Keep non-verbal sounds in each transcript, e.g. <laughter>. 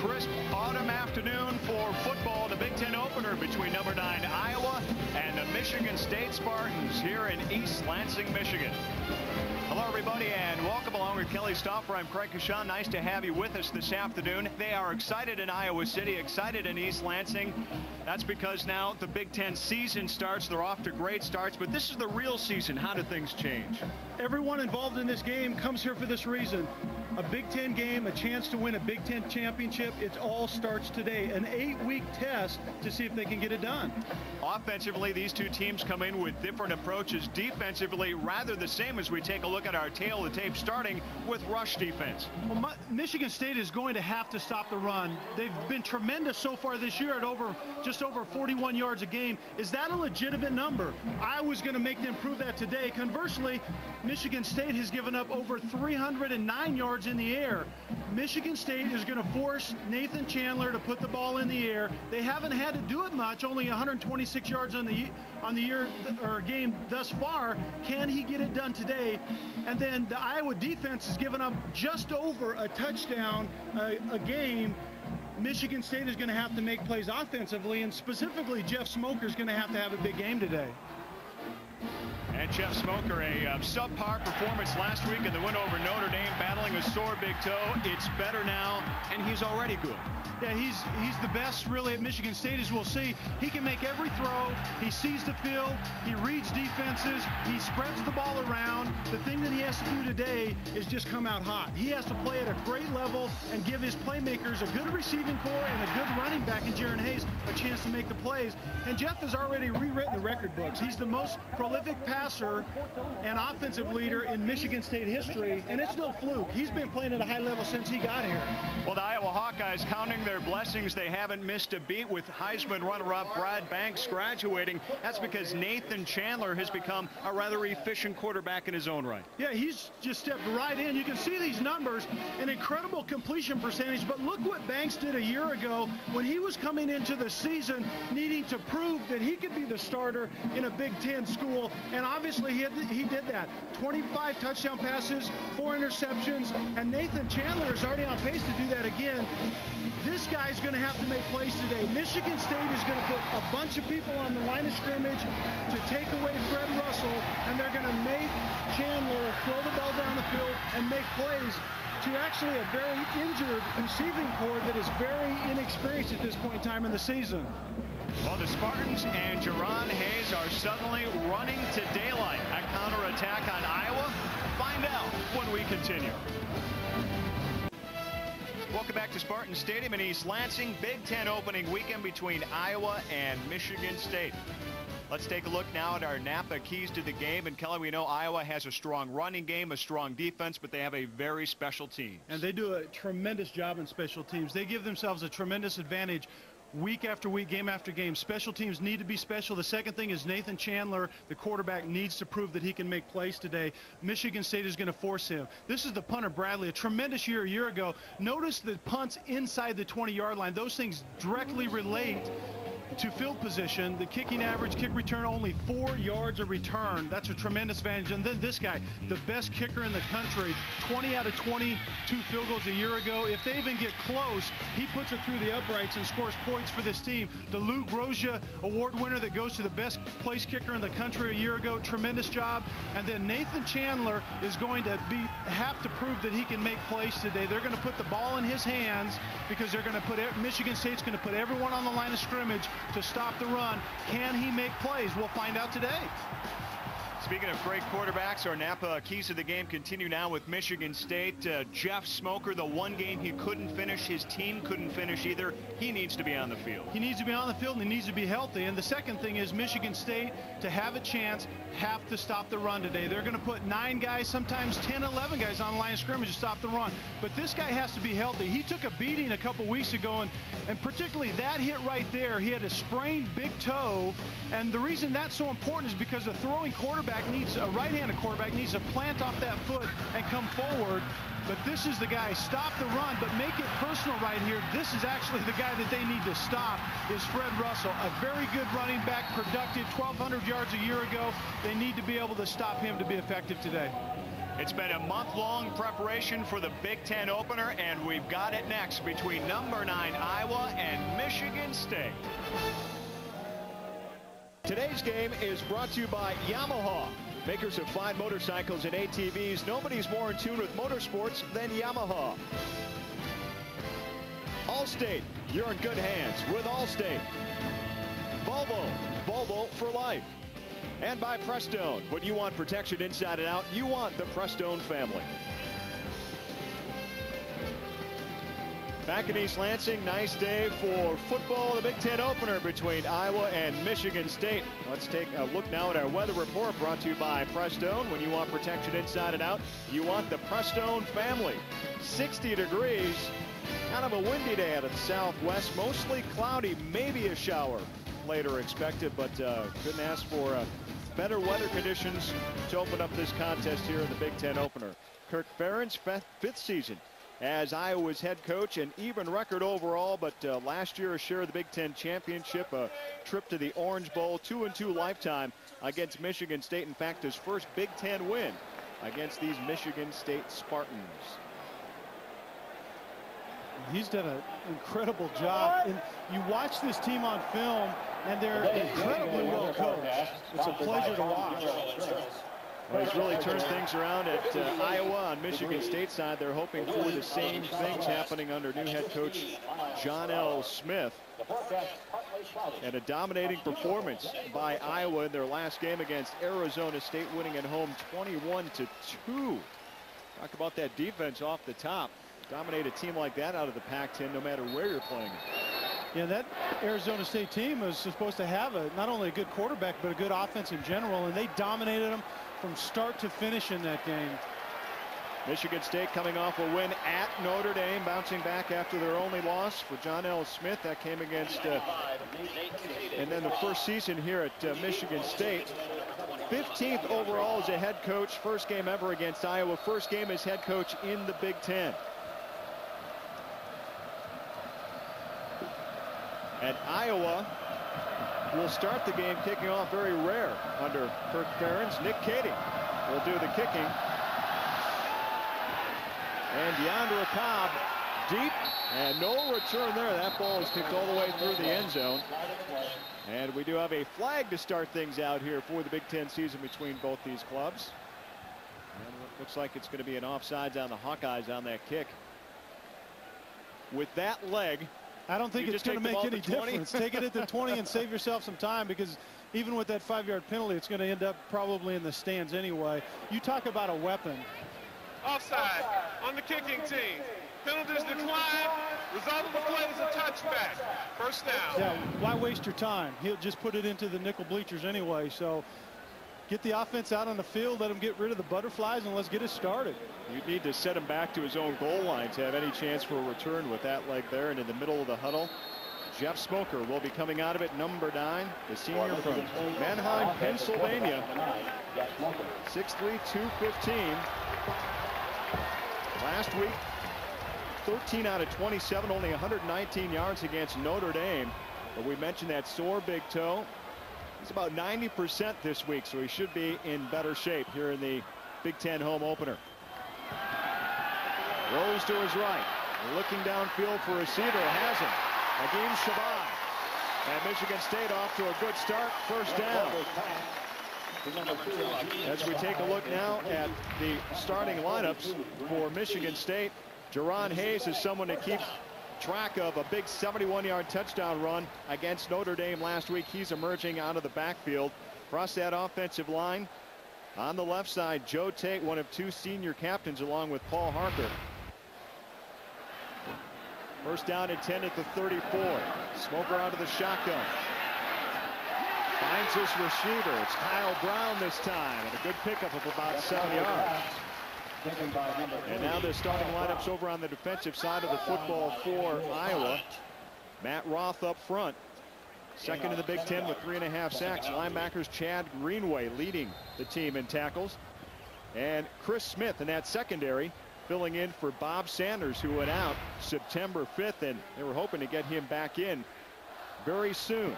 crisp autumn afternoon for football. The Big Ten opener between number nine Iowa and the Michigan State Spartans here in East Lansing, Michigan. Hello, everybody, and welcome along with Kelly Stouffer. I'm Craig Coshun. Nice to have you with us this afternoon. They are excited in Iowa City, excited in East Lansing. That's because now the Big Ten season starts. They're off to great starts, but this is the real season. How do things change? Everyone involved in this game comes here for this reason. A Big Ten game, a chance to win a Big Ten championship. It all starts today. An eight-week test to see if they can get it done. Offensively, these two teams come in with different approaches. Defensively, rather the same as we take a look at our tale of the tape, starting with rush defense. Well, Michigan State is going to have to stop the run. They've been tremendous so far this year at over just over 41 yards a game. Is that a legitimate number? I was going to make them prove that today. Conversely, Michigan State has given up over 309 yards in the air. Michigan State is going to force Nathan Chandler to put the ball in the air. They haven't had to do it much, only 126 yards on the on the year or game thus far. Can he get it done today? And then the Iowa defense has given up just over a touchdown a, a game. Michigan State is going to have to make plays offensively, and specifically Jeff Smoker is going to have to have a big game today. And Jeff Smoker, a um, subpar performance last week in the win over Notre Dame, battling a sore big toe. It's better now, and he's already good. Yeah, he's he's the best really at Michigan State, as we'll see. He can make every throw. He sees the field. He reads defenses. He spreads the ball around. The thing that he has to do today is just come out hot. He has to play at a great level and give his playmakers a good receiving corps and a good running back in Jaren Hayes a chance to make the plays. And Jeff has already rewritten the record books. He's the most prolific passer and offensive leader in Michigan State history, and it's no fluke. He's been playing at a high level since he got here. Well, the Iowa Hawkeyes counting their blessings. They haven't missed a beat with Heisman runner-up Brad Banks graduating. That's because Nathan Chandler has become a rather efficient quarterback in his own right. Yeah, he's just stepped right in. You can see these numbers, an incredible completion percentage, but look what Banks did a year ago when he was coming into the season needing to prove that he could be the starter in a Big Ten school, and obviously he, had, he did that. 25 touchdown passes, four interceptions, and Nathan Chandler is already on pace to do that again. This guy's going to have to make plays today. Michigan State is going to put a bunch of people on the line of scrimmage to take away Fred Russell, and they're going to make Chandler throw the ball down the field and make plays to actually a very injured receiving corps that is very inexperienced at this point in time in the season. Well, the Spartans and Jaren Hayes are suddenly running to daylight. A counterattack on Iowa? Find out when we continue. Welcome back to Spartan Stadium in East Lansing. Big Ten opening weekend between Iowa and Michigan State. Let's take a look now at our Napa keys to the game. And Kelly, we know Iowa has a strong running game, a strong defense, but they have a very special team. And they do a tremendous job in special teams. They give themselves a tremendous advantage week after week, game after game. Special teams need to be special. The second thing is Nathan Chandler, the quarterback, needs to prove that he can make plays today. Michigan State is going to force him. This is the punter, Bradley, a tremendous year a year ago. Notice the punts inside the 20-yard line. Those things directly relate to field position. The kicking average, kick return, only four yards of return. That's a tremendous advantage. And then this guy, the best kicker in the country, 20 out of 22 field goals a year ago. If they even get close, he puts it through the uprights and scores points for this team. The Lou Groza Award winner that goes to the best place kicker in the country a year ago, tremendous job. And then Nathan Chandler is going to be have to prove that he can make plays today. They're going to put the ball in his hands because they're going to put Michigan State's going to put everyone on the line of scrimmage to stop the run. Can he make plays? We'll find out today. Speaking of great quarterbacks, our Napa keys to the game continue now with Michigan State. Uh, Jeff Smoker, the one game he couldn't finish, his team couldn't finish either. He needs to be on the field. He needs to be on the field and he needs to be healthy. And the second thing is Michigan State, to have a chance, have to stop the run today. They're going to put nine guys, sometimes 10, 11 guys on the line of scrimmage to stop the run. But this guy has to be healthy. He took a beating a couple weeks ago, and, and particularly that hit right there, he had a sprained big toe. And the reason that's so important is because a throwing quarterback needs, a right-handed quarterback needs to plant off that foot and come forward. But this is the guy, stop the run, but make it personal right here. This is actually the guy that they need to stop is Fred Russell. A very good running back, productive, 1,200 yards a year ago. They need to be able to stop him to be effective today. It's been a month-long preparation for the Big Ten opener, and we've got it next between number nine Iowa and Michigan State. Today's game is brought to you by Yamaha. Makers of fine motorcycles and ATVs, nobody's more in tune with motorsports than Yamaha. Allstate, you're in good hands with Allstate. Volvo, Volvo for life. And by Prestone, when you want protection inside and out, you want the Prestone family. Back in East Lansing, nice day for football. The Big Ten opener between Iowa and Michigan State. Let's take a look now at our weather report brought to you by Prestone. When you want protection inside and out, you want the Prestone family. 60 degrees, kind of a windy day out of the southwest, mostly cloudy, maybe a shower later expected, but uh, couldn't ask for uh, better weather conditions to open up this contest here in the Big Ten opener. Kirk Ferentz, fifth season as Iowa's head coach, an even record overall, but uh, last year a share of the Big Ten championship, a trip to the Orange Bowl, two and two lifetime against Michigan State. In fact, his first Big Ten win against these Michigan State Spartans. He's done an incredible job. And you watch this team on film, and they're incredibly well coached. It's a pleasure to watch. Well, he's really turned things around at uh, Iowa on Michigan State side. They're hoping for the same things happening under new head coach John L. Smith. And a dominating performance by Iowa in their last game against Arizona State, winning at home 21 to 2. Talk about that defense off the top. Dominate a team like that out of the Pac-10 no matter where you're playing. Yeah, that Arizona State team is supposed to have a not only a good quarterback but a good offense in general, and they dominated them from start to finish in that game. Michigan State coming off a win at Notre Dame, bouncing back after their only loss for John L. Smith. That came against, uh, and then the first season here at uh, Michigan State. 15th overall as a head coach, first game ever against Iowa, first game as head coach in the Big Ten. At Iowa will start the game kicking off very rare under Kirk Ferentz. Nick Kaeding will do the kicking. And DeAndra Cobb deep and no return there. That ball is kicked all the way through the end zone. And we do have a flag to start things out here for the Big Ten season between both these clubs. And it looks like it's going to be an offsides on the Hawkeyes on that kick. With that leg, I don't think you it's going to make any difference. take it at the 20 and save yourself some time because even with that five-yard penalty, it's going to end up probably in the stands anyway. You talk about a weapon. Offside on the kicking team. Penalties declined. Result of the play is a touchback. First down. Yeah, why waste your time? He'll just put it into the nickel bleachers anyway. So get the offense out on the field, let them get rid of the butterflies, and let's get it started. You need to set him back to his own goal line to have any chance for a return with that leg there and in the middle of the huddle. Jeff Smoker will be coming out of it, number nine, the senior from Manheim, Pennsylvania. 6'3", 215. Last week, 13 out of 27, only 119 yards against Notre Dame. But we mentioned that sore big toe. He's about 90% this week, so he should be in better shape here in the Big Ten home opener. Rolls to his right. Looking downfield for receiver. Has him. Agim Shabaj. And Michigan State off to a good start. First down. As we take a look now at the starting lineups for Michigan State, Jaren Hayes is someone to keep track of a big 71-yard touchdown run against Notre Dame last week. He's emerging out of the backfield. Across that offensive line, on the left side, Joe Tate, one of two senior captains, along with Paul Harker. First down at 10 at the 34. Smoker out of the shotgun. Finds his receiver. It's Kyle Brown this time. And a good pickup of about seven yards. And now the starting lineups over on the defensive side of the football for Iowa. Matt Roth up front. Second in the Big Ten with three and a half sacks. Linebackers Chad Greenway leading the team in tackles. And Chris Smith in that secondary filling in for Bob Sanders who went out September 5th and they were hoping to get him back in very soon.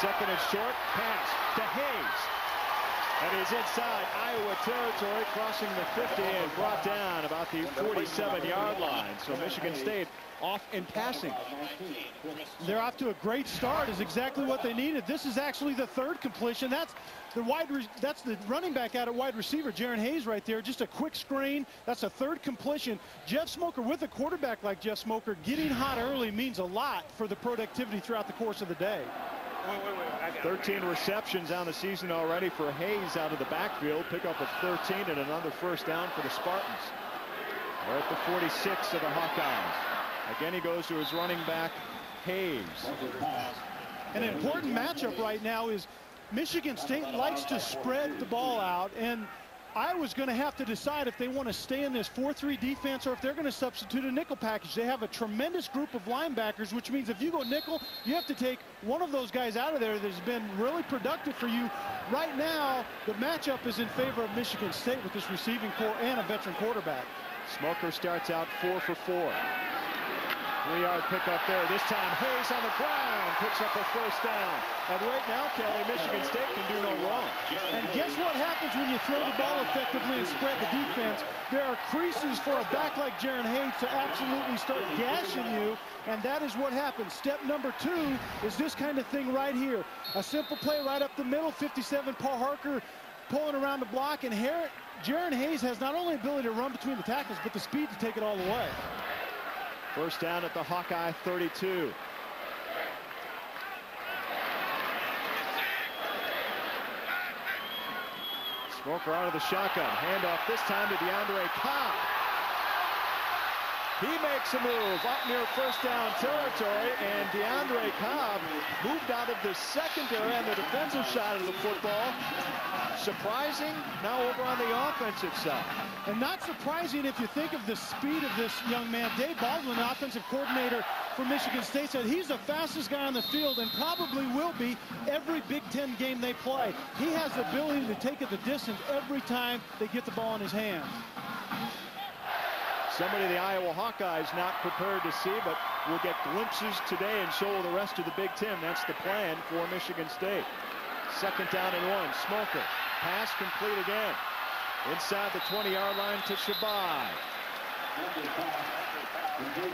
Second and short pass to Hayes. And he's inside Iowa territory, crossing the 50 and brought down about the 47-yard line. So Michigan State off in passing. They're off to a great start is exactly what they needed. This is actually the third completion. That's the wide that's the running back out at wide receiver, Jaren Hayes right there. Just a quick screen. That's a third completion. Jeff Smoker with a quarterback like Jeff Smoker getting hot early means a lot for the productivity throughout the course of the day. Wait, wait, wait. 13 receptions on the season already for Hayes out of the backfield. Pick up a 13 and another first down for the Spartans. We're at the 46 of the Hawkeyes. Again, he goes to his running back, Hayes. An important matchup right now is Michigan State likes to spread the ball out, and Iowa's going to have to decide if they want to stay in this 4-3 defense or if they're going to substitute a nickel package. They have a tremendous group of linebackers, which means if you go nickel, you have to take one of those guys out of there that's been really productive for you. Right now, the matchup is in favor of Michigan State with this receiving corps and a veteran quarterback. Smoker starts out four for four. Three-yard pickup there. This time Hayes on the ground picks up a first down. And right now, Kelly, Michigan State can do no wrong. And guess what happens when you throw the ball effectively and spread the defense? There are creases for a back like Jaren Hayes to absolutely start gashing you. And that is what happens. Step number two is this kind of thing right here. A simple play right up the middle. 57 Paul Harker pulling around the block. And Jaren Hayes has not only ability to run between the tackles, but the speed to take it all the way. First down at the Hawkeye 32. Smoker out of the shotgun. Handoff this time to DeAndra Cobb. He makes a move up near first down territory, and DeAndra Cobb moved out of the secondary on the defensive side of the football. Surprising, now over on the offensive side. And not surprising if you think of the speed of this young man. Dave Baldwin, offensive coordinator for Michigan State, said he's the fastest guy on the field and probably will be every Big Ten game they play. He has the ability to take it the distance every time they get the ball in his hands. Somebody the Iowa Hawkeyes not prepared to see, but we'll get glimpses today and so will the rest of the Big Ten. That's the plan for Michigan State. Second down and one. Smoker. Pass complete again. Inside the 20-yard line to Shabaj.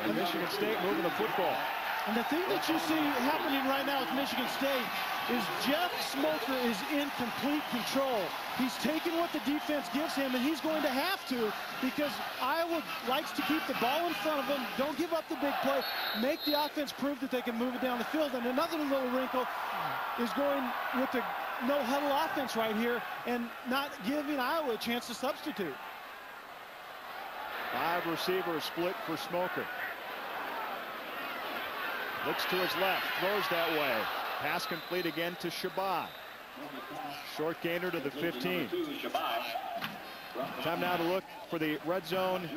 And Michigan State moving the football. And the thing that you see happening right now with Michigan State is Jeff Smoker is in complete control. He's taking what the defense gives him, and he's going to have to because Iowa likes to keep the ball in front of them. Don't give up the big play. Make the offense prove that they can move it down the field. And another little wrinkle is going with the no-huddle offense right here and not giving Iowa a chance to substitute. Five receivers split for Smoker. Looks to his left, throws that way. Pass complete again to Shabaj. Short gainer to the 15. Time now to look for the red zone,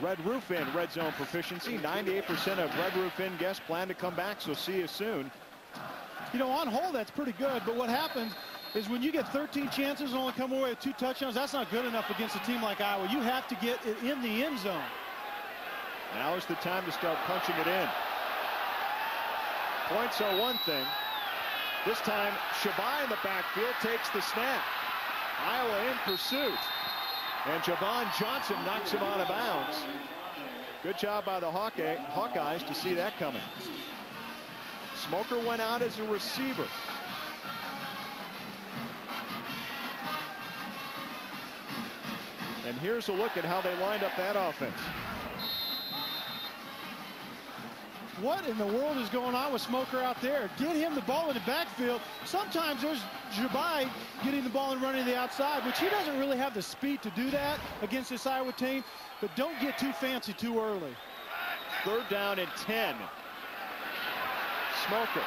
Red Roof Inn red zone proficiency. 98% of Red Roof Inn guests plan to come back, so see you soon. You know, on hold, that's pretty good, but what happens is when you get 13 chances and only come away with two touchdowns, that's not good enough against a team like Iowa. You have to get it in the end zone. Now is the time to start punching it in. Points are one thing. This time, Shabaj in the backfield takes the snap. Iowa in pursuit. And Jovon Johnson knocks him out of bounds. Good job by the Hawkeye, Hawkeyes to see that coming. Smoker went out as a receiver. And here's a look at how they lined up that offense. What in the world is going on with Smoker out there? Get him the ball in the backfield. Sometimes there's Shabaj getting the ball and running the outside, which he doesn't really have the speed to do that against this Iowa team. But don't get too fancy too early. Third down and 10. Smoker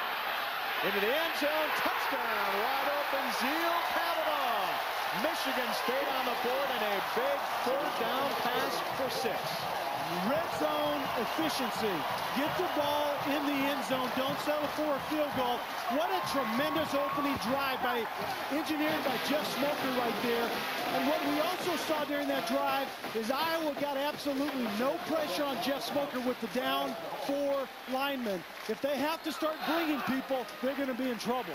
into the end zone. Touchdown. Wide open. Zeal Kavanaugh. Michigan State on the board and a big third down pass for six. Red zone efficiency. Get the ball in the end zone. Don't settle for a field goal. What a tremendous opening drive by engineered by Jeff Smoker right there. And what we also saw during that drive is Iowa got absolutely no pressure on Jeff Smoker with the down four linemen. If they have to start bringing people, they're going to be in trouble.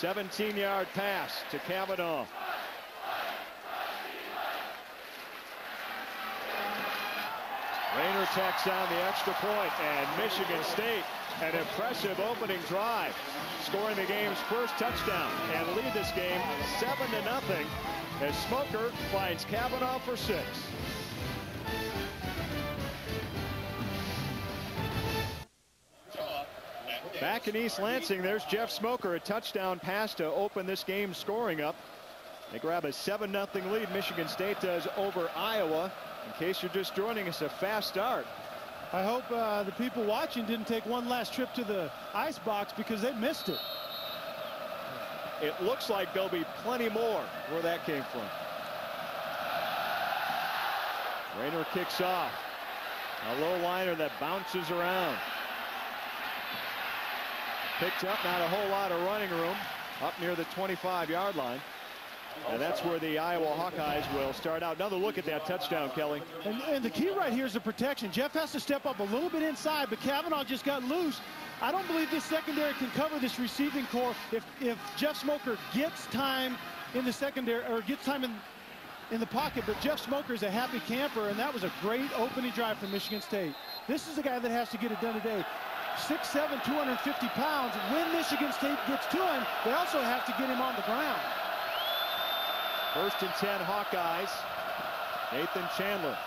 17-yard pass to Cavanaugh. Rayner tacks on the extra point, and Michigan State an impressive opening drive, scoring the game's first touchdown and lead this game 7 to nothing as Smoker finds Cavanaugh for six. Back in East Lansing, there's Jeff Smoker, a touchdown pass to open this game scoring up. They grab a 7-0 lead. Michigan State does over Iowa. In case you're just joining us, a fast start. I hope uh, the people watching didn't take one last trip to the ice box because they missed it. It looks like there'll be plenty more where that came from. Rayner kicks off. A low liner that bounces around. Picked up, not a whole lot of running room up near the 25 yard line. And that's where the Iowa Hawkeyes will start out. Another look at that touchdown, Kelly. And, and, the key right here is the protection. Jeff has to step up a little bit inside, but Kavanaugh just got loose. I don't believe this secondary can cover this receiving corps if, if Jeff Smoker gets time in the secondary or gets time in, in the pocket. But Jeff Smoker is a happy camper, and that was a great opening drive for Michigan State. This is the guy that has to get it done today. 6'7", 250 pounds. When Michigan State gets to him, they also have to get him on the ground. First and 10 Hawkeyes. Nathan Chandler.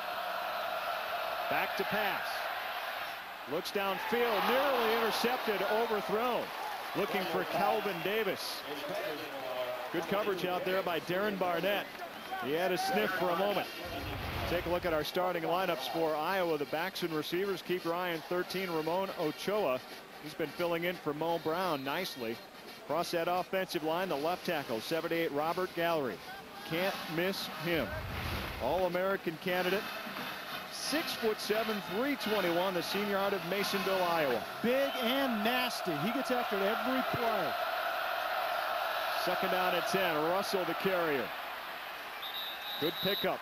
Back to pass. Looks downfield, nearly intercepted, overthrown. Looking for Calvin Davis. Good coverage out there by Darren Barnett. He had a sniff for a moment. Take a look at our starting lineups for Iowa. The backs and receivers keep Ryan 13. Ramon Ochoa. He's been filling in for Mo Brown nicely. Across that offensive line, the left tackle, 78 Robert Gallery. Can't miss him. All-American candidate. Six foot seven, 321, the senior out of Masonville, Iowa. Big and nasty. He gets after every play. Second down at 10. Russell the carrier. Good pickup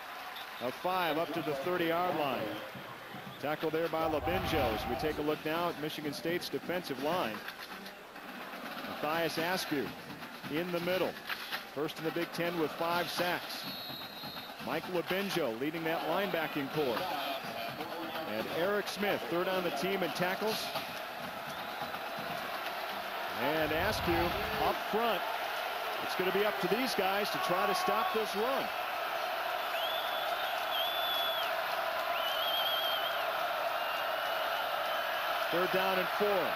of five up to the 30-yard line. Tackle there by Labinjos. We take a look now at Michigan State's defensive line. Matthias Askew in the middle. First in the Big Ten with five sacks. Mike Labinjo leading that linebacking corps. And Eric Smith, third on the team in tackles. And Askew up front. It's going to be up to these guys to try to stop this run. Third down and four.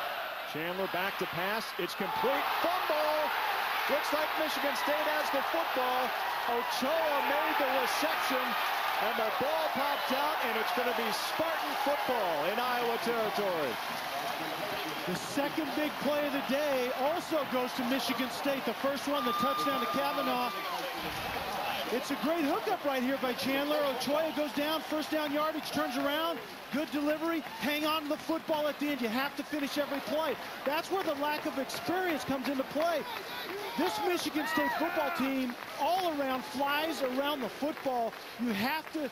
Chandler back to pass. It's complete. Fumble. Looks like Michigan State has the football. Ochoa made the reception, and the ball popped out, and it's going to be Spartan football in Iowa territory. The second big play of the day also goes to Michigan State. The first one, the touchdown to Kavanaugh. It's a great hookup right here by Chandler. Ochoa goes down, first down yardage, turns around, good delivery, hang on to the football at the end. You have to finish every play. That's where the lack of experience comes into play. This Michigan State football team all around flies around the football. You have to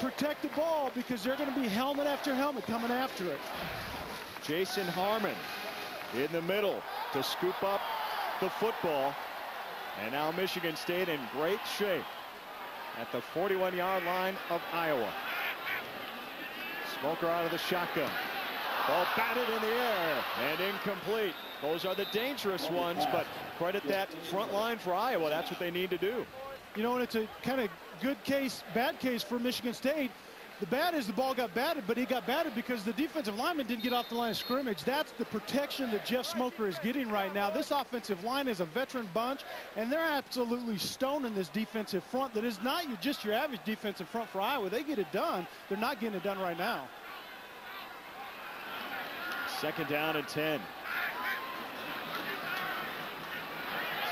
protect the ball because they're going to be helmet after helmet coming after it. Jason Harmon in the middle to scoop up the football. And now Michigan State in great shape at the 41-yard line of Iowa. Smoker out of the shotgun. Ball batted in the air and incomplete. Those are the dangerous ones, but credit that front line for Iowa. That's what they need to do. You know, and it's a kind of good case, bad case for Michigan State. The bad is the ball got batted, but he got batted because the defensive lineman didn't get off the line of scrimmage. That's the protection that Jeff Smoker is getting right now. This offensive line is a veteran bunch, and they're absolutely stoning this defensive front that is not just your average defensive front for Iowa. They get it done. They're not getting it done right now. Second down and 10.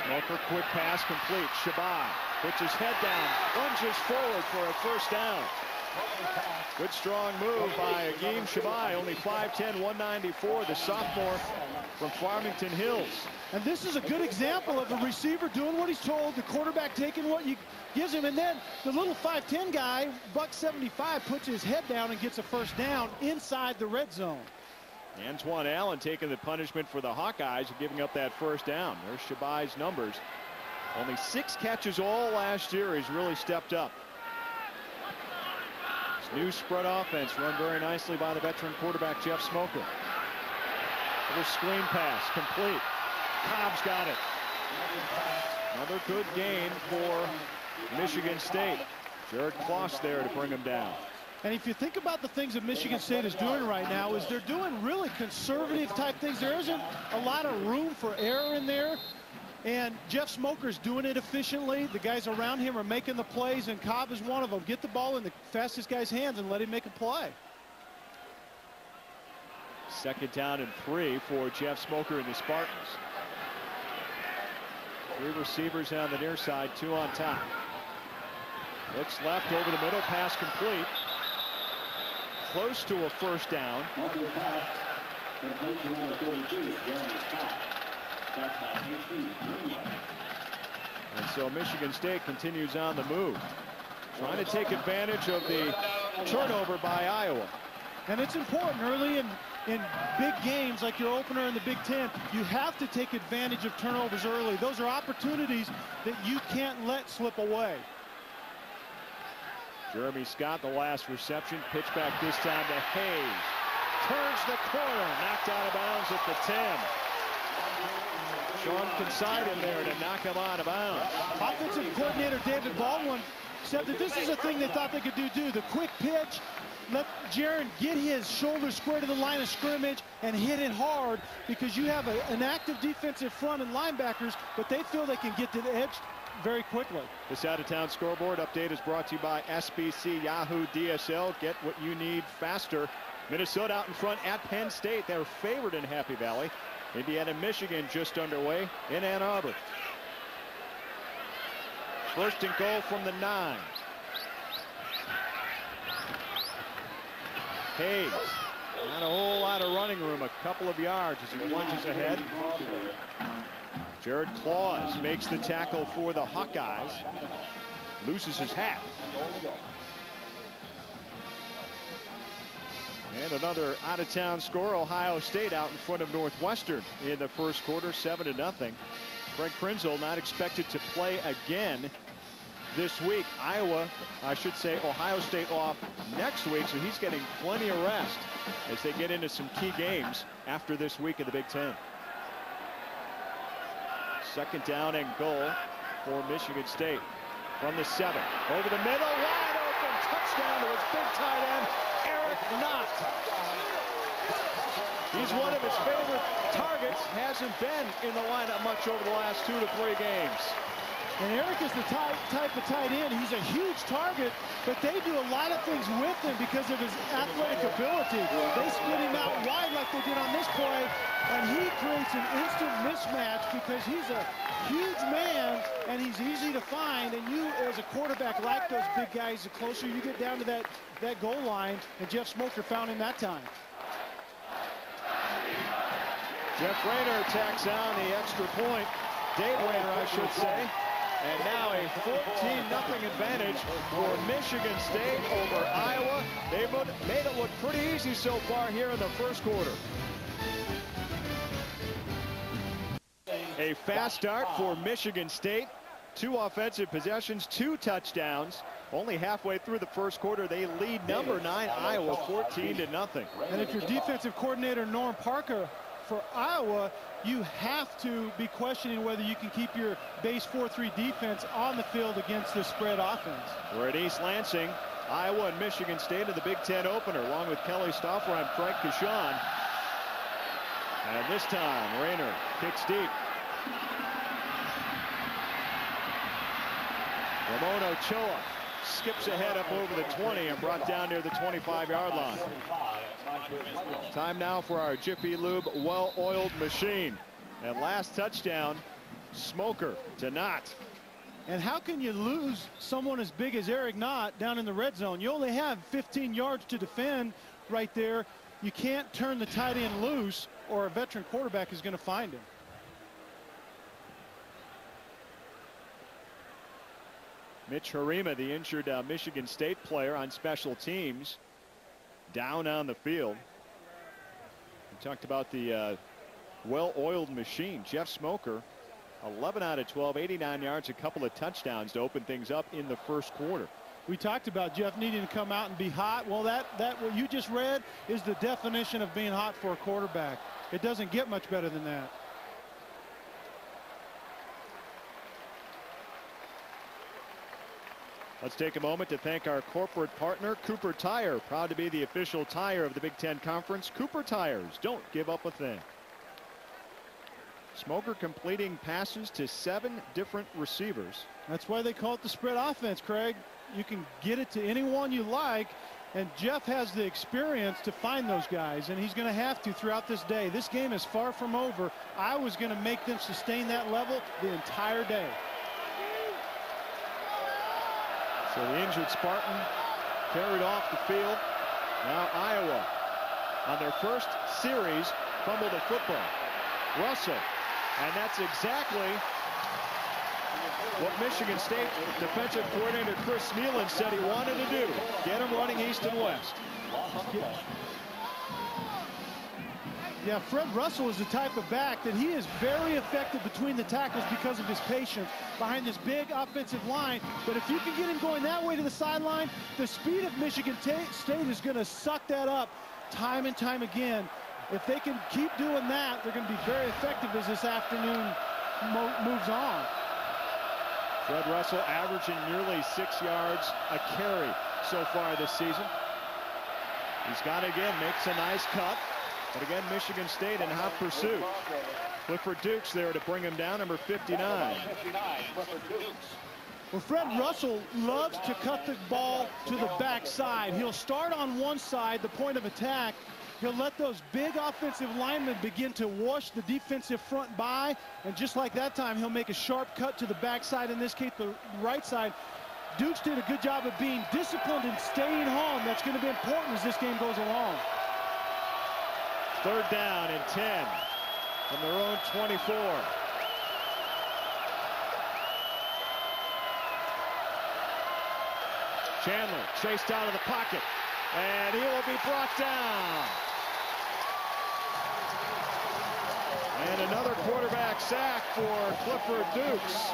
Smoker, quick pass complete. Shabaj puts his head down, lunges forward for a first down. Good strong move by Agim Shabaj, only 5'10", 194, the sophomore from Farmington Hills. And this is a good example of a receiver doing what he's told, the quarterback taking what he gives him, and then the little 5'10 guy, buck 75, puts his head down and gets a first down inside the red zone. Antwan Allen taking the punishment for the Hawkeyes giving up that first down. There's Shabaj's numbers. Only six catches all last year. He's really stepped up. This new spread offense run very nicely by the veteran quarterback Jeff Smoker. Little screen pass complete. Cobb's got it. Another good game for Michigan State. Jared Clauss there to bring him down. And if you think about the things that Michigan State is doing right now is they're doing really conservative type things. There isn't a lot of room for error in there. And Jeff Smoker's doing it efficiently. The guys around him are making the plays, and Cobb is one of them. Get the ball in the fastest guy's hands and let him make a play. Second down and three for Jeff Smoker and the Spartans. Three receivers on the near side, two on top. Looks left over the middle, pass complete. Close to a first down. And so Michigan State continues on the move. Trying to take advantage of the turnover by Iowa. And it's important early in, in big games like your opener in the Big Ten, you have to take advantage of turnovers early. Those are opportunities that you can't let slip away. Jeremy Scott, the last reception, pitch back this time to Hayes. Turns the corner, knocked out of bounds at the 10. Sean Considine there to knock him out of bounds. Offensive coordinator David Baldwin said that this is a thing they thought they could do, do. The quick pitch, let Jaren get his shoulder square to the line of scrimmage and hit it hard because you have a, an active defensive front and linebackers, but they feel they can get to the edge very quickly. This out-of-town scoreboard update is brought to you by SBC Yahoo DSL. Get what you need faster. Minnesota out in front at Penn State. They're favored in Happy Valley. Indiana, Michigan just underway in Ann Arbor. First and goal from the nine. Hayes. Not a whole lot of running room, a couple of yards as he plunges ahead. Jared Clauss makes the tackle for the Hawkeyes. Loses his hat. And another out-of-town score, Ohio State out in front of Northwestern in the first quarter, 7 to nothing. Frank Krenzel not expected to play again this week. Iowa, I should say, Ohio State off next week, so he's getting plenty of rest as they get into some key games after this week in the Big Ten. Second down and goal for Michigan State from the seven. Over the middle, wide open, touchdown to his big tight end, Eric Knott. He's one of his favorite targets, hasn't been in the lineup much over the last two to three games. And Eric is the type, type of tight end. He's a huge target, but they do a lot of things with him because of his athletic ability. They split him out wide like they did on this play, and he creates an instant mismatch because he's a huge man and he's easy to find. And you, as a quarterback, like those big guys. The closer you get down to that, that goal line, and Jeff Smoker found him that time. Jeff Rayner attacks on the extra point. Dave Rayner, I should say. And now a 14-0 advantage for Michigan State over Iowa. They've made it look pretty easy so far here in the first quarter. A fast start for Michigan State. Two offensive possessions, two touchdowns. Only halfway through the first quarter, they lead number nine Iowa 14 to nothing. And if your defensive coordinator Norm Parker for Iowa, you have to be questioning whether you can keep your base 4-3 defense on the field against this spread offense. We're at East Lansing. Iowa and Michigan State in the Big Ten opener, along with Kelly Stouffer. I'm Frank Coshun. And this time, Rayner kicks deep. Ramon Ochoa skips ahead up over the 20 and brought down near the 25-yard line. Time now for our Jiffy Lube well-oiled machine. And last touchdown, Smoker to Knott. And how can you lose someone as big as Eric Knott down in the red zone? You only have 15 yards to defend right there. You can't turn the tight end loose or a veteran quarterback is going to find him. Mitch Harima, the injured uh, Michigan State player on special teams, down on the field. We talked about the uh, well-oiled machine. Jeff Smoker, 11 out of 12, 89 yards, a couple of touchdowns to open things up in the first quarter. We talked about Jeff needing to come out and be hot. Well, that, that what you just read is the definition of being hot for a quarterback. It doesn't get much better than that. Let's take a moment to thank our corporate partner, Cooper Tire. Proud to be the official tire of the Big Ten Conference. Cooper Tires, don't give up a thing. Smoker completing passes to seven different receivers. That's why they call it the spread offense, Craig. You can get it to anyone you like, and Jeff has the experience to find those guys, and he's going to have to throughout this day. This game is far from over. I was going to make them sustain that level the entire day. So the injured Spartan carried off the field. Now Iowa on their first series fumbled the football. Russell. And that's exactly what Michigan State defensive coordinator Chris Smeland said he wanted to do. Get him running east and west. Yeah, Fred Russell is the type of back that he is very effective between the tackles because of his patience behind this big offensive line. But if you can get him going that way to the sideline, the speed of Michigan State is going to suck that up time and time again. If they can keep doing that, they're going to be very effective as this afternoon mo moves on. Fred Russell averaging nearly six yards a carry so far this season. He's got again, makes a nice cut. But again, Michigan State in hot pursuit. Clifford Dukes there to bring him down, number 59. Well, Fred Russell loves to cut the ball to the backside. He'll start on one side, the point of attack. He'll let those big offensive linemen begin to wash the defensive front by. And just like that time, he'll make a sharp cut to the backside, in this case, the right side. Dukes did a good job of being disciplined and staying home. That's going to be important as this game goes along. Third down and 10 from their own 24. Chandler chased out of the pocket, and he will be brought down. And another quarterback sack for Clifford Dukes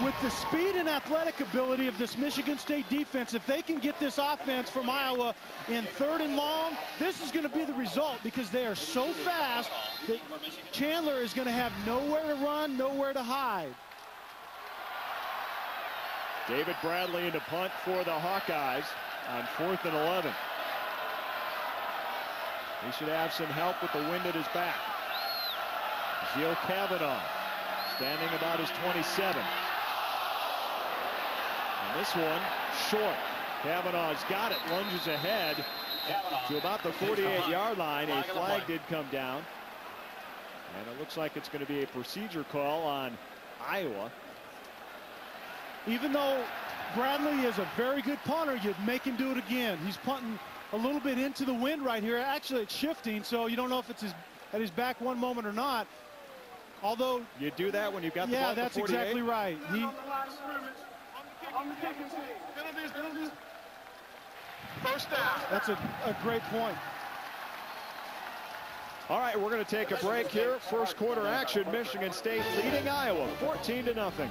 with the speed and athletic ability of this Michigan State defense, if they can get this offense from Iowa in third and long, this is going to be the result because they are so fast that Chandler is going to have nowhere to run, nowhere to hide. David Bradley into punt for the Hawkeyes on fourth and 11. He should have some help with the wind at his back. Gio Cavanaugh standing about his 27. And this one short. Cavanaugh's got it, lunges ahead to about the 48-yard line. A flag did come down. And it looks like it's going to be a procedure call on Iowa. Even though Bradley is a very good punter, you'd make him do it again. He's punting a little bit into the wind right here. Actually, it's shifting, so you don't know if it's his, at his back one moment or not. Although you do that when you've got the ball. yeah, that's exactly right. He First down. That's a, a great point. All right, we're going to take a break here. First quarter action, Michigan State leading Iowa 14 to nothing.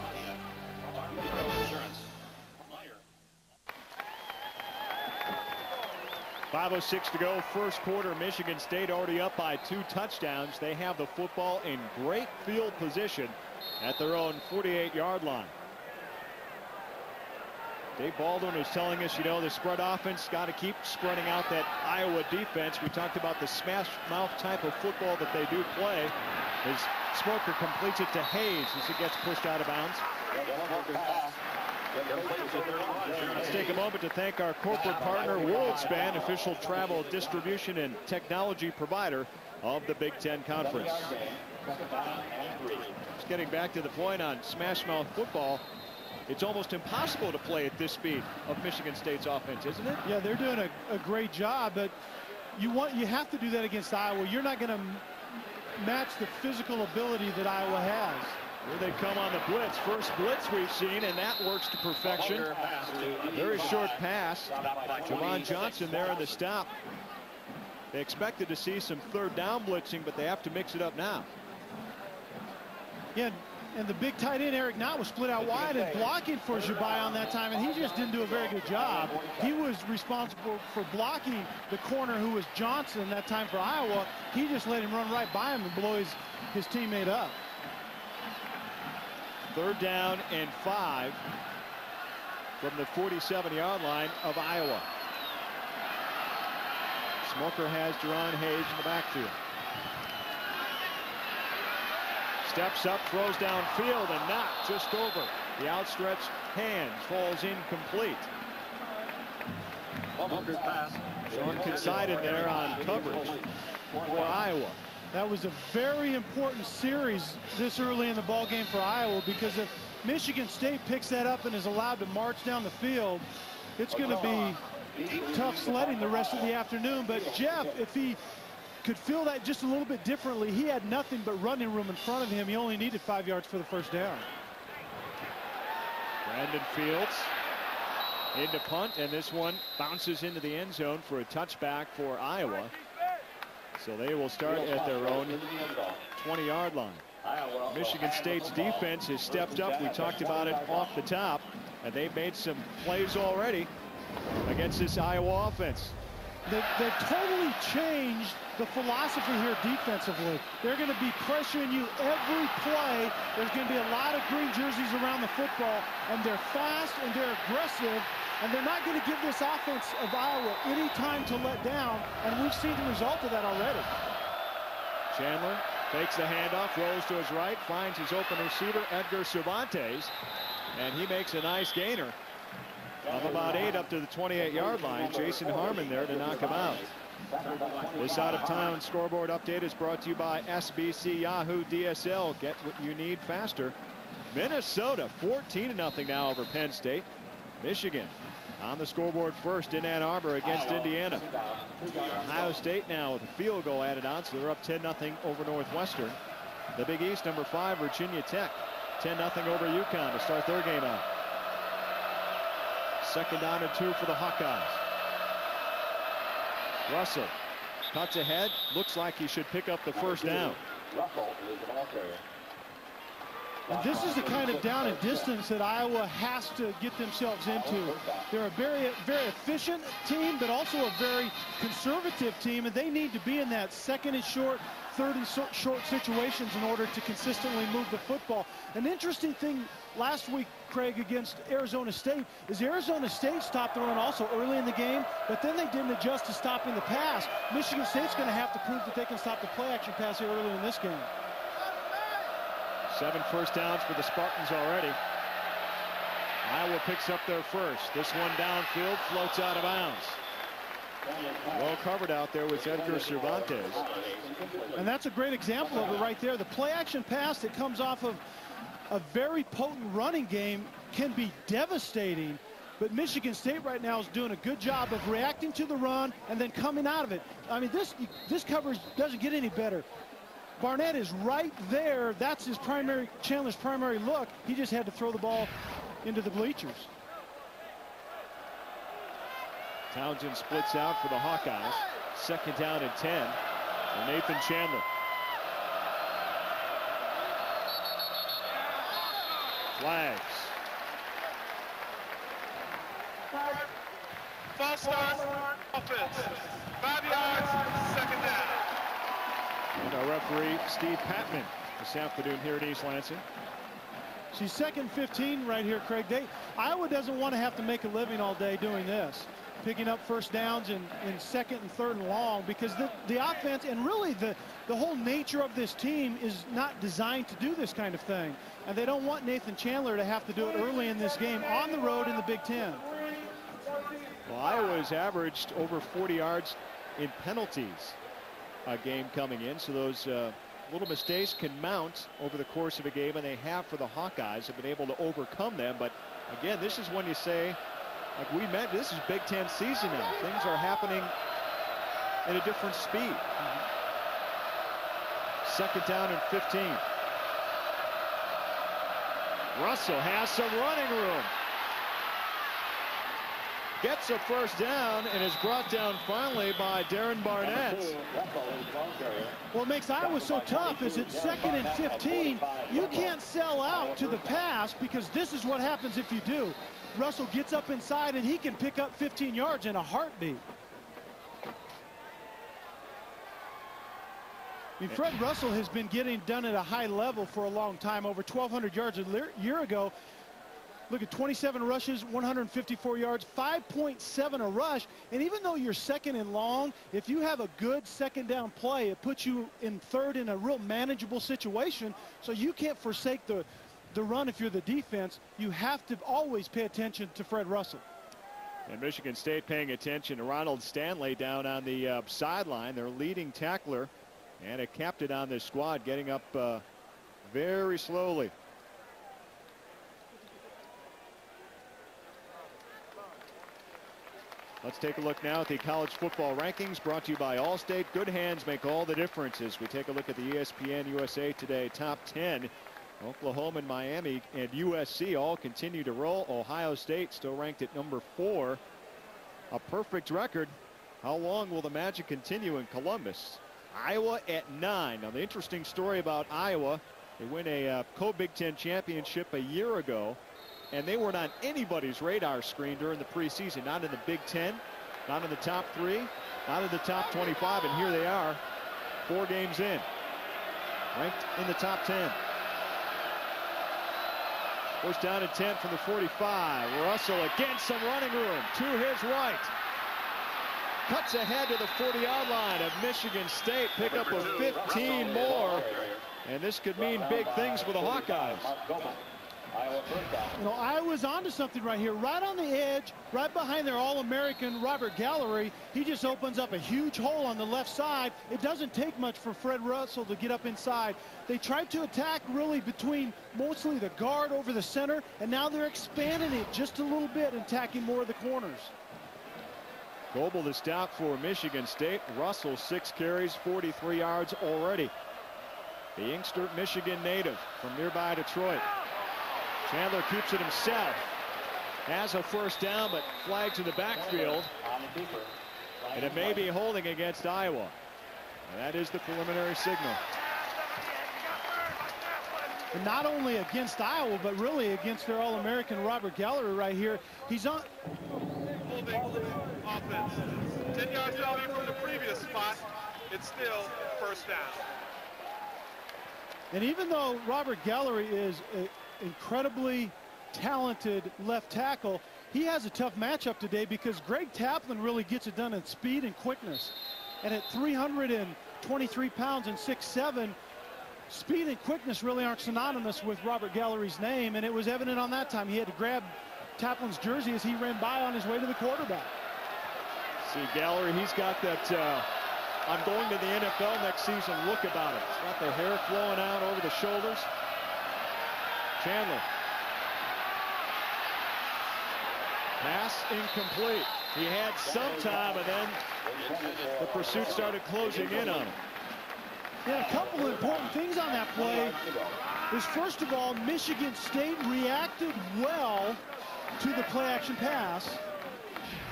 5.06 to go, first quarter. Michigan State already up by two touchdowns. They have the football in great field position at their own 48-yard line. Dave Baldwin is telling us, you know, the spread offense got to keep spreading out that Iowa defense. We talked about the smash mouth type of football that they do play. As Smoker completes it to Hayes as it gets pushed out of bounds. Let's take a moment to thank our corporate partner, WorldSpan, official travel distribution and technology provider of the Big Ten Conference. Just getting back to the point on smash mouth football, it's almost impossible to play at this speed of Michigan State's offense, isn't it? Yeah, they're doing a, a great job, but you want you have to do that against Iowa. You're not going to match the physical ability that Iowa has. Here they come on the blitz. First blitz we've seen, and that works to perfection. Very short pass. Jovon Johnson there in the stop. They expected to see some third down blitzing, but they have to mix it up now. Yeah, and the big tight end, Eric Knott, was split out wide and blocking for Shabaj on that time, and he just didn't do a very good job. He was responsible for blocking the corner who was Johnson that time for Iowa. He just let him run right by him and blow his, his teammate up. Third down and five from the 47-yard line of Iowa. Smoker has Jaren Hayes in the backfield. Steps up, throws downfield, and not just over. The outstretched hands falls incomplete. Sean Considine there on coverage for Iowa. That was a very important series this early in the ball game for Iowa because if Michigan State picks that up and is allowed to march down the field, it's going to be tough sledding the rest of the afternoon. But Jeff, if he could feel that just a little bit differently. He had nothing but running room in front of him. He only needed five yards for the first down. Brandon Fields into punt, and this one bounces into the end zone for a touchback for Iowa. So they will start at their own 20-yard line. Michigan State's defense has stepped up. We talked about it off the top, and they've made some plays already against this Iowa offense. They, they've totally changed the philosophy here defensively. They're going to be pressuring you every play. There's going to be a lot of green jerseys around the football, and they're fast and they're aggressive, and they're not going to give this offense of Iowa any time to let down, and we've seen the result of that already. Chandler takes the handoff, rolls to his right, finds his open receiver, Edgar Cervantes, and he makes a nice gainer of about eight up to the 28-yard line. Jason Harmon there to knock him out. This out-of-town scoreboard update is brought to you by SBC Yahoo DSL. Get what you need faster. Minnesota 14 0 now over Penn State. Michigan on the scoreboard first in Ann Arbor against Indiana. Ohio State now with a field goal added on, so they're up 10 0 over Northwestern. The Big East, number five, Virginia Tech, 10 0 over UConn to start their game out. Second down and two for the Hawkeyes. Russell cuts ahead. Looks like he should pick up the first down. And this is the kind of down and distance that Iowa has to get themselves into. They're a very, very efficient team, but also a very conservative team, and they need to be in that second and short, third and short situations in order to consistently move the football. An interesting thing last week, Craig, against Arizona State, is Arizona State stopped the run also early in the game, but then they didn't adjust to stopping the pass. Michigan State's going to have to prove that they can stop the play-action pass here early in this game. Seven first downs for the Spartans already. Iowa picks up their first. This one downfield floats out of bounds. Well covered out there with Edgar Cervantes. And that's a great example of it right there. The play action pass that comes off of a very potent running game can be devastating. But Michigan State right now is doing a good job of reacting to the run and then coming out of it. I mean, this this coverage doesn't get any better. Barnett is right there. That's his primary, Chandler's primary look. He just had to throw the ball into the bleachers. Townsend splits out for the Hawkeyes. Second down and 10 for Nathan Chandler. Flags. False start, offense. Five yards, second down. And our referee, Steve Patman, this afternoon here at East Lansing. She's second 15 right here, Craig. They, Iowa doesn't want to have to make a living all day doing this picking up first downs in second and third and long because the, the offense and really the, the whole nature of this team is not designed to do this kind of thing. And they don't want Nathan Chandler to have to do it early in this game on the road in the Big Ten. Well, Iowa has averaged over 40 yards in penalties a game coming in. So those uh, little mistakes can mount over the course of a game, and they have for the Hawkeyes have been able to overcome them. But again, this is when you say like we meant, this is Big Ten season now. Things are happening at a different speed. Second down and 15. Russell has some running room. Gets a first down and is brought down finally by Darren Barnett. What makes Iowa so tough is it's second and 15. You can't sell out to the pass because this is what happens if you do. Russell gets up inside and he can pick up 15 yards in a heartbeat. I mean, Fred Russell has been getting done at a high level for a long time, over 1,200 yards a year ago. Look at 27 rushes, 154 yards, 5.7 a rush. And even though you're second and long, if you have a good second down play, it puts you in third in a real manageable situation. So you can't forsake the, the run if you're the defense. You have to always pay attention to Fred Russell. And Michigan State paying attention to Ronald Stanley down on the uh, sideline, their leading tackler and a captain on this squad getting up uh, very slowly. Let's take a look now at the college football rankings brought to you by Allstate. Good hands make all the differences. We take a look at the ESPN USA Today top 10. Oklahoma and Miami and USC all continue to roll. Ohio State still ranked at number four. A perfect record. How long will the magic continue in Columbus? Iowa at nine. Now, the interesting story about Iowa, they win a uh, co-Big Ten championship a year ago, and they weren't on anybody's radar screen during the preseason. Not in the Big Ten, not in the top three, not in the top 25, and here they are, four games in, ranked in the top 10. First down at 10 from the 45. Russell against some running room to his right cuts ahead to the 40-yard line of Michigan State. Pick up a 15 more. And this could mean big things for the Hawkeyes. You know, Iowa's onto something right here. Right on the edge, right behind their All-American Robert Gallery. He just opens up a huge hole on the left side. It doesn't take much for Fred Russell to get up inside. They tried to attack really between mostly the guard over the center, and now they're expanding it just a little bit and attacking more of the corners. Goebel the stop for Michigan State. Russell six carries 43 yards already. The Inkster Michigan native from nearby Detroit. Chandler keeps it himself. Has a first down but flags in the backfield. And it may be holding against Iowa. And that is the preliminary signal. And not only against Iowa, but really against their All-American Robert Gallery right here. He's on holding offense. 10 yards away from the previous spot. It's still first down. And even though Robert Gallery is an incredibly talented left tackle, he has a tough matchup today because Greg Taplin really gets it done in speed and quickness. And at 323 pounds and 6'7", speed and quickness really aren't synonymous with Robert Gallery's name, and it was evident on that time. He had to grab Taplin's jersey as he ran by on his way to the quarterback. See Gallery, he's got that uh, I'm going to the NFL next season look about it. He's got the hair flowing out over the shoulders. Chandler. Pass incomplete. He had some time and then the pursuit started closing in on him. Yeah, a couple of important things on that play is first of all, Michigan State reacted well to the play action pass.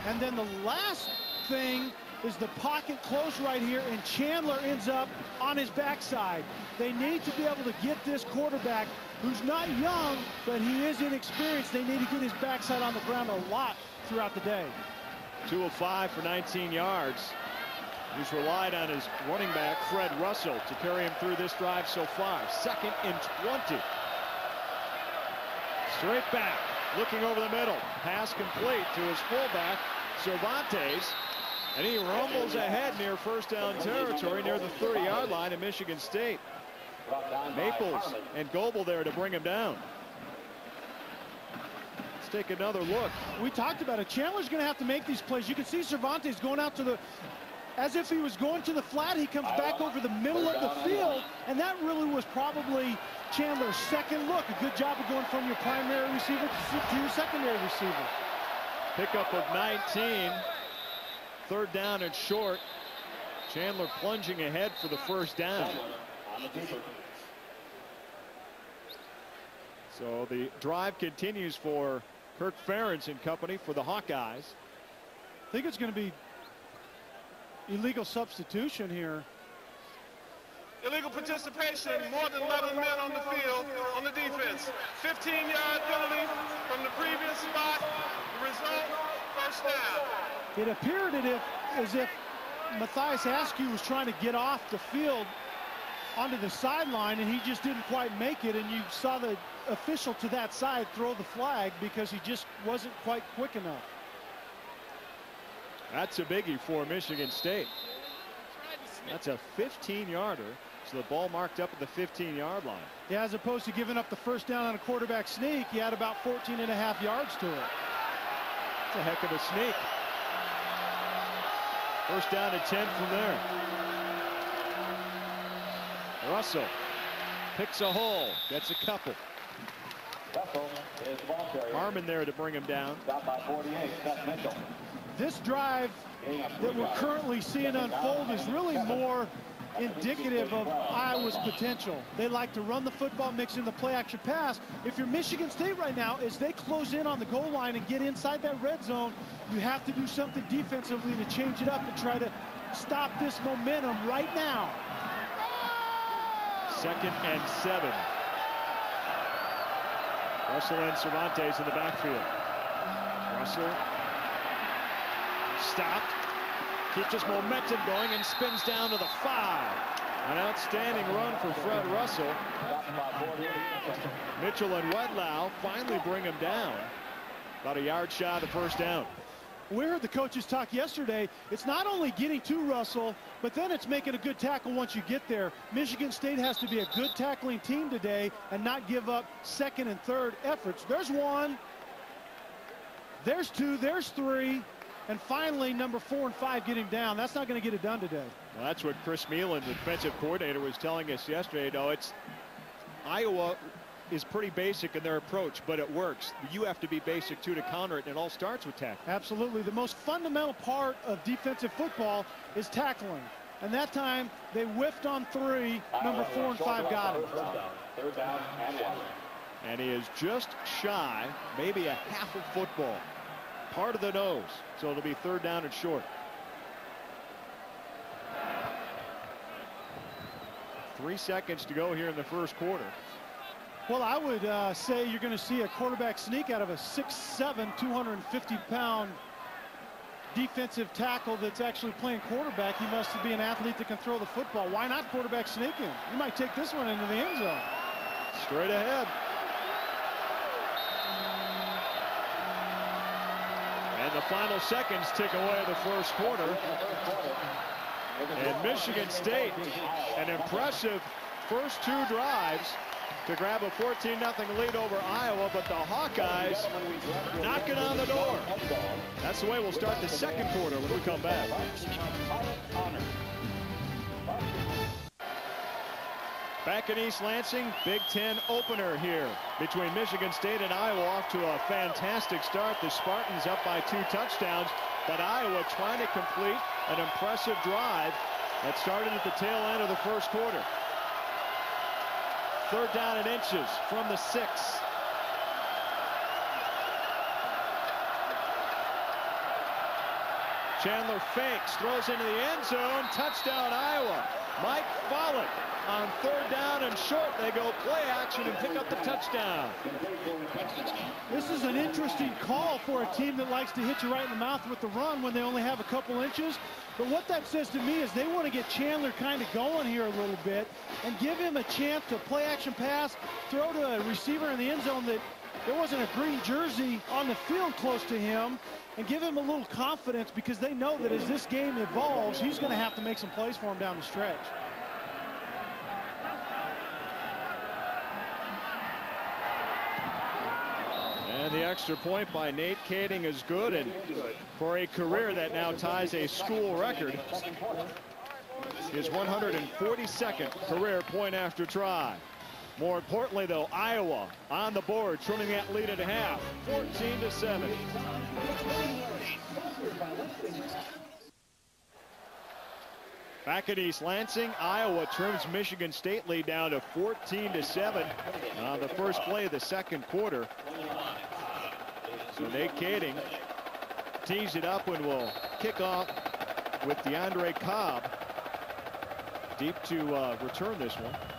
And then the last thing is the pocket close right here, and Chandler ends up on his backside. They need to be able to get this quarterback, who's not young, but he is inexperienced. They need to get his backside on the ground a lot throughout the day. 205 for 19 yards. He's relied on his running back, Fred Russell, to carry him through this drive so far. Second and 20. Straight back looking over the middle. Pass complete to his fullback, Cervantes. And he rumbles ahead near first down territory near the 30-yard line of Michigan State. Maples and Goebel there to bring him down. Let's take another look. We talked about it. Chandler's going to have to make these plays. You can see Cervantes going out to the as if he was going to the flat. He comes back over the middle of the field, and that really was probably Chandler's second look. A good job of going from your primary receiver to your secondary receiver. Pickup of 19. Third down and short. Chandler plunging ahead for the first down. So the drive continues for Kirk Ferentz and company for the Hawkeyes. I think it's going to be illegal substitution here. Illegal participation, more than 11 men on the field on the defense. 15-yard penalty from the previous spot. The result, first down. It appeared as if, as if Matthias Askew was trying to get off the field onto the sideline, and he just didn't quite make it, and you saw the official to that side throw the flag because he just wasn't quite quick enough. That's a biggie for Michigan State. That's a 15-yarder. So the ball marked up at the 15-yard line. Yeah, as opposed to giving up the first down on a quarterback sneak, he had about 14 and a half yards to it. It's a heck of a sneak. First down to 10 from there. Russell picks a hole, gets a couple. Harmon there to bring him down. This drive that we're currently seeing unfold is really more indicative of Iowa's potential. They like to run the football, mix in the play action pass. If you're Michigan State right now, as they close in on the goal line and get inside that red zone, you have to do something defensively to change it up and try to stop this momentum right now. Second and seven. Russell and Cervantes in the backfield. Russell stopped keeps his momentum going and spins down to the five. An outstanding run for Fred Russell. Mitchell and Wedlow finally bring him down. About a yard shy of the first down. We heard the coaches talk yesterday. It's not only getting to Russell, but then it's making a good tackle once you get there. Michigan State has to be a good tackling team today and not give up second and third efforts. There's one. There's two. There's three. And finally, number four and five get him down. That's not going to get it done today. Well, that's what Chris Smeland, the defensive coordinator, was telling us yesterday. No, it's Iowa is pretty basic in their approach, but it works. You have to be basic, too, to counter it, and it all starts with tackling. Absolutely. The most fundamental part of defensive football is tackling. And that time, they whiffed on three. Number four and five got him. Third down and one. And he is just shy, maybe a half of football part of the nose. So it'll be third down and short. Three seconds to go here in the first quarter. Well, I would uh, say you're going to see a quarterback sneak out of a 6'7", 250-pound defensive tackle that's actually playing quarterback. He must be an athlete that can throw the football. Why not quarterback sneaking? You might take this one into the end zone. Straight ahead. The final seconds tick away the first quarter. And Michigan State, an impressive first two drives to grab a 14-0 lead over Iowa, but the Hawkeyes knocking on the door. That's the way we'll start the second quarter when we come back. Back in East Lansing, Big Ten opener here between Michigan State and Iowa off to a fantastic start. The Spartans up by two touchdowns, but Iowa trying to complete an impressive drive that started at the tail end of the first quarter. Third down and inches from the six. Chandler fakes, throws into the end zone, touchdown Iowa. Mike Follett on third down and short. They go play action and pick up the touchdown. This is an interesting call for a team that likes to hit you right in the mouth with the run when they only have a couple inches. But what that says to me is they want to get Chandler kind of going here a little bit and give him a chance to play action pass, throw to a receiver in the end zone that there wasn't a green jersey on the field close to him and give him a little confidence because they know that as this game evolves, he's going to have to make some plays for him down the stretch. And the extra point by Nate Kaeding is good. And for a career that now ties a school record, his 142nd career point after try. More importantly, though, Iowa on the board, trimming that lead at half, 14 to 7. Back at East Lansing, Iowa trims Michigan State lead down to 14 to 7 on the first play of the second quarter. So Nate Kaeding tees it up and will kick off with DeAndra Cobb deep to uh, return this one.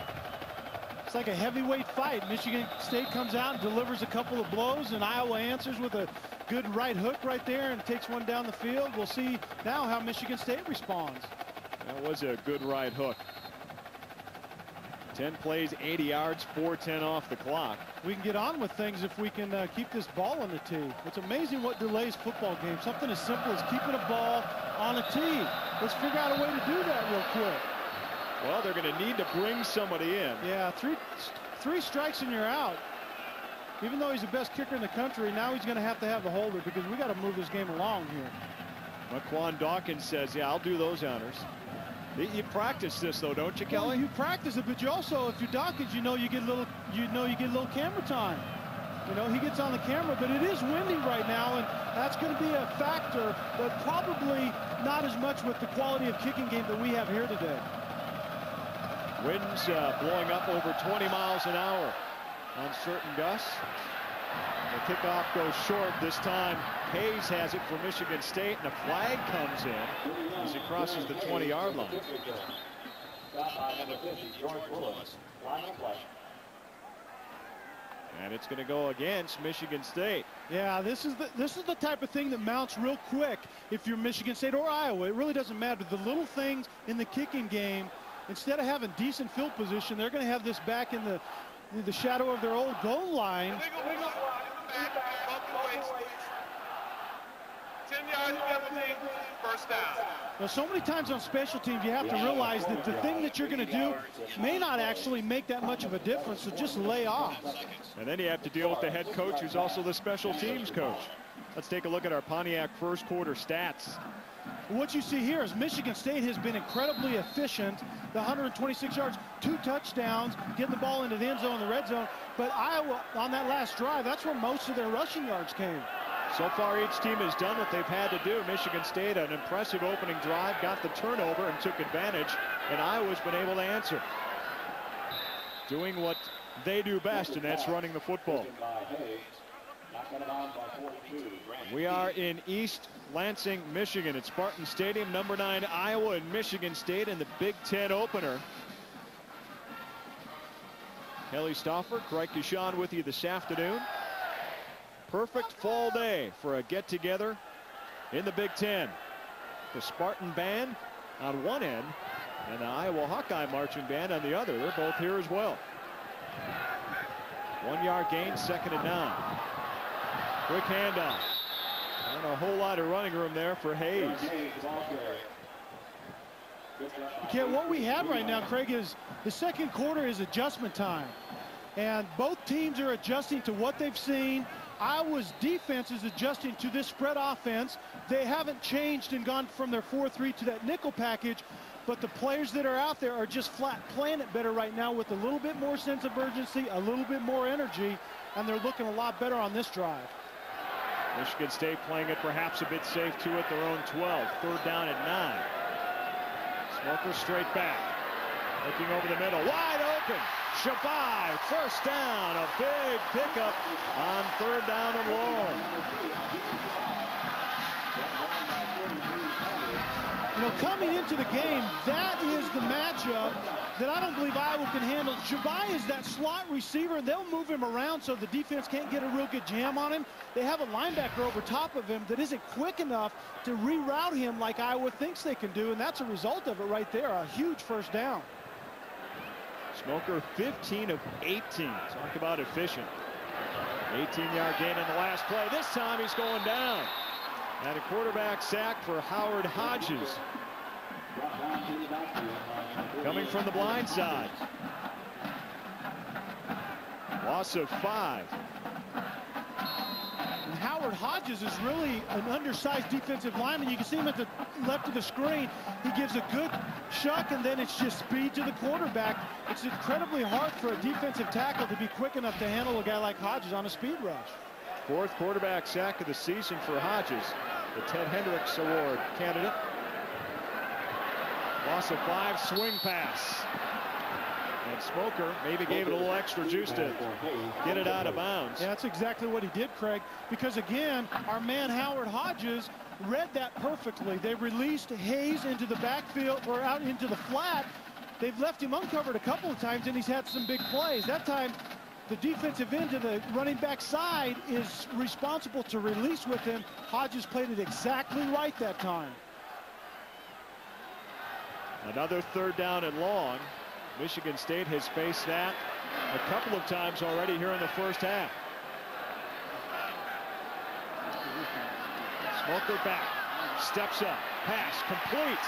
It's like a heavyweight fight. Michigan State comes out and delivers a couple of blows, and Iowa answers with a good right hook right there and takes one down the field. We'll see now how Michigan State responds. That was a good right hook. 10 plays, 80 yards, 410 off the clock. We can get on with things if we can uh, keep this ball on the tee. It's amazing what delays football games. Something as simple as keeping a ball on a tee. Let's figure out a way to do that real quick. Well, they're going to need to bring somebody in. Yeah, three, three strikes and you're out. Even though he's the best kicker in the country, now he's going to have to have the holder because we got to move this game along here. Maquan Dawkins says, yeah, I'll do those honors. You practice this though, don't you, Kelly? Well, you practice it, but you also, if you Dawkins, you know you get a little, you know you get a little camera time. You know, he gets on the camera, but it is windy right now, and that's going to be a factor, but probably not as much with the quality of kicking game that we have here today. Winds uh, blowing up over 20 miles an hour on certain gusts. The kickoff goes short this time. Hayes has it for Michigan State, and a flag comes in as he crosses the 20-yard line. And it's going to go against Michigan State. Yeah, this is the this is the type of thing that mounts real quick if you're Michigan State or Iowa. It really doesn't matter. The little things in the kicking game, instead of having decent field position, they're going to have this back in the in the shadow of their old goal line. 10 yards penalty, first down. Now, so many times on special teams, you have to realize that the thing that you're going to do may not actually make that much of a difference, so just lay off. And then you have to deal with the head coach, who's also the special teams coach. Let's take a look at our Pontiac first quarter stats. What you see here is Michigan State has been incredibly efficient. The 126 yards, two touchdowns, getting the ball into the end zone, the red zone. But Iowa, on that last drive, that's where most of their rushing yards came. So far, each team has done what they've had to do. Michigan State, an impressive opening drive, got the turnover and took advantage, and Iowa's been able to answer. Doing what they do best, and that's running the football. We are in East Lansing, Michigan at Spartan Stadium, number nine, Iowa and Michigan State in the Big Ten opener. Kelly Stouffer, Craig Coshun with you this afternoon. Perfect fall day for a get-together in the Big Ten. The Spartan Band on one end and the Iowa Hawkeye Marching Band on the other. They're both here as well. One yard gain, second and nine. Quick handoff. And a whole lot of running room there for Hayes. Okay, what we have right now, Craig, is the second quarter is adjustment time. And both teams are adjusting to what they've seen Iowa's defense is adjusting to this spread offense. They haven't changed and gone from their 4-3 to that nickel package, but the players that are out there are just flat playing it better right now with a little bit more sense of urgency, a little bit more energy, and they're looking a lot better on this drive. Michigan State playing it perhaps a bit safe too at their own 12. Third down at nine. Smoker straight back. Looking over the middle. Wide open. Shabaj, first down, a big pickup on third down and long. You know, coming into the game, that is the matchup that I don't believe Iowa can handle. Shabaj is that slot receiver, and they'll move him around so the defense can't get a real good jam on him. They have a linebacker over top of him that isn't quick enough to reroute him like Iowa thinks they can do, and that's a result of it right there, a huge first down. Smoker 15 of 18. Talk about efficient. 18-yard gain on the last play. This time he's going down. And a quarterback sack for Howard Hodges. Coming from the blind side. Loss of five. And Howard Hodges is really an undersized defensive lineman. You can see him at the left of the screen. He gives a good shuck, and then it's just speed to the quarterback. It's incredibly hard for a defensive tackle to be quick enough to handle a guy like Hodges on a speed rush. Fourth quarterback sack of the season for Hodges, the Ted Hendricks Award candidate. Loss of five, swing pass. And Smoker maybe gave it a little extra juice to get it out of bounds. Yeah, that's exactly what he did, Craig. Because again, our man Howard Hodges read that perfectly. They released Hayes into the backfield or out into the flat. They've left him uncovered a couple of times, and he's had some big plays. That time, the defensive end to the running back side is responsible to release with him. Hodges played it exactly right that time. Another third down and long. Michigan State has faced that a couple of times already here in the first half. Smoker back, steps up, pass complete.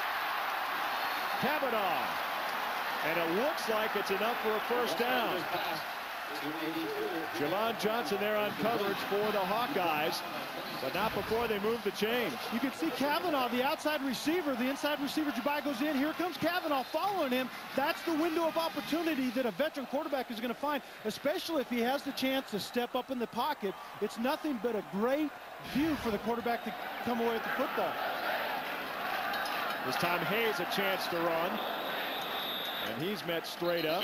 Kavanaugh. And it looks like it's enough for a first down. Jovon Johnson there on coverage for the Hawkeyes, but not before they move the chains. You can see Kavanaugh, the outside receiver, the inside receiver, Shabaj goes in. Here comes Kavanaugh following him. That's the window of opportunity that a veteran quarterback is going to find, especially if he has the chance to step up in the pocket. It's nothing but a great view for the quarterback to come away with the football. This time Hayes a chance to run. And he's met straight up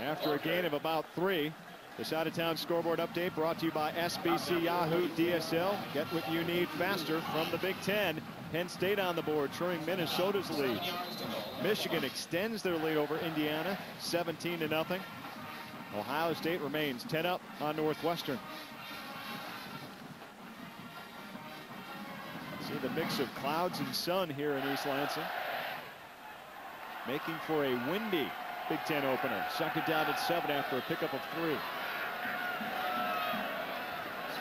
after a gain of about three. This out-of-town scoreboard update brought to you by SBC Yahoo DSL. Get what you need faster from the Big Ten. Penn State on the board, trimming Minnesota's lead. Michigan extends their lead over Indiana, 17 to nothing. Ohio State remains 10 up on Northwestern. See the mix of clouds and sun here in East Lansing. Making for a windy Big Ten opener. Second down at seven after a pickup of three.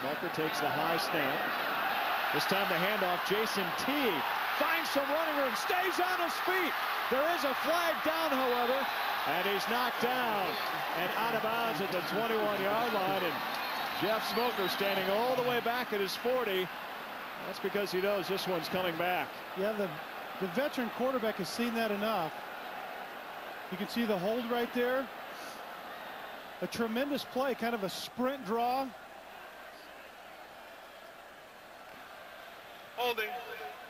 Smoker takes the high snap. This time the handoff, Jason Teague finds some running room, stays on his feet. There is a flag down, however, and he's knocked down and out of bounds at the 21-yard line. And Jeff Smoker standing all the way back at his 40. That's because he knows this one's coming back. Yeah, the, the veteran quarterback has seen that enough. You can see the hold right there. A tremendous play, kind of a sprint draw. Holding,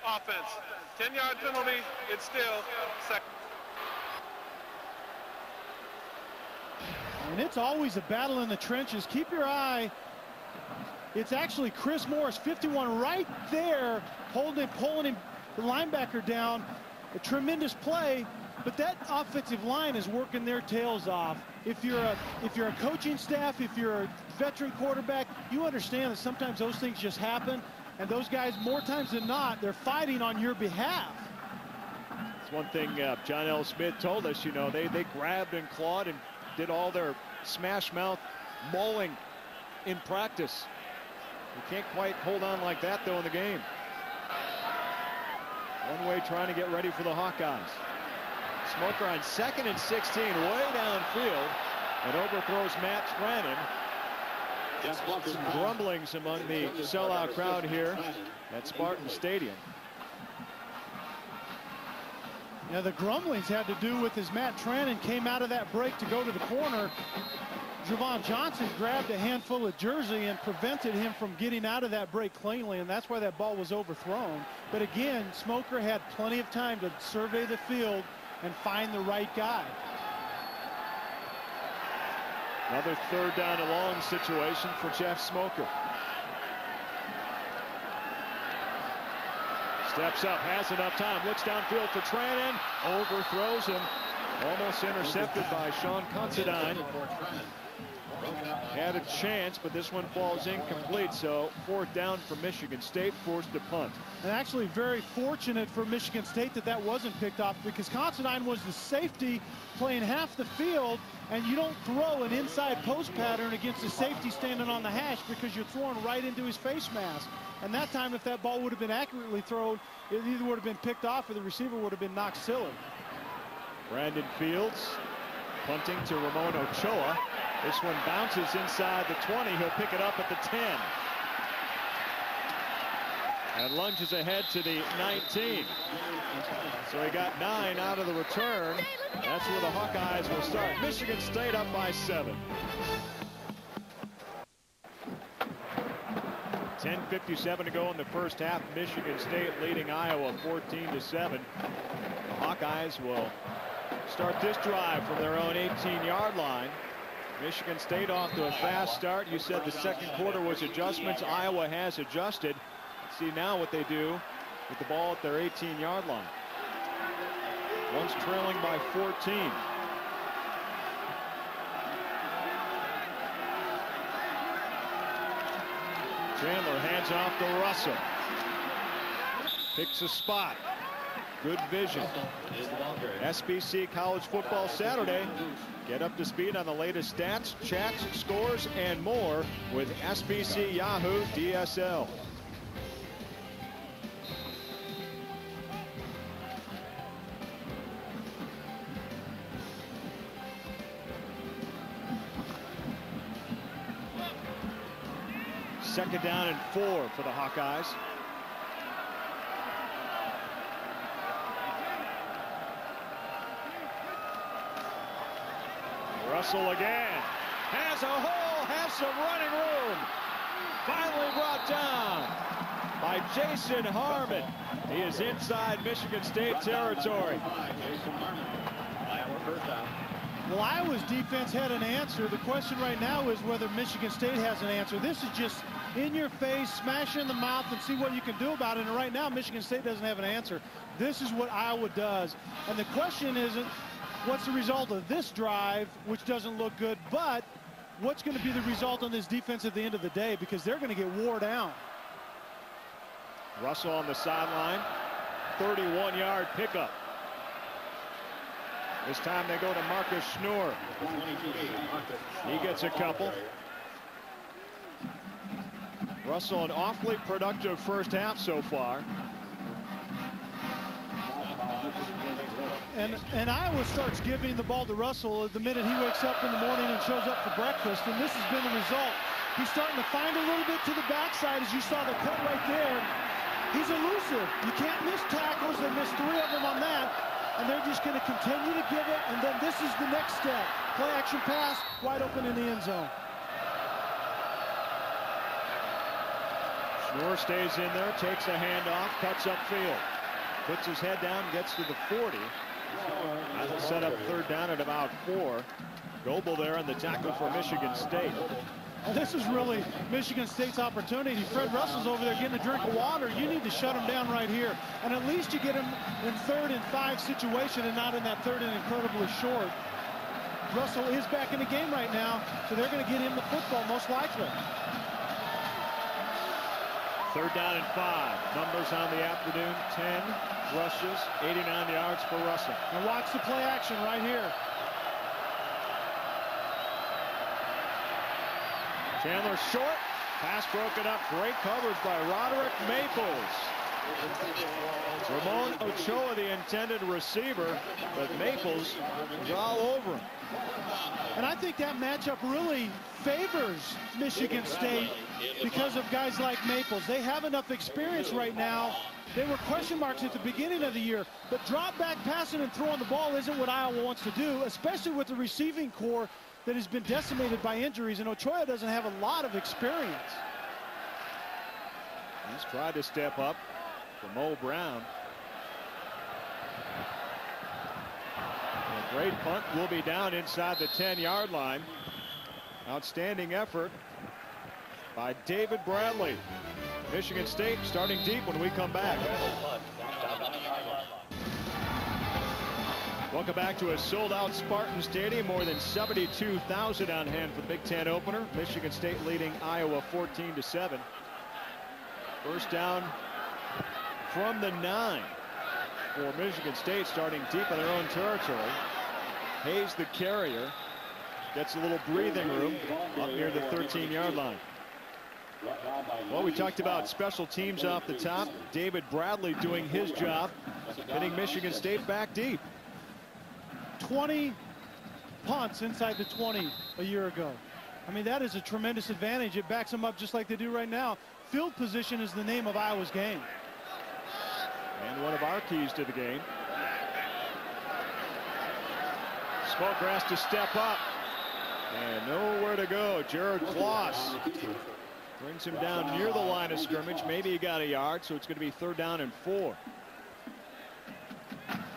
offense. 10-yard penalty, it's still second. And it's always a battle in the trenches. Keep your eye. It's actually Chris Morris, 51, right there, holding, pulling him, the linebacker down. A tremendous play. But that offensive line is working their tails off. If you're a if you're a coaching staff, if you're a veteran quarterback, you understand that sometimes those things just happen. And those guys, more times than not, they're fighting on your behalf. It's one thing uh, John L. Smith told us, you know, they, they grabbed and clawed and did all their smash mouth mauling in practice. You can't quite hold on like that, though, in the game. One way trying to get ready for the Hawkeyes. Smoker on second and 16, way downfield, and overthrows Matt Trannon. Some grumblings among the sellout crowd here at Spartan Stadium. Yeah, the grumblings had to do with as Matt Trannon came out of that break to go to the corner. Jovon Johnson grabbed a handful of jersey and prevented him from getting out of that break cleanly, and that's why that ball was overthrown. But again, Smoker had plenty of time to survey the field and find the right guy. Another third down and long situation for Jeff Smoker. Steps up, has enough time, looks downfield for Trannon, overthrows him. Almost intercepted by Sean Considine. Had a chance, but this one falls incomplete. So fourth down for Michigan State, forced to punt. And actually very fortunate for Michigan State that that wasn't picked off because Considine was the safety playing half the field and you don't throw an inside post pattern against a safety standing on the hash because you're throwing right into his face mask. And that time, if that ball would have been accurately thrown, it either would have been picked off or the receiver would have been knocked silly. Brandon Fields punting to Ramon Ochoa. This one bounces inside the 20. He'll pick it up at the 10. And lunges ahead to the 19. So he got nine out of the return. That's where the Hawkeyes will start. Michigan State up by seven. 10.57 to go in the first half. Michigan State leading Iowa 14 to 7. The Hawkeyes will start this drive from their own 18-yard line. Michigan State off to a fast start. You said the second quarter was adjustments. Iowa has adjusted. Let's see now what they do with the ball at their 18-yard line. Once trailing by 14. Chandler hands off to Russell. Picks a spot. Good vision. SBC College Football Saturday. Get up to speed on the latest stats, chats, scores, and more with SBC Yahoo DSL. Second down and four for the Hawkeyes. Russell again. Has a hole, has some running room. Finally brought down by Jason Harmon. He is inside Michigan State territory. Well, Iowa's defense had an answer. The question right now is whether Michigan State has an answer. This is just in your face, smash in the mouth, and see what you can do about it. And right now, Michigan State doesn't have an answer. This is what Iowa does. And the question isn't what's the result of this drive, which doesn't look good, but what's going to be the result on this defense at the end of the day because they're going to get wore down. Russell on the sideline, 31-yard pickup. This time they go to Marcus Schnoor. He gets a couple. Russell an awfully productive first half so far. And, and Iowa starts giving the ball to Russell the minute he wakes up in the morning and shows up for breakfast. And this has been the result. He's starting to find a little bit to the backside as you saw the cut right there. He's elusive. You can't miss tackles. They missed three of them on that and they're just going to continue to give it, and then this is the next step. Play action pass, wide open in the end zone. Schnoor stays in there, takes a handoff, cuts upfield. Puts his head down, gets to the 40. That'll set up third down at about four. Goebel there on the tackle for Michigan State. This is really Michigan State's opportunity. Fred Russell's over there getting a drink of water. You need to shut him down right here. And at least you get him in third and five situation and not in that third and incredibly short. Russell is back in the game right now, so they're going to get him the football most likely. Third down and five. Numbers on the afternoon, 10 rushes, 89 yards for Russell. And watch the play action right here. Chandler short. Pass broken up. Great coverage by Roderick Maples. Ramon Ochoa, the intended receiver, but Maples is all over him. And I think that matchup really favors Michigan State because of guys like Maples. They have enough experience right now. They were question marks at the beginning of the year, but drop back passing and throwing the ball isn't what Iowa wants to do, especially with the receiving core that has been decimated by injuries, and Ochoa doesn't have a lot of experience. He's tried to step up for Mo Brown. A great punt will be down inside the 10-yard line. Outstanding effort by David Bradley. Michigan State starting deep when we come back. Welcome back to a sold-out Spartan Stadium. More than 72,000 on hand for the Big Ten opener. Michigan State leading Iowa 14 to 7. First down from the nine for Michigan State starting deep in their own territory. Hayes the carrier gets a little breathing room up near the 13-yard line. Well, we talked about special teams off the top. David Bradley doing his job, getting Michigan State back deep. 20 punts inside the 20 a year ago. I mean, that is a tremendous advantage. It backs them up just like they do right now. Field position is the name of Iowa's game. And one of our keys to the game. Smallgrass to step up. And nowhere to go. Jared Clauss brings him down near the line of scrimmage. Maybe he got a yard, so it's going to be third down and four.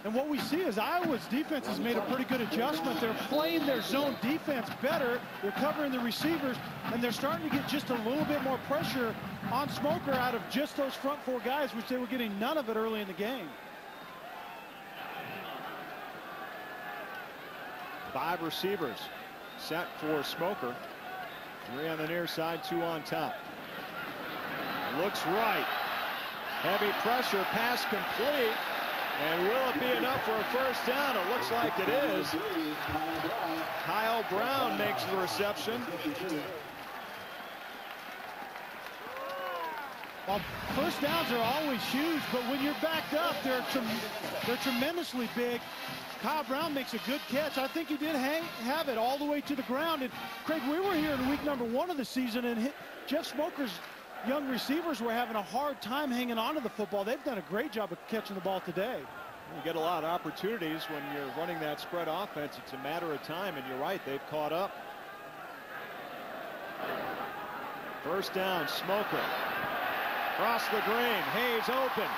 And what we see is Iowa's defense has made a pretty good adjustment. They're playing their zone defense better. They're covering the receivers, and they're starting to get just a little bit more pressure on Smoker out of just those front four guys, which they were getting none of it early in the game. Five receivers set for Smoker. Three on the near side, two on top. Looks right. Heavy pressure, pass complete. And will it be enough for a first down? It looks like it is. Kyle Brown makes the reception. Well, first downs are always huge, but when you're backed up, they're, they're tremendously big. Kyle Brown makes a good catch. I think he did hang, have it all the way to the ground. And Craig, we were here in week number one of the season, and hit, Jeff Smoker's young receivers were having a hard time hanging on to the football. They've done a great job of catching the ball today. You get a lot of opportunities when you're running that spread offense. It's a matter of time, and you're right, they've caught up. First down, Smoker. Across the green, Hayes open.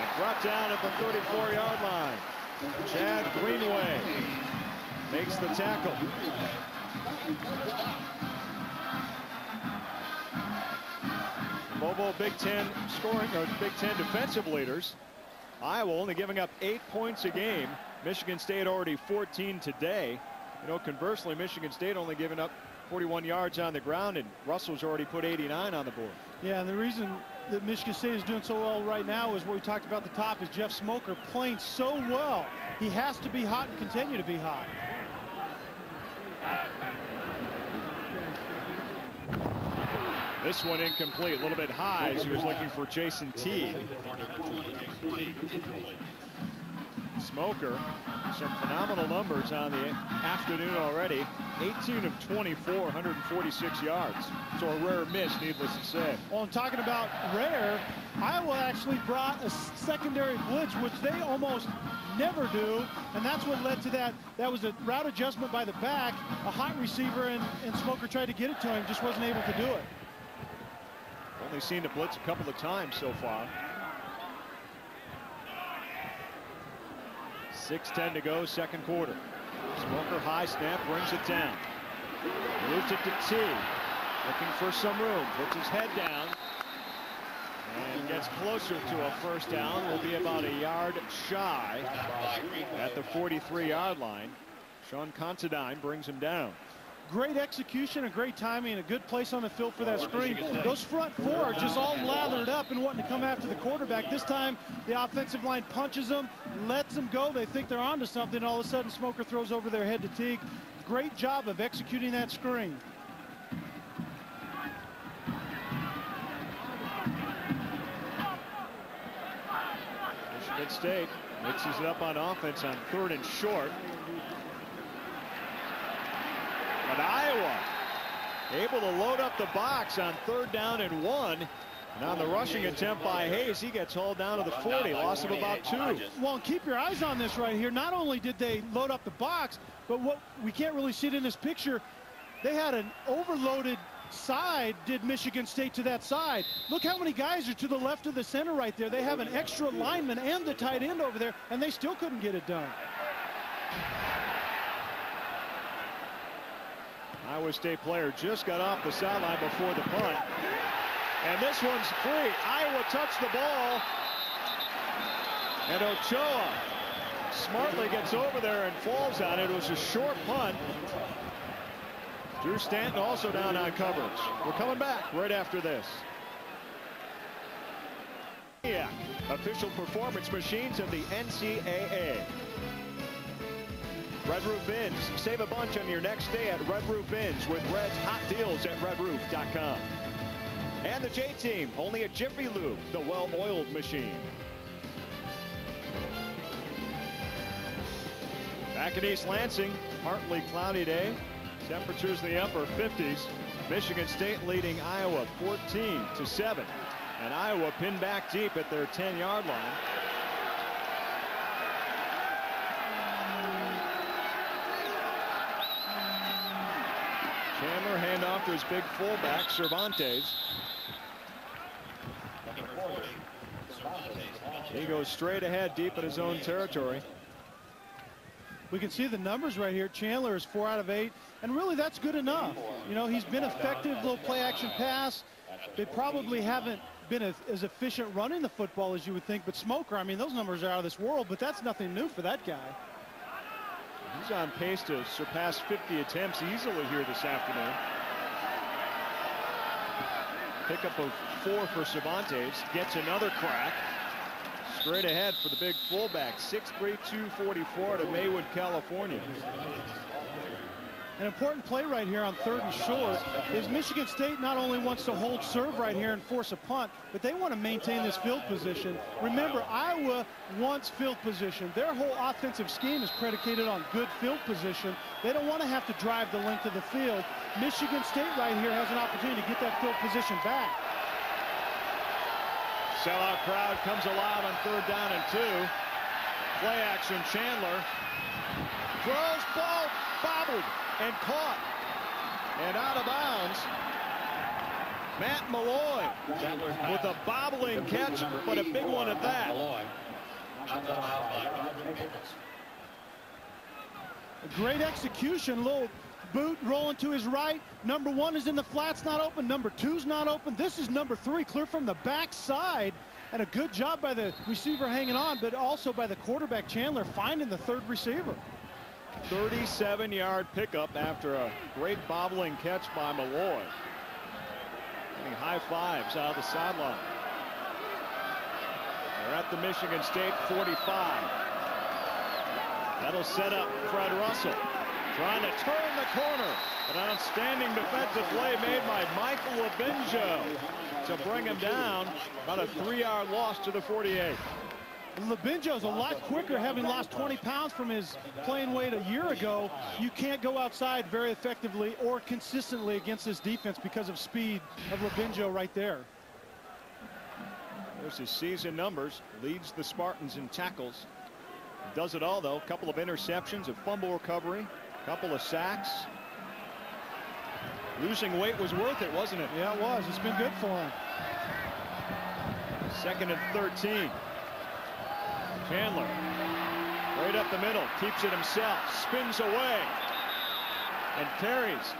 And brought down at the 34-yard line. Chad Greenway makes the tackle. Mobile Big Ten scoring, or Big Ten defensive leaders. Iowa only giving up eight points a game. Michigan State already 14 today. You know, conversely, Michigan State only giving up 41 yards on the ground, and Russell's already put 89 on the board. Yeah, and the reason that Michigan State is doing so well right now is what we talked about the top is Jeff Smoker playing so well. He has to be hot and continue to be hot. This one incomplete, a little bit high as he was looking for Jason T. Smoker, some phenomenal numbers on the afternoon already. 18 of 24, 146 yards. So a rare miss, needless to say. Well, I'm talking about rare. Iowa actually brought a secondary blitz, which they almost never do, and that's what led to that. That was a route adjustment by the back, a hot receiver, and, and Smoker tried to get it to him, just wasn't able to do it. Only seen the blitz a couple of times so far. 6-10 to go, second quarter. Smoker high snap, brings it down. Moves it to T. Looking for some room, puts his head down. And gets closer to a first down. Will be about a yard shy at the 43-yard line. Sean Considine brings him down great execution, a great timing, and a good place on the field for that screen. Those front four are just all lathered up and wanting to come after the quarterback. This time, the offensive line punches them, lets them go. They think they're onto something. All of a sudden, Smoker throws over their head to Teague. Great job of executing that screen. Michigan State mixes it up on offense on third and short. But Iowa able to load up the box on third down and one. And on the rushing attempt by Hayes, he gets hauled down to the 40, loss of about two. Well, keep your eyes on this right here. Not only did they load up the box, but what we can't really see it in this picture, they had an overloaded side did Michigan State to that side. Look how many guys are to the left of the center right there. They have an extra lineman and the tight end over there, and they still couldn't get it done. Iowa State player just got off the sideline before the punt. And this one's free. Iowa touched the ball. And Ochoa smartly gets over there and falls on it. It was a short punt. Drew Stanton also down on coverage. We're coming back right after this. Official performance machines of the NCAA. Red Roof Inns. Save a bunch on your next day at Red Roof Inns with Red's hot deals at redroof.com. And the J-Team, only a Jiffy Lube, the well-oiled machine. Back in East Lansing, partly cloudy day. Temperatures in the upper 50s. Michigan State leading Iowa 14 to 7. And Iowa pinned back deep at their 10-yard line. Chandler handoff to his big fullback, Cervantes. He goes straight ahead deep in his own territory. We can see the numbers right here. Chandler is four out of eight, and really that's good enough. You know, he's been effective, little play action pass. They probably haven't been as efficient running the football as you would think, but Smoker, I mean, those numbers are out of this world, but that's nothing new for that guy. He's on pace to surpass 50 attempts easily here this afternoon. Pickup of four for Cervantes. Gets another crack. Straight ahead for the big fullback. 6'3", 244 to Maywood, California. An important play right here on third and short is Michigan State not only wants to hold serve right here and force a punt, but they want to maintain this field position. Remember, Iowa wants field position. Their whole offensive scheme is predicated on good field position. They don't want to have to drive the length of the field. Michigan State right here has an opportunity to get that field position back. Sellout crowd comes alive on third down and two. Play action Chandler. Throws ball bobbled and caught and out of bounds. Matt Malloy with a bobbling catch, but a big one at that. Great execution, little boot rolling to his right. Number one is in the flats, not open. Number two's not open. This is number three, clear from the backside. And a good job by the receiver hanging on, but also by the quarterback Chandler finding the third receiver. 37-yard pickup after a great bobbling catch by Malloy. Getting high fives out of the sideline. They're at the Michigan State 45. That'll set up Fred Russell. Trying to turn the corner. An outstanding defensive play made by Michael Labinjo to bring him down. About a three-yard loss to the 48. Labinjo's a lot quicker, having lost 20 pounds from his playing weight a year ago. You can't go outside very effectively or consistently against this defense because of speed of Labinjo right there. There's his season numbers. Leads the Spartans in tackles. Does it all, though. A couple of interceptions, a fumble recovery, a couple of sacks. Losing weight was worth it, wasn't it? Yeah, it was. It's been good for him. Second and 13. Chandler, right up the middle, keeps it himself, spins away, and carries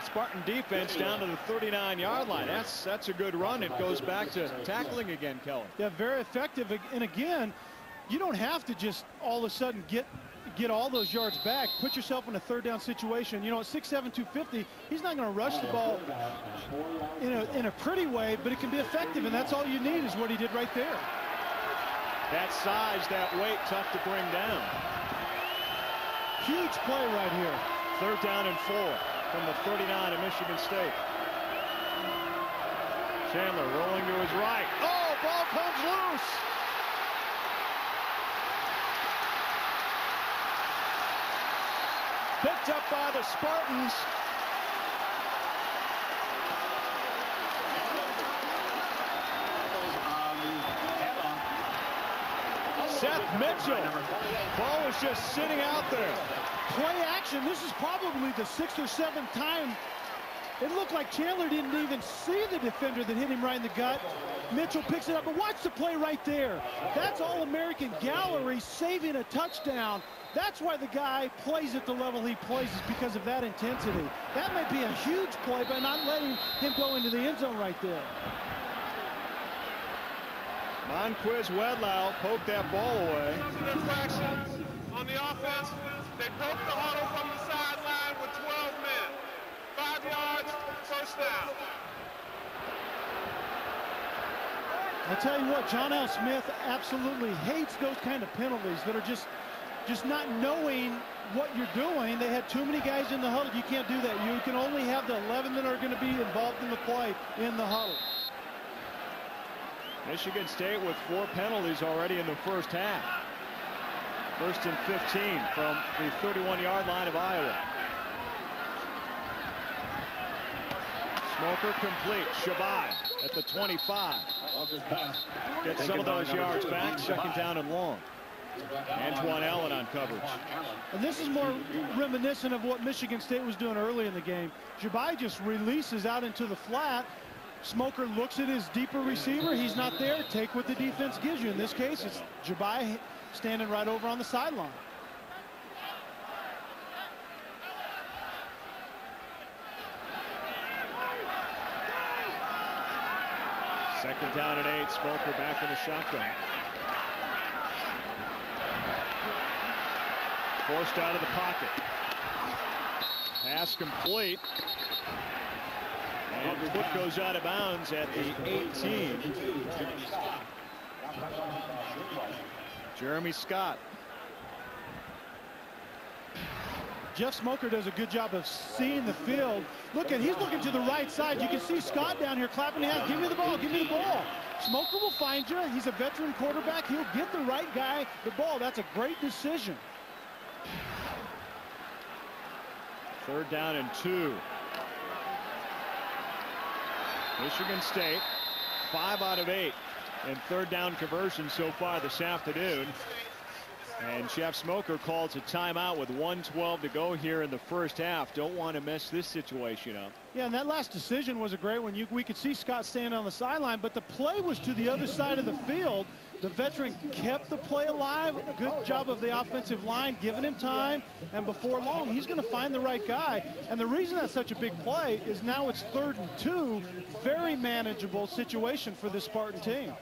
the Spartan defense down to the 39-yard line. That's that's a good run. It goes back to tackling again, Kelly. Yeah, very effective. And again, you don't have to just all of a sudden get get all those yards back. Put yourself in a third down situation. You know, at 6'7", 250, he's not going to rush the ball in a, in a pretty way, but it can be effective, and that's all you need is what he did right there. That size, that weight, tough to bring down. Huge play right here. Third down and four from the 39 of Michigan State. Chandler rolling to his right. Oh, ball comes loose. Picked up by the Spartans. Seth Mitchell. Ball was just sitting out there. Play action. This is probably the sixth or seventh time. It looked like Chandler didn't even see the defender that hit him right in the gut. Mitchell picks it up, but watch the play right there. That's All-American Gallery saving a touchdown. That's why the guy plays at the level he plays is because of that intensity. That might be a huge play by not letting him go into the end zone right there. Monquiz Wedlow poked that ball away. On the offense. They broke the huddle from the sideline with 12 men. Five yards, first down. I tell you what, John L. Smith absolutely hates those kind of penalties that are just just not knowing what you're doing. They had too many guys in the huddle. You can't do that. You can only have the 11 that are going to be involved in the play in the huddle. Michigan State with four penalties already in the first half. First and 15 from the 31-yard line of Iowa. Smoker complete. Shabaj at the 25. Get some of those yards back. Second down and long. Antwan Allen on coverage. And this is more reminiscent of what Michigan State was doing early in the game. Shabaj just releases out into the flat Smoker looks at his deeper receiver. He's not there. Take what the defense gives you. In this case, it's Shabaj standing right over on the sideline. Second down and eight. Smoker back in the shotgun. Forced out of the pocket. Pass complete. And goes out of bounds at the 18. Jeremy Scott. Jeff Smoker does a good job of seeing the field. Look at, he's looking to the right side. You can see Scott down here clapping hands. Give me the ball, give me the ball. Smoker will find you. He's a veteran quarterback. He'll get the right guy the ball. That's a great decision. Third down and two. Michigan State, five out of eight in third down conversion so far this afternoon. And Jeff Smoker calls a timeout with 112 to go here in the first half. Don't want to mess this situation up. Yeah, and that last decision was a great one. You, we could see Scott standing on the sideline, but the play was to the other side of the field. The veteran kept the play alive. Good job of the offensive line, giving him time. And before long, he's going to find the right guy. And the reason that's such a big play is now it's third and two. Very manageable situation for this Spartan team.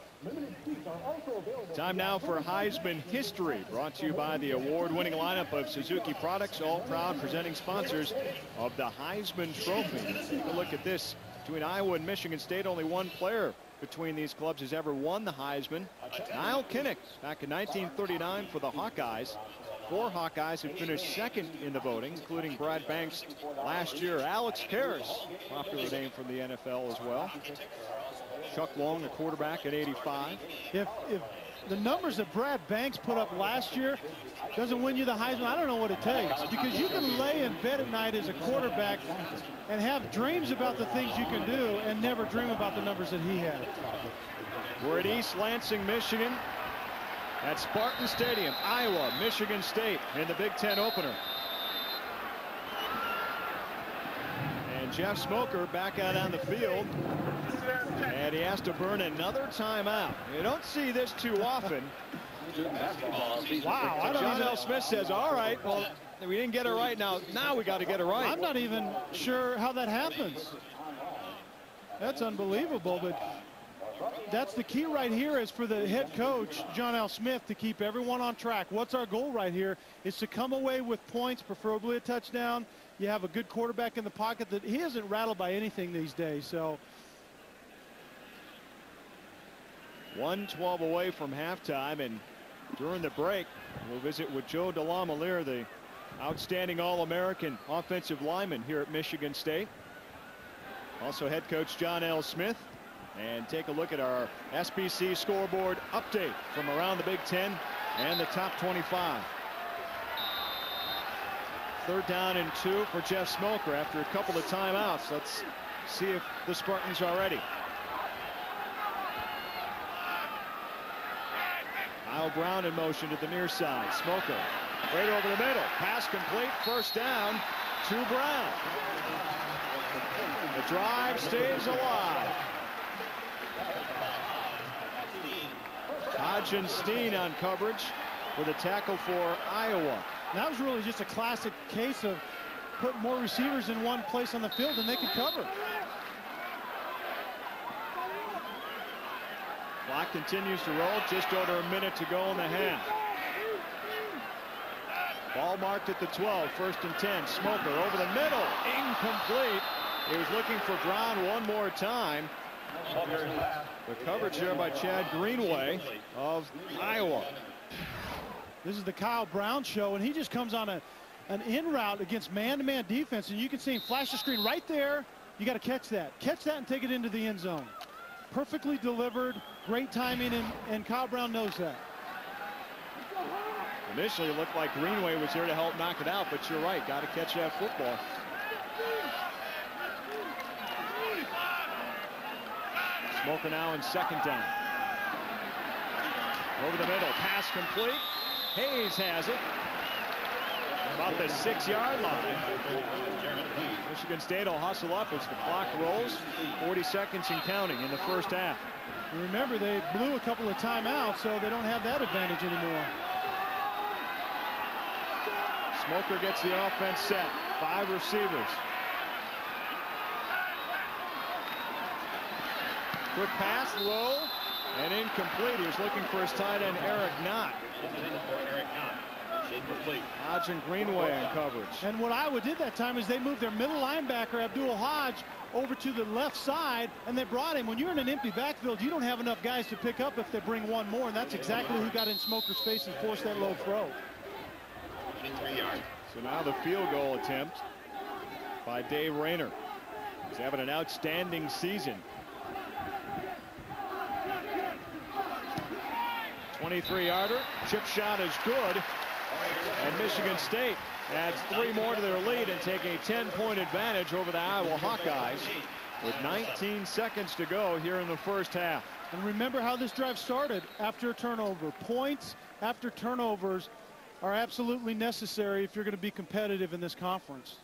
Time now for Heisman history, brought to you by the award-winning lineup of Suzuki products, all proud presenting sponsors of the Heisman Trophy. Take a look at this. Between Iowa and Michigan State, only one player between these clubs has ever won the Heisman. Nile Kinnick back in 1939 for the Hawkeyes. Four Hawkeyes who finished second in the voting, including Brad Banks last year. Alex Karras, popular name from the NFL as well. Chuck Long, the quarterback at 85. If, if the numbers that Brad Banks put up last year doesn't win you the Heisman, I don't know what it takes. Because you can lay in bed at night as a quarterback and have dreams about the things you can do and never dream about the numbers that he had. We're at East Lansing, Michigan at Spartan Stadium, Iowa, Michigan State in the Big Ten opener. And Jeff Smoker back out on the field. And he has to burn another timeout. You don't see this too often. Wow, I don't John L. Smith says, all right, well, we didn't get it right now. Now we got to get it right. I'm not even sure how that happens. That's unbelievable, but that's the key right here is for the head coach, John L. Smith, to keep everyone on track. What's our goal right here is to come away with points, preferably a touchdown. You have a good quarterback in the pocket that he isn't rattled by anything these days. So 112 away from halftime and during the break we'll visit with Joe DeLamielleure the outstanding all-American offensive lineman here at Michigan State also head coach John L. Smith and take a look at our SBC scoreboard update from around the Big Ten and the top 25 third down and two for Jeff Smoker after a couple of timeouts let's see if the Spartans are ready Kyle Brown in motion to the near side. Smoker right over the middle. Pass complete. First down to Brown. The drive stays alive. Hodgenstein on coverage for the tackle for Iowa. that was really just a classic case of put more receivers in one place on the field than they could cover. Clock continues to roll. Just over a minute to go in the half. Ball marked at the 12. First and 10. Smoker over the middle. Incomplete. He was looking for Brown one more time. The coverage there by Chad Greenway of Iowa. This is the Kyle Brown show, and he just comes on a an in route against man-to-man -man defense, and you can see him flash the screen right there. You got to catch that. Catch that and take it into the end zone. Perfectly delivered, great timing, and, and Kyle Brown knows that. Initially, it looked like Greenway was there to help knock it out, but you're right. Got to catch that football. Smoker now in second down. Over the middle. Pass complete. Hayes has it. about the six-yard line. Michigan State will hustle up as the clock rolls. 40 seconds and counting in the first half. Remember, they blew a couple of timeouts, so they don't have that advantage anymore. Smoker gets the offense set. Five receivers. Quick pass, low, and incomplete. He was looking for his tight end, Eric Knott. Hodge and Greenway in coverage. And what Iowa did that time is they moved their middle linebacker, Abdul Hodge, over to the left side, and they brought him. When you're in an empty backfield, you don't have enough guys to pick up if they bring one more, and that's exactly who got in Smoker's face and forced that low throw. So now the field goal attempt by Dave Rayner. He's having an outstanding season. 23-yarder. Chip shot is good. And Michigan State adds three more to their lead and take a 10-point advantage over the Iowa Hawkeyes with 19 seconds to go here in the first half. And remember how this drive started after a turnover. Points after turnovers are absolutely necessary if you're going to be competitive in this conference.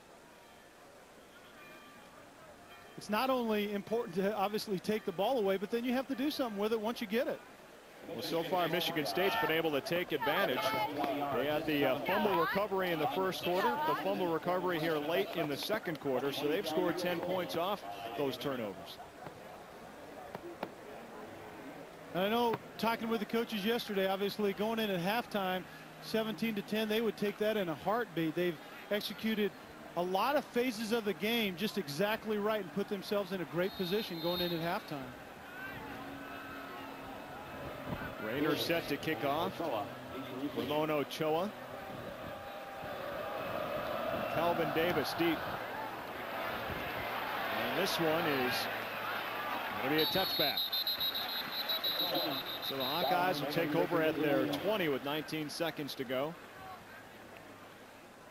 It's not only important to obviously take the ball away, but then you have to do something with it once you get it. Well, so far, Michigan State's been able to take advantage. They had the uh, fumble recovery in the first quarter, the fumble recovery here late in the second quarter, so they've scored 10 points off those turnovers. And I know talking with the coaches yesterday, obviously going in at halftime, 17 to 10, they would take that in a heartbeat. They've executed a lot of phases of the game just exactly right and put themselves in a great position going in at halftime. Rayner set to kick off. Ramon Ochoa. Calvin Davis deep. And this one is going to be a touchback. So the Hawkeyes will take over at their 20 with 19 seconds to go.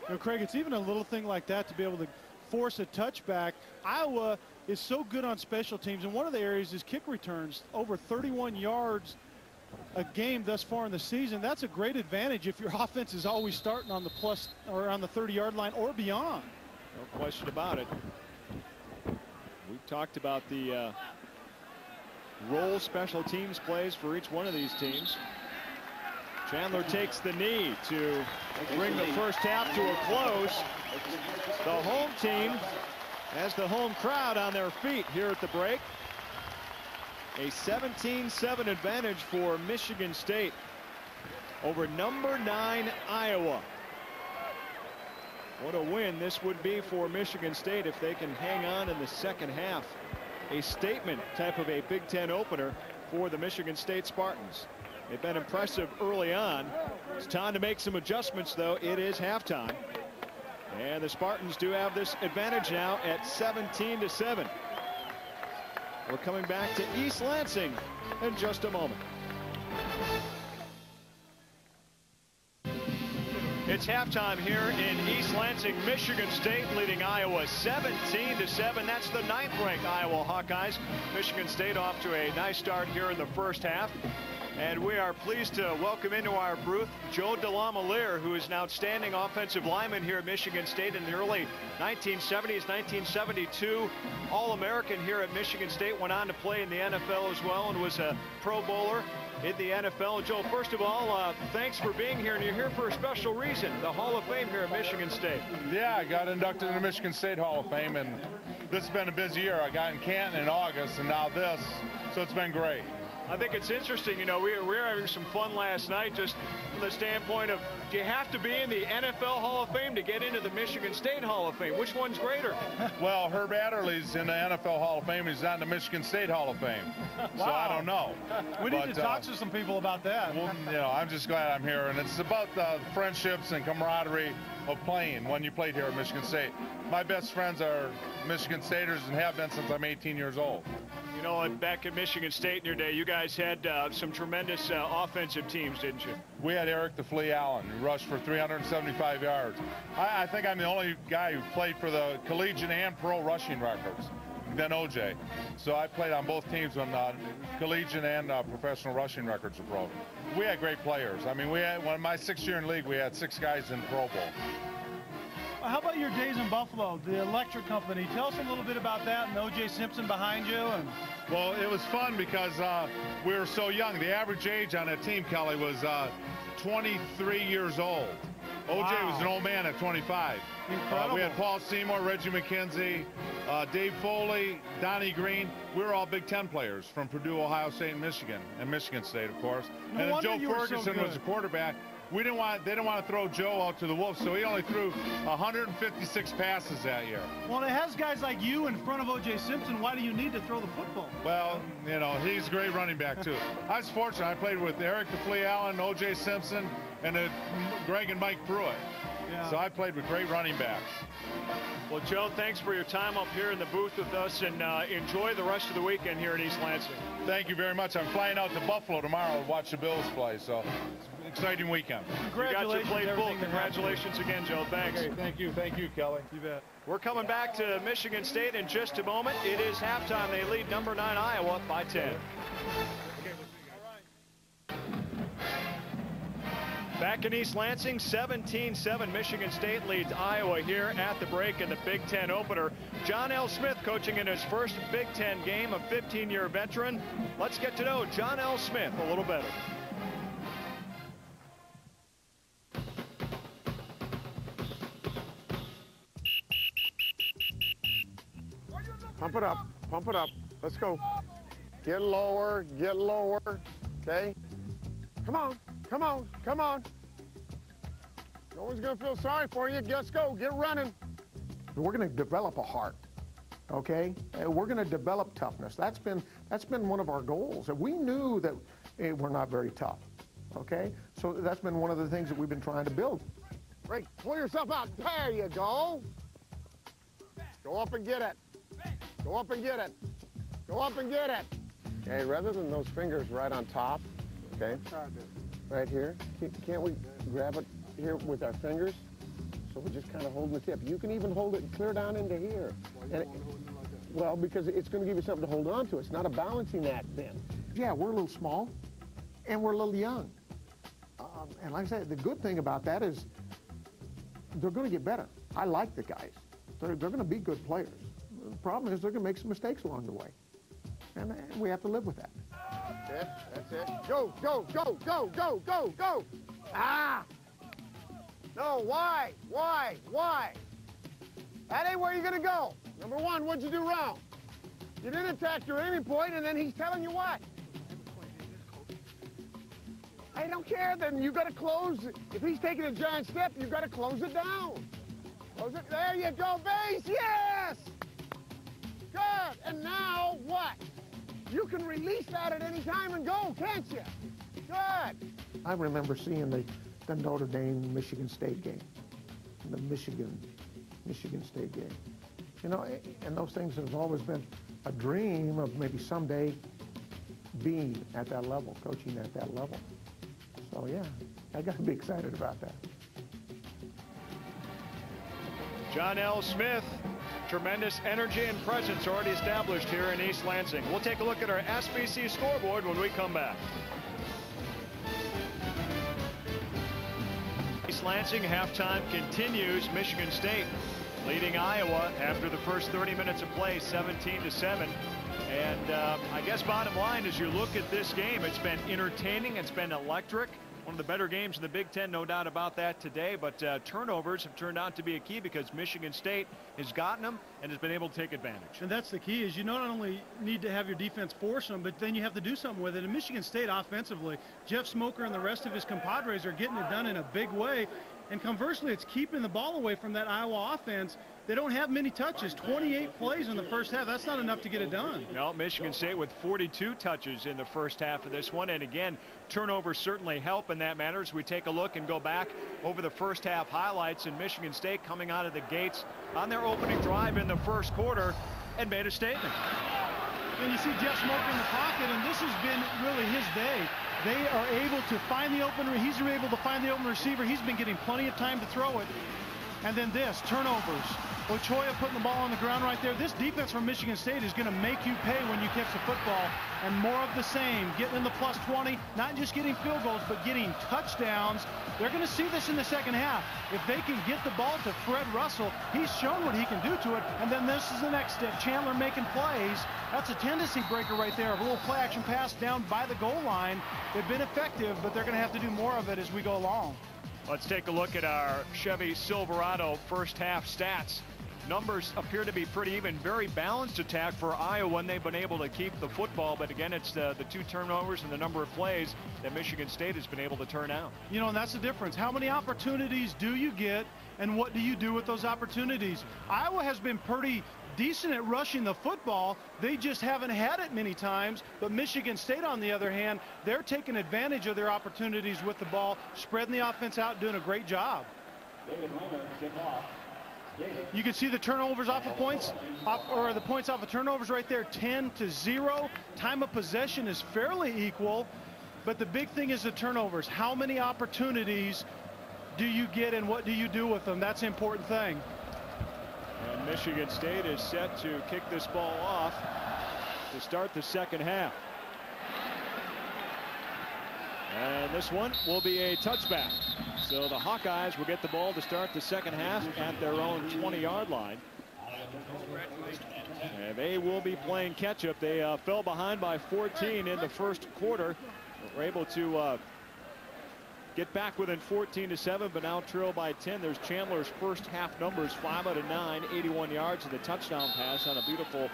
You know, Craig, it's even a little thing like that to be able to force a touchback. Iowa is so good on special teams, and one of the areas is kick returns. Over 31 yards a game thus far in the season, that's a great advantage if your <laughs> offense is always starting on the plus or on the 30-yard line or beyond. No question about it. We've talked about the uh, role special teams plays for each one of these teams. Chandler takes the knee to bring the first half to a close. The home team has the home crowd on their feet here at the break. A 17-7 advantage for Michigan State over number nine Iowa. What a win this would be for Michigan State if they can hang on in the second half. A statement type of a Big Ten opener for the Michigan State Spartans. They've been impressive early on. It's time to make some adjustments, though. It is halftime. And the Spartans do have this advantage now at 17 to 7. We're coming back to East Lansing in just a moment. It's halftime here in East Lansing, Michigan State leading Iowa 17 to 7. That's the ninth ranked Iowa Hawkeyes. Michigan State off to a nice start here in the first half. And we are pleased to welcome into our booth Joe DeLamielleure, who is an outstanding offensive lineman here at Michigan State in the early 1970s, 1972 All-American here at Michigan State. Went on to play in the NFL as well and was a Pro Bowler in the NFL. Joe, first of all, uh, thanks for being here, and you're here for a special reason, the Hall of Fame here at Michigan State. Yeah, I got inducted into the Michigan State Hall of Fame, and this has been a busy year. I got in Canton in August, and now this, so it's been great. I think it's interesting. You know, we, we were having some fun last night just from the standpoint of do you have to be in the NFL Hall of Fame to get into the Michigan State Hall of Fame? Which one's greater? <laughs> well, Herb Adderley's in the NFL Hall of Fame. He's not in the Michigan State Hall of Fame. wow. So I don't know. <laughs> We need but, to talk uh, to some people about that. Well, you know, I'm just glad I'm here. And it's about the friendships and camaraderie of playing when you played here at Michigan State. My best friends are Michigan Staters and have been since I'm 18 years old. You know, back at Michigan State in your day, you guys had uh, some tremendous uh, offensive teams, didn't you? We had Eric the Flea Allen, who rushed for 375 yards. I, I think I'm the only guy who played for the collegiate and pro rushing records than OJ. So I played on both teams when uh, collegiate and uh, professional rushing records were broken. We had great players. I mean, we had when my sixth year in league, we had six guys in Pro Bowl. How about your days in Buffalo, the electric company? Tell us a little bit about that and O.J. Simpson behind you. And Well, it was fun because uh, we were so young. The average age on that team, Kelly, was uh, 23 years old. OJ Wow. was an old man at 25. Uh, we had Paul Seymour, Reggie McKenzie, uh, Dave Foley, Donnie Green. We were all Big Ten players from Purdue, Ohio State, and Michigan, and Michigan State, of course. No and then Joe were so Ferguson was the quarterback. We didn't want they didn't want to throw Joe out to the wolves, so he only threw 156 passes that year. well, it has guys like you in front of O.J. Simpson. Why do you need to throw the football? Well, you know, he's a great running back, too. <laughs> I was fortunate. I played with Eric DeFlea Allen, O.J. Simpson, and uh, Greg and Mike Pruitt. Yeah. So I played with great running backs. Well, Joe, thanks for your time up here in the booth with us, and uh, enjoy the rest of the weekend here in East Lansing. Thank you very much. I'm flying out to Buffalo tomorrow to watch the Bills play, so it's an exciting weekend. You got your Congratulations. plate full. everything that happened. Congratulations again, Joe. Thanks. Okay, thank you. Thank you, Kelly. You bet. We're coming back to Michigan State in just a moment. It is halftime. They lead number nine Iowa by 10. Back in East Lansing, 17-7 Michigan State leads Iowa here at the break in the Big Ten opener. John L. Smith coaching in his first Big Ten game, a 15-year veteran. Let's get to know John L. Smith a little better. Pump it up. Pump it up. Let's go. Get lower. Get lower. Okay? Come on. Come on. Come on. No one's going to feel sorry for you. Let's go. Get running. We're going to develop a heart, okay? Uh, we're going to develop toughness. That's been that's been one of our goals. We knew that eh, we're not very tough, okay? So that's been one of the things that we've been trying to build. Great. Pull yourself out. There you go. Go up and get it. Go up and get it. Go up and get it. Okay, rather than those fingers right on top, okay, right here, can't- we grab it here with our fingers? So we're just kind of holding the tip. You can even hold it clear down into here. It- well, because it's going to give you something to hold on to. It's not a balancing act then. Yeah, we're a little small, and we're a little young. Um, and like I said, the good thing about that is they're going to get better. I like the guys. They're, they're going to be good players. The problem is they're going to make some mistakes along the way. And, and we have to live with that. That's it. That's it. Go, go, go, go, go, go, go. Ah! No, why? Why? Why? That ain't where you're gonna go. Number one, what'd you do wrong? You didn't attack your aiming point, and then he's telling you what? I don't care. Then you gotta close. If he's taking a giant step, you gotta close it down. Close it. There you go, base. Yes. Good. And now what? You can release that at any time and go, can't you? Good. I remember seeing the, the Notre Dame Michigan State game, the Michigan Michigan State game. You know, and those things have always been a dream of maybe someday being at that level, coaching at that level. So yeah, I got to be excited about that. John L. Smith, tremendous energy and presence already established here in East Lansing. We'll take a look at our SBC scoreboard when we come back. East Lansing halftime continues. Michigan State leading Iowa after the first 30 minutes of play, 17 to 7. And uh, I guess bottom line, as you look at this game, it's been entertaining. It's been electric. One of the better games in the Big Ten, no doubt about that today. But uh, turnovers have turned out to be a key because Michigan State has gotten them and has been able to take advantage. And that's the key is you not only need to have your defense force them, but then you have to do something with it. And Michigan State offensively, Jeff Smoker and the rest of his compadres are getting it done in a big way. And conversely, it's keeping the ball away from that Iowa offense. They don't have many touches, 28 plays in the first half. That's not enough to get it done. No, Michigan State with 42 touches in the first half of this one. And again, turnovers certainly help in that matter as we take a look and go back over the first half highlights. And Michigan State coming out of the gates on their opening drive in the first quarter and made a statement. And you see Jeff Smoker in the pocket, and this has been really his day. They are able to find the open, he's able to find the open receiver. He's been getting plenty of time to throw it. And then this, turnovers. Ochoa putting the ball on the ground right there. This defense from Michigan State is going to make you pay when you catch the football. And more of the same, getting in the plus 20, not just getting field goals, but getting touchdowns. They're going to see this in the second half. If they can get the ball to Fred Russell, he's shown what he can do to it. And then this is the next step. Chandler making plays. That's a tendency breaker right there. A little play action pass down by the goal line. They've been effective, but they're going to have to do more of it as we go along. Let's take a look at our Chevy Silverado first half stats. Numbers appear to be pretty even. Very balanced attack for Iowa, and they've been able to keep the football. But again, it's the, the two turnovers and the number of plays that Michigan State has been able to turn out. You know, and that's the difference. How many opportunities do you get, and what do you do with those opportunities? Iowa has been pretty decent at rushing the football. They just haven't had it many times. But Michigan State, on the other hand, they're taking advantage of their opportunities with the ball, spreading the offense out, doing a great job. You can see the turnovers off of points, off, or the points off of turnovers right there, 10 to 0. Time of possession is fairly equal, but the big thing is the turnovers. How many opportunities do you get and what do you do with them? That's the important thing. And Michigan State is set to kick this ball off to start the second half. And this one will be a touchback. So the Hawkeyes will get the ball to start the second half at their own 20-yard line. And they will be playing catch-up. They uh, fell behind by 14 in the first quarter. Were able to uh, get back within 14 to 7, but now trail by 10. There's Chandler's first half numbers, 5 out of 9, 81 yards, and the touchdown pass on a beautiful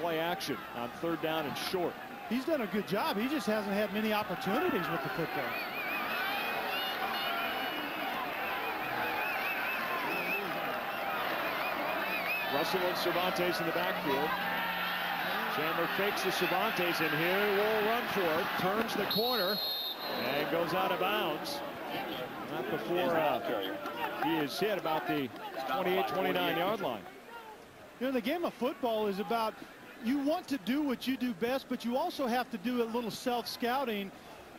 play action on third down and short. He's done a good job. He just hasn't had many opportunities with the football. Russell and Cervantes in the backfield. Chandler fakes the Cervantes in here. Will run for it. Turns the corner and goes out of bounds. Not before uh, he is hit about the 28, 29 yard line. You know, the game of football is about you want to do what you do best, but you also have to do a little self-scouting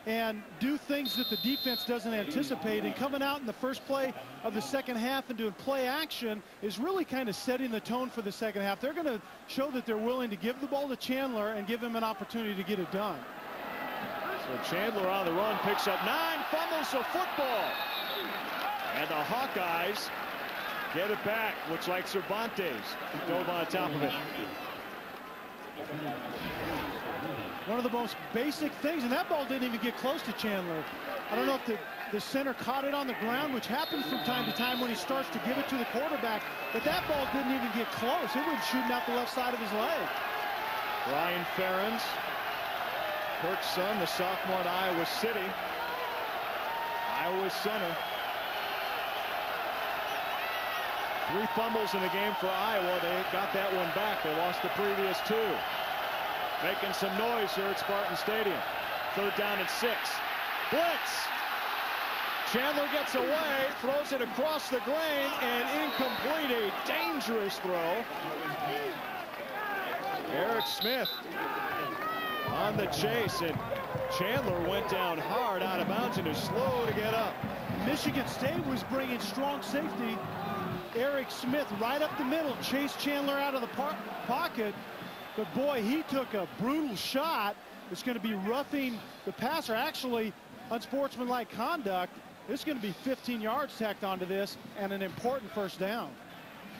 and do things that the defense doesn't anticipate. And coming out in the first play of the second half and doing play action is really kind of setting the tone for the second half. They're going to show that they're willing to give the ball to Chandler and give him an opportunity to get it done. So Chandler on the run picks up nine fumbles of football. And the Hawkeyes get it back. Looks like Cervantes dove on top of it. One of the most basic things, and that ball didn't even get close to Chandler. I don't know if the, the center caught it on the ground, which happens from time to time when he starts to give it to the quarterback, but that ball didn't even get close. It went shooting out the left side of his leg. Brian Ferentz, Kirk's son, the sophomore at Iowa City. Iowa center. Three fumbles in the game for Iowa. They got that one back. They lost the previous two. Making some noise here at Spartan Stadium. Third down and six. Blitz. Chandler gets away, throws it across the grain, and incomplete. A dangerous throw. Eric Smith on the chase, and Chandler went down hard out of bounds and is slow to get up. Michigan State was bringing strong safety. Eric Smith right up the middle, chased Chandler out of the pocket. But boy, he took a brutal shot. It's going to be roughing the passer. Actually, unsportsmanlike conduct. It's going to be 15 yards tacked onto this and an important first down.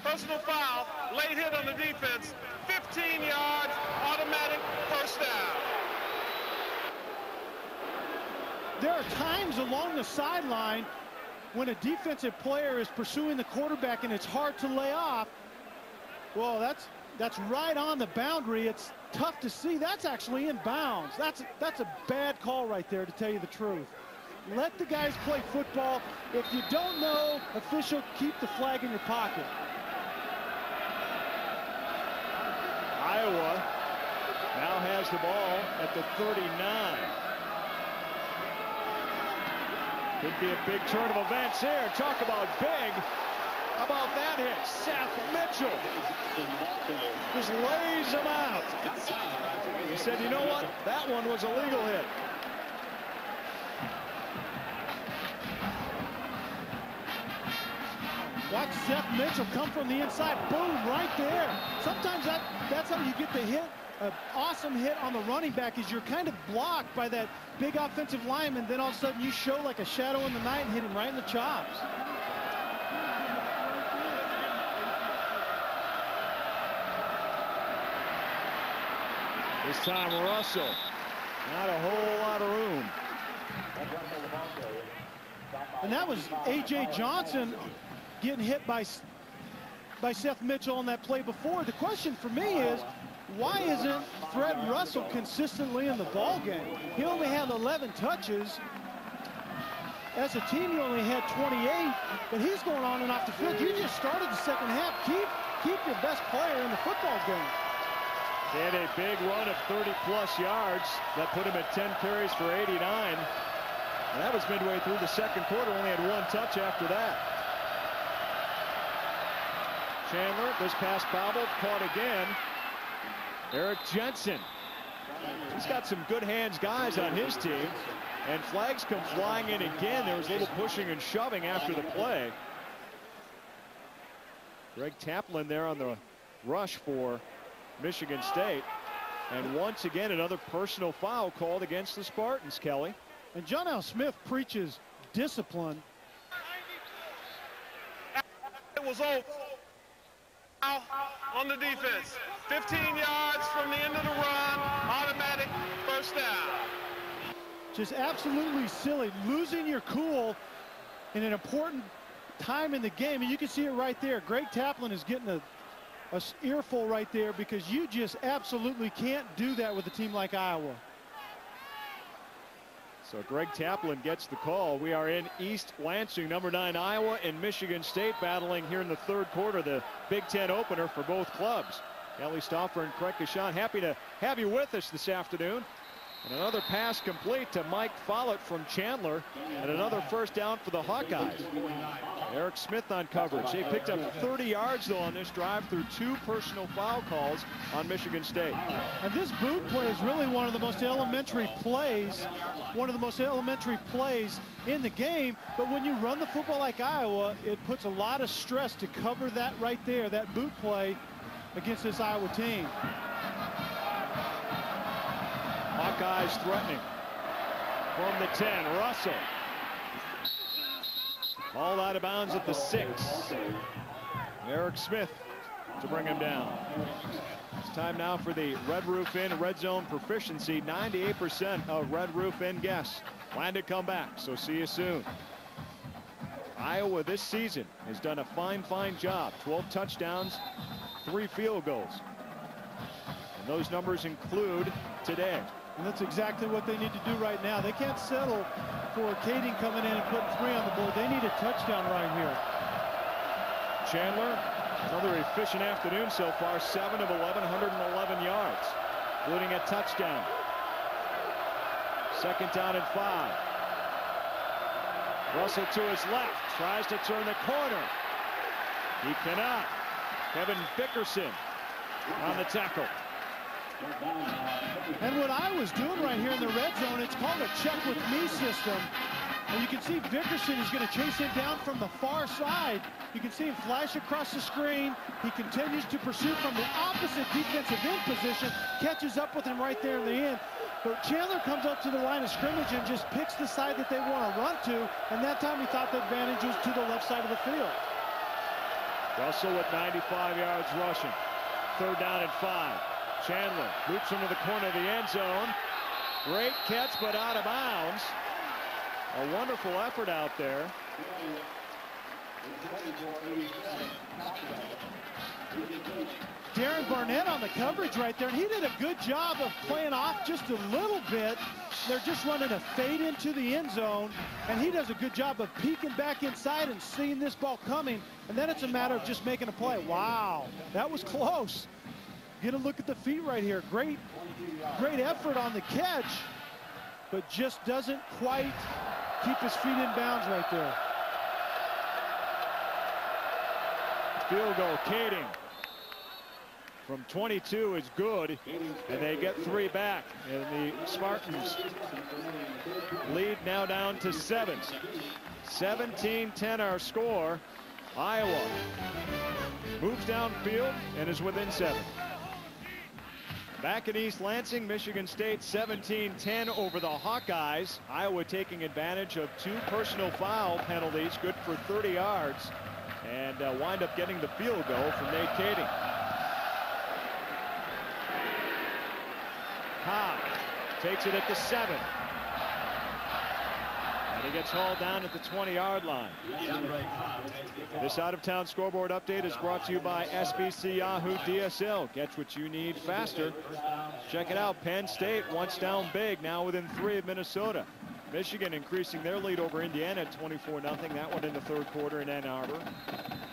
Personal foul, late hit on the defense, 15 yards, automatic first down. There are times along the sideline when a defensive player is pursuing the quarterback and it's hard to lay off. Well, that's that's right on the boundary. It's tough to see. That's actually in bounds. That's that's a bad call right there, to tell you the truth. Let the guys play football. If you don't know, official, keep the flag in your pocket. Iowa now has the ball at the 39. Could be a big turn of events here. Talk about big. How about that hit? Seth Mitchell just lays him out. He said, you know what? That one was a legal hit. Watch Seth Mitchell come from the inside. Boom, right there. Sometimes that, that's how you get the hit. An awesome hit on the running back is you're kind of blocked by that big offensive lineman. Then all of a sudden you show like a shadow in the night and hit him right in the chops. This time Russell. Not a whole lot of room. And that was A.J. Johnson getting hit by, by Seth Mitchell on that play before. The question for me is, why isn't Fred Russell consistently in the ball game? He only had 11 touches. As a team, you only had 28, but he's going on and off the field. You just started the second half. Keep, keep your best player in the football game. He had a big run of 30-plus yards that put him at 10 carries for 89. And that was midway through the second quarter. Only had one touch after that. Chandler, this pass bobbled, caught again. Erik Jensen. He's got some good hands guys on his team. And flags come flying in again. There was a little pushing and shoving after the play. Greg Taplin there on the rush for Michigan State. And once again, another personal foul called against the Spartans, Kelly. And John L. Smith preaches discipline. It was over on the defense. 15 yards from the end of the run, automatic first down. Just absolutely silly, losing your cool in an important time in the game. And you can see it right there. Greg Taplin is getting a a earful right there because you just absolutely can't do that with a team like Iowa. So Greg Taplin gets the call. We are in East Lansing, number nine Iowa and Michigan State battling here in the third quarter, the Big Ten opener for both clubs. Kelly Stouffer and Craig Coshun, happy to have you with us this afternoon. And another pass complete to Mike Follett from Chandler. And another first down for the Hawkeyes. Eric Smith on coverage. They picked up 30 yards, though, on this drive through two personal foul calls on Michigan State. And this boot play is really one of the most elementary plays, one of the most elementary plays in the game. But when you run the football like Iowa, it puts a lot of stress to cover that right there, that boot play against this Iowa team. Hawkeyes threatening. From the 10, Russell. All out of bounds at the 6. Eric Smith to bring him down. It's time now for the Red Roof Inn Red Zone proficiency. 98% of Red Roof Inn guests plan to come back, so see you soon. Iowa this season has done a fine, fine job. 12 touchdowns, three field goals. And those numbers include today. And that's exactly what they need to do right now. They can't settle for Kaeding coming in and putting three on the board. They need a touchdown right here. Chandler, another efficient afternoon so far. 7 of 11, 111 yards, including a touchdown. Second down and five. Russell to his left, tries to turn the corner. He cannot. Kevin Vickerson on the tackle. And what I was doing right here in the red zone, it's called a check with me system. And you can see Vickerson is going to chase him down from the far side. You can see him flash across the screen. He continues to pursue from the opposite defensive end position, catches up with him right there in the end. But Chandler comes up to the line of scrimmage and just picks the side that they want to run to. And that time he thought the advantage was to the left side of the field. Russell with 95 yards rushing. Third down and five. Chandler loops into the corner of the end zone. Great catch, but out of bounds. A wonderful effort out there. Darren Barnett on the coverage right there, and he did a good job of playing off just a little bit. They're just running a fade into the end zone, and he does a good job of peeking back inside and seeing this ball coming, and then it's a matter of just making a play. Wow, that was close. Get a look at the feet right here. Great, great effort on the catch, but just doesn't quite keep his feet in bounds right there. Field goal, Kaeding from 22 is good, and they get three back. And the Spartans lead now down to seven. 17-10 our score. Iowa moves downfield and is within seven. Back in East Lansing, Michigan State 17-10 over the Hawkeyes. Iowa taking advantage of two personal foul penalties, good for 30 yards, and uh, wind up getting the field goal from Nate Kaeding. Cobb takes it at the seven. And he gets hauled down at the 20-yard line. This out-of-town scoreboard update is brought to you by SBC Yahoo DSL. Get what you need faster. Check it out. Penn State once down big, now within three of Minnesota. Michigan increasing their lead over Indiana at 24-0. That one in the third quarter in Ann Arbor.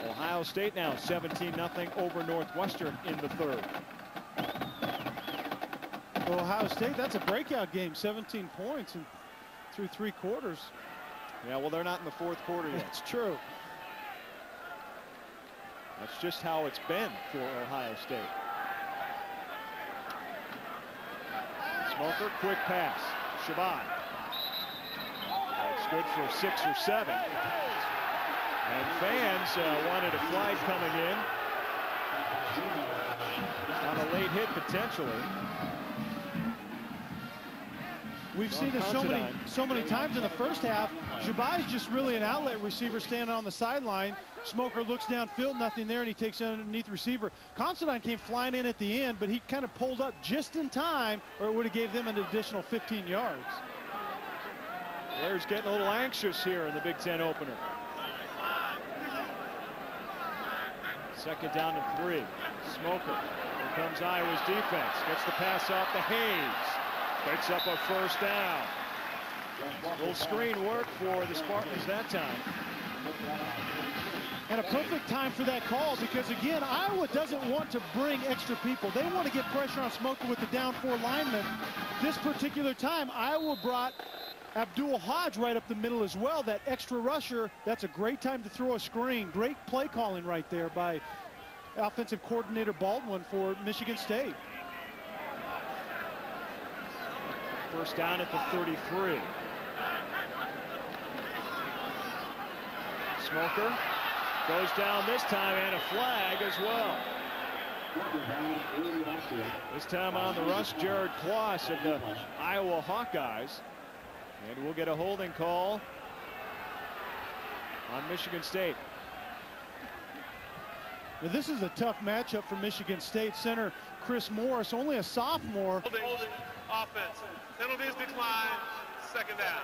Ohio State now 17-0 over Northwestern in the third. Ohio State, that's a breakout game. 17 points and through three quarters. Yeah, well, they're not in the fourth quarter yet. That's true. That's just how it's been for Ohio State. Smoker, quick pass. Shabaj. That's good for six or seven. And fans uh, wanted a flag coming in on a late hit potentially. We've seen this so many so many times in the first half. Shabaj is just really an outlet receiver standing on the sideline. Smoker looks downfield, nothing there, and he takes it underneath receiver. Considine came flying in at the end, but he kind of pulled up just in time, or it would have gave them an additional 15 yards. Blair's getting a little anxious here in the Big Ten opener. Second down and three. Smoker. Here comes Iowa's defense. Gets the pass off to Hayes. Picks up a first down. Little screen work for the Spartans that time. And a perfect time for that call because, again, Iowa doesn't want to bring extra people. They want to get pressure on Smoker with the down four linemen. This particular time, Iowa brought Abdul Hodge right up the middle as well. That extra rusher, that's a great time to throw a screen. Great play calling right there by offensive coordinator Baldwin for Michigan State. First down at the 33. Smoker goes down this time and a flag as well. This time on the rush, Jared Clauss of the Iowa Hawkeyes. And we'll get a holding call on Michigan State. Now, this is a tough matchup for Michigan State center Chris Morris, only a sophomore. Holding, offense. Penalties decline. Second down.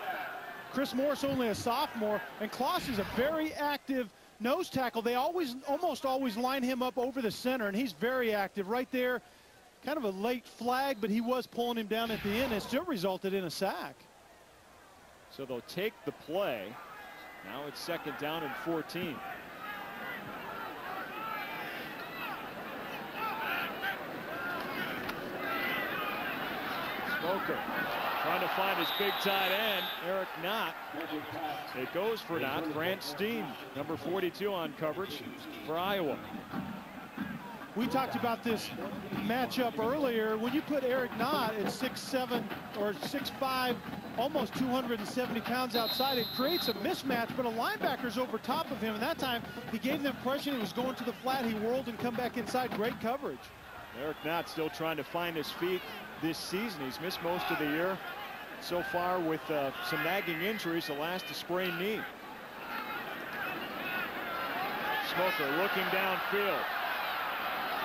Chris Morris only a sophomore, and Clauss is a very active nose tackle. They always, almost always line him up over the center, and he's very active right there. Kind of a late flag, but he was pulling him down at the end. It still resulted in a sack. So they'll take the play. Now it's second down and 14. Smoker trying to find his big tight end, Eric Knott. It goes for Knott. Grant Steen, number 42 on coverage for Iowa. We talked about this matchup earlier. When you put Eric Knott at 6'7 or 6'5, almost 270 pounds outside, it creates a mismatch, but a linebacker's over top of him, and that time he gave the impression He was going to the flat. He whirled and come back inside. Great coverage. Eric Knott still trying to find his feet this season. He's missed most of the year so far with uh, some nagging injuries, the last a sprained knee. Smoker looking downfield.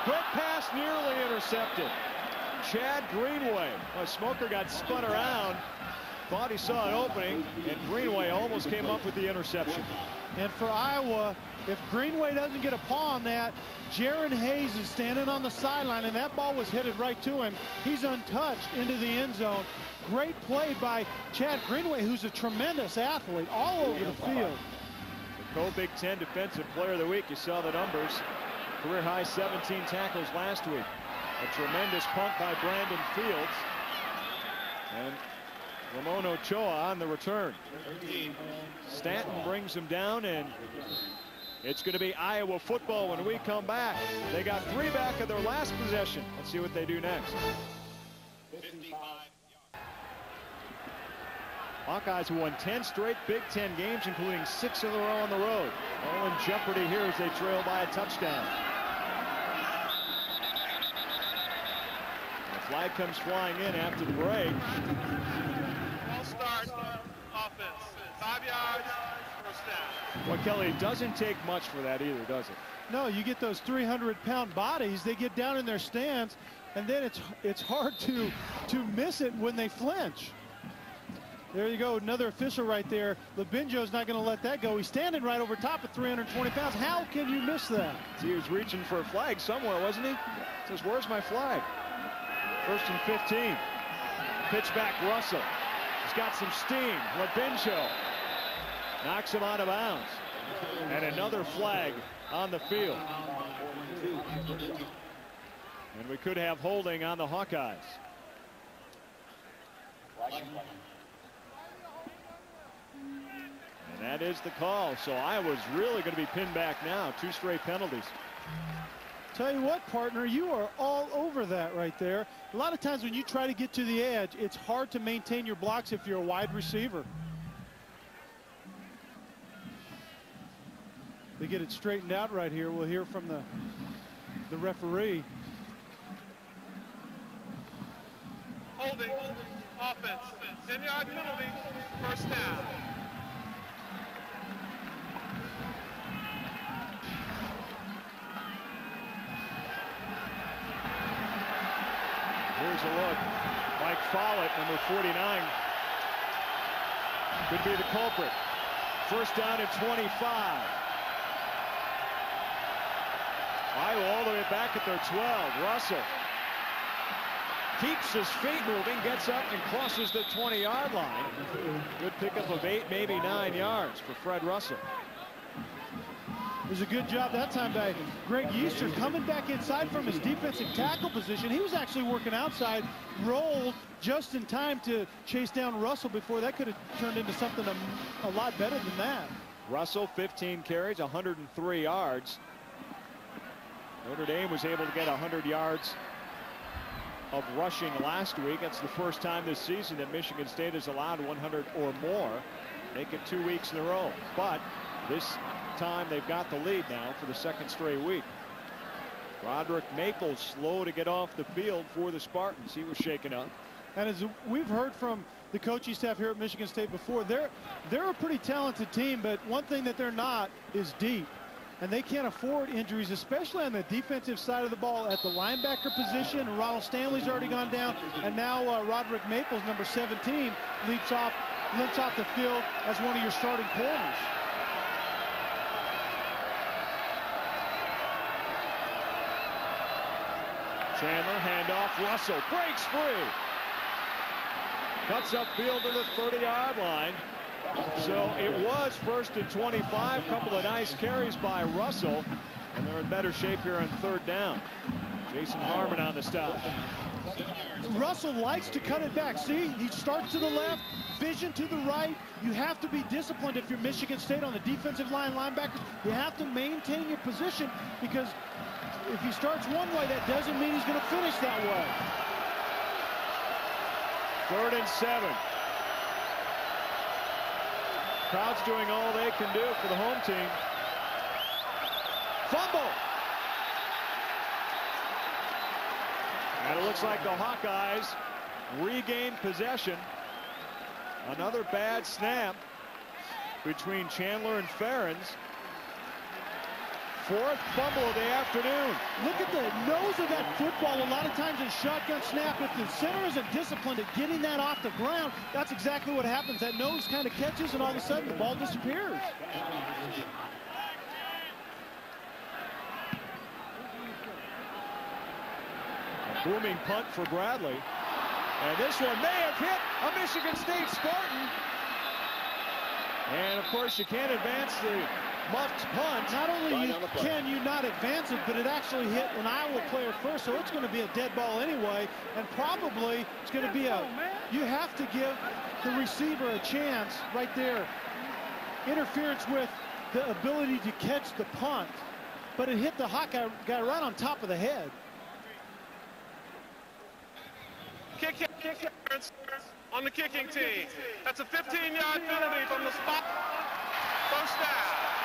Quick pass nearly intercepted. Chad Greenway. Well, Smoker got spun around, thought he saw an opening, and Greenway almost came up with the interception. And for Iowa, if Greenway doesn't get a paw on that, Jaren Hayes is standing on the sideline, and that ball was headed right to him. He's untouched into the end zone. Great play by Chad Greenway, who's a tremendous athlete all over the field. The co-Big Ten Defensive Player of the Week. You saw the numbers. Career high 17 tackles last week. A tremendous punt by Brandon Fields. And Ramon Ochoa on the return. Stanton brings him down, and it's going to be Iowa football when we come back. They got three back of their last possession. Let's see what they do next. 55. Hawkeyes won 10 straight Big Ten games, including six in a row on the road. All in jeopardy here as they trail by a touchdown. The flag comes flying in after the break. Ball start, offense. Five yards, first down. Well, Kelly, it doesn't take much for that either, does it? No, you get those 300-pound bodies. They get down in their stance, and then it's it's hard to to miss it when they flinch. There you go, another official right there. Labinjo's not going to let that go. He's standing right over top of 320 pounds. How can you miss that? He was reaching for a flag somewhere, wasn't he? Says, where's my flag? First and 15. Pitch back Russell. He's got some steam. Labinjo knocks him out of bounds. And another flag on the field. And we could have holding on the Hawkeyes. And that is the call. So Iowa's really going to be pinned back now. Two straight penalties. Tell you what, partner, you are all over that right there. A lot of times when you try to get to the edge, it's hard to maintain your blocks if you're a wide receiver. They get it straightened out right here. We'll hear from the the referee. Holding, offense. 10-yard penalty, first down. Here's a look. Mike Follett, number 49, could be the culprit. First down at 25. Iowa all the way back at their 12. Russell keeps his feet moving, gets up and crosses the 20-yard line. Good pickup of eight, maybe nine yards for Fred Russell. It was a good job that time by Greg Easter coming back inside from his defensive tackle position. He was actually working outside, rolled just in time to chase down Russell before that could have turned into something a, a lot better than that. Russell, 15 carries, 103 yards. Notre Dame was able to get 100 yards of rushing last week. That's the first time this season that Michigan State has allowed 100 or more. Make it two weeks in a row. But this time they've got the lead now for the second straight week. Roderick Maples slow to get off the field for the Spartans. He was shaken up. And as we've heard from the coaching staff here at Michigan State before, they're they're a pretty talented team, but one thing that they're not is deep. And they can't afford injuries, especially on the defensive side of the ball at the linebacker position. Ronald Stanley's already gone down, and now uh, Roderick Maples, number 17, leaps off, limps off the field as one of your starting corners. Chandler, handoff, Russell breaks free. Cuts upfield to the 30-yard line. So it was first and 25. Couple of nice carries by Russell. And they're in better shape here on third down. Jason Harmon on the stop. Russell likes to cut it back. See, he starts to the left, vision to the right. You have to be disciplined if you're Michigan State on the defensive line linebackers. You have to maintain your position because if he starts one way, that doesn't mean he's going to finish that way. Third and seven. Crowd's doing all they can do for the home team. Fumble. And it looks like the Hawkeyes regain possession. Another bad snap between Chandler and Ferentz. Fourth fumble of the afternoon. Look at the nose of that football. A lot of times in shotgun snap, if the center isn't disciplined at getting that off the ground, that's exactly what happens. That nose kind of catches, and all of a sudden the ball disappears. A booming punt for Bradley. And this one may have hit a Michigan State Spartan. And of course, you can't advance the muffed punt. Not only you, can you not advance it, but it actually hit an Iowa player first, so it's going to be a dead ball anyway. And probably it's going to be a, you have to give the receiver a chance right there. Interference with the ability to catch the punt. But it hit the Hawkeye guy right on top of the head. Kick, kick, kick, kick. on the kicking team. That's a 15-yard penalty from the spot. First down.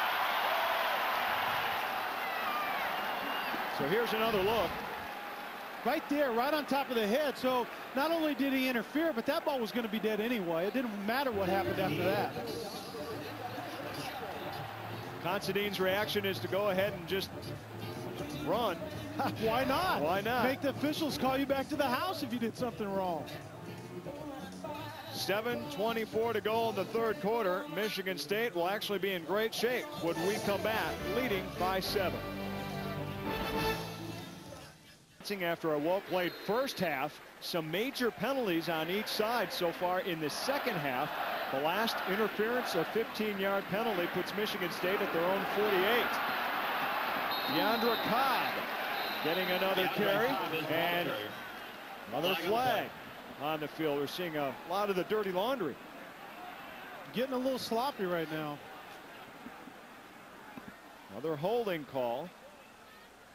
So here's another look. Right there, right on top of the head. So not only did he interfere, but that ball was going to be dead anyway. It didn't matter what happened after that. Considine's reaction is to go ahead and just run. <laughs> Why not? Why not? Make the officials call you back to the house if you did something wrong. 7.24 to go in the third quarter. Michigan State will actually be in great shape when we come back leading by seven. After a well-played first half, some major penalties on each side so far in the second half. The last interference, a 15-yard penalty, puts Michigan State at their own 48. DeAndra Cobb getting another carry and another flag on the field. We're seeing a lot of the dirty laundry. Getting a little sloppy right now. Another holding call.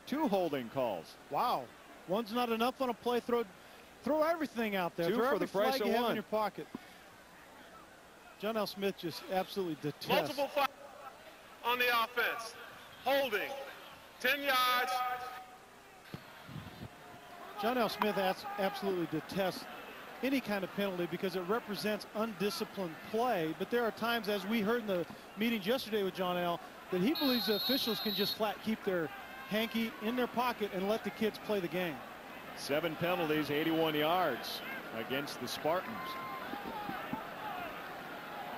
Two holding calls. Wow. One's not enough on a play. Throw throw everything out there. Two throw for every the price flag of you have one. in your pocket. John L. Smith just absolutely detests. Multiple fouls on the offense. Holding. 10 yards. John L. Smith absolutely detests any kind of penalty because it represents undisciplined play. But there are times, as we heard in the meetings yesterday with John L., that he believes the officials can just flat keep their hanky in their pocket and let the kids play the game. Seven penalties, 81 yards against the Spartans.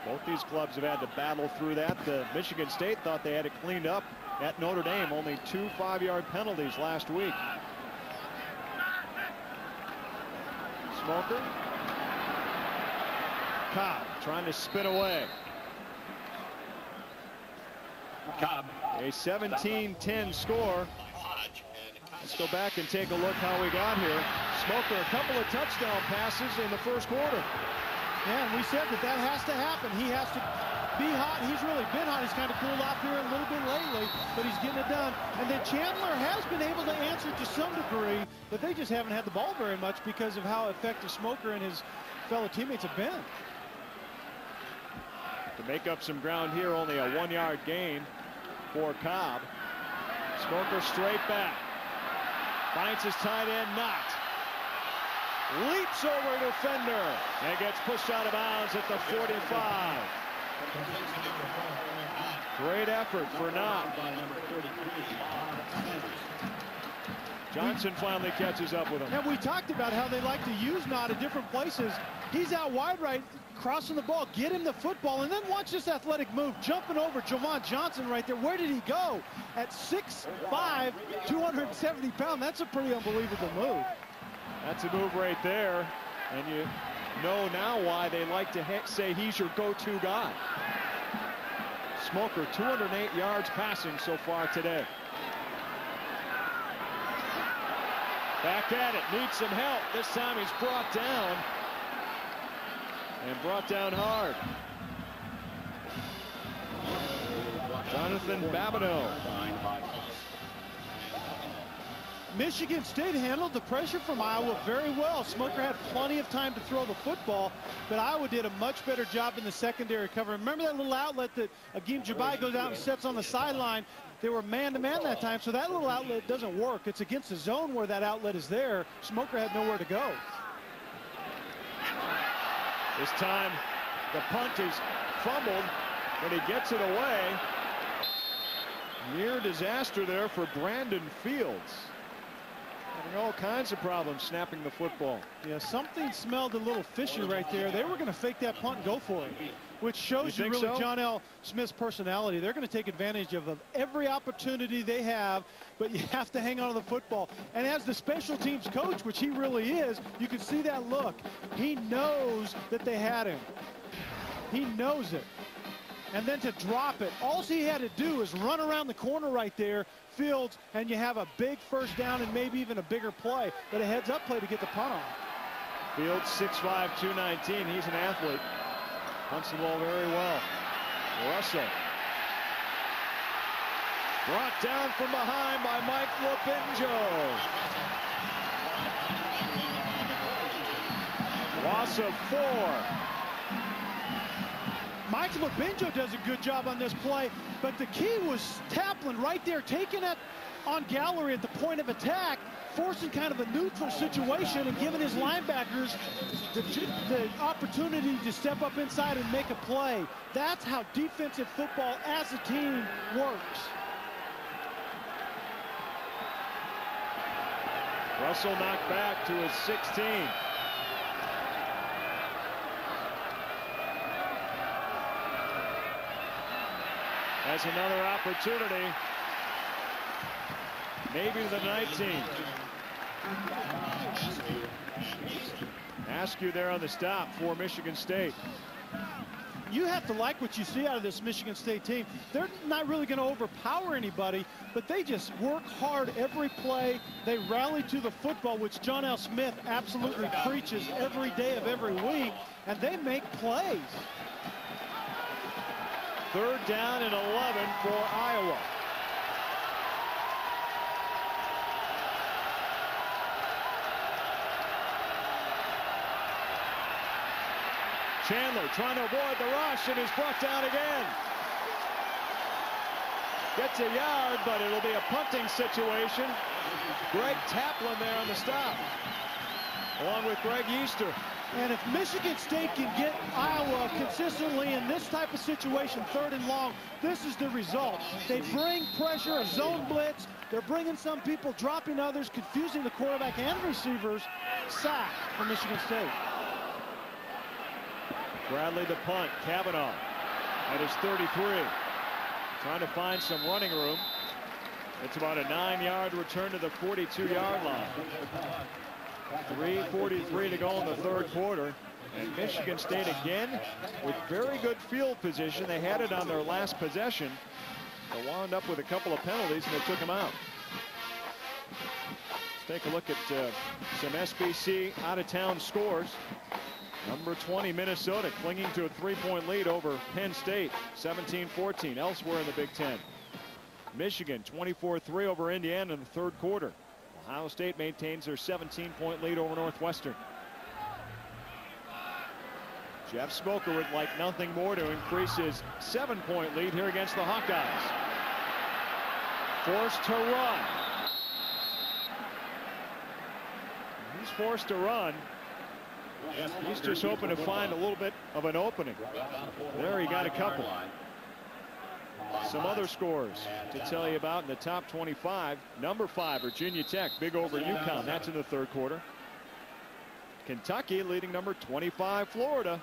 Both these clubs have had to battle through that. The Michigan State thought they had it cleaned up at Notre Dame. Only two five-yard penalties last week. Smoker. Cobb trying to spin away. Cobb. A 17-10 score. Let's go back and take a look how we got here. Smoker, a couple of touchdown passes in the first quarter. Yeah, and we said that that has to happen. He has to be hot. He's really been hot. He's kind of cooled off here a little bit lately, but he's getting it done. And then Chandler has been able to answer to some degree, but they just haven't had the ball very much because of how effective Smoker and his fellow teammates have been. To make up some ground here, only a one-yard gain for Cobb. Smoker straight back. Finds his tight end, Knott. Leaps over a defender and gets pushed out of bounds at the 45. Great effort for Knott. Johnson finally catches up with him. And we talked about how they like to use Knott at different places. He's out wide right, crossing the ball, get him the football, and then watch this athletic move, jumping over Jovon Johnson right there. Where did he go? At 6'5", 270 pounds, that's a pretty unbelievable move. That's a move right there. And you know now why they like to say he's your go-to guy. Smoker, 208 yards passing so far today. Back at it, needs some help. This time he's brought down. And brought down hard. Jonathan Babineaux. Michigan State handled the pressure from Iowa very well. Smoker had plenty of time to throw the football, but Iowa did a much better job in the secondary cover. Remember that little outlet that Agim Shabaj goes out and sets on the sideline? They were man-to-man -man that time, so that little outlet doesn't work. It's against the zone where that outlet is there. Smoker had nowhere to go. This time, the punt is fumbled, but he gets it away. Near disaster there for Brandon Fields. Having all kinds of problems snapping the football. Yeah, something smelled a little fishy right there. They were going to fake that punt and go for it, which shows You you, really so? John L. Smith's personality. They're going to take advantage of, of every opportunity they have, but you <laughs> have to hang on to the football. And as the special teams coach, which he really is, you can see that look. He knows that they had him. He knows it. And then to drop it, all he had to do is run around the corner right there, Fields, and you have a big first down and maybe even a bigger play, but a heads-up play to get the punt on. Fields 6'5", 219. He's an athlete. Punts the ball very well. Russell. Brought down from behind by Mike Labinjo. Loss of four. Mike Benjo does a good job on this play, but the key was Taplin right there taking it on Gallery at the point of attack, forcing kind of a neutral situation and giving his linebackers the, the opportunity to step up inside and make a play. That's how defensive football as a team works. Russell knocked back to his 16. Has another opportunity. Maybe the 19. Askew there on the stop for Michigan State you have to like what you see out of this Michigan State team. They're not really going to overpower anybody, but they just work hard every play. They rally to the football, which John L. Smith absolutely preaches every day of every week, and they make plays. Third down and 11 for Iowa. Chandler trying to avoid the rush and is brought down again. Gets a yard, but it'll be a punting situation. Greg Taplin there on the stop, along with Greg Easter. And if Michigan State can get Iowa consistently in this type of situation, third and long, this is the result. They bring pressure, a zone blitz. They're bringing some people, dropping others, confusing the quarterback and receivers. Sack for Michigan State. Bradley the punt. Cavanaugh at his 33. Trying to find some running room. It's about a nine-yard return to the 42-yard line. 3.43 to go in the third quarter. And Michigan State again with very good field position. They had it on their last possession. They wound up with a couple of penalties and they took them out. Let's take a look at uh, some SBC out-of-town scores. Number 20, Minnesota, clinging to a three-point lead over Penn State, 17-14. Elsewhere in the Big Ten. Michigan, 24-3 over Indiana in the third quarter. Ohio State maintains their 17-point lead over Northwestern. Jeff Smoker would like nothing more to increase his seven-point lead here against the Hawkeyes. Forced to run. He's forced to run. He's just hoping to find a little bit of an opening. There he got a couple. Some other scores to tell you about in the top 25. Number five, Virginia Tech, big over UConn. That's in the third quarter. Kentucky leading number 25, Florida.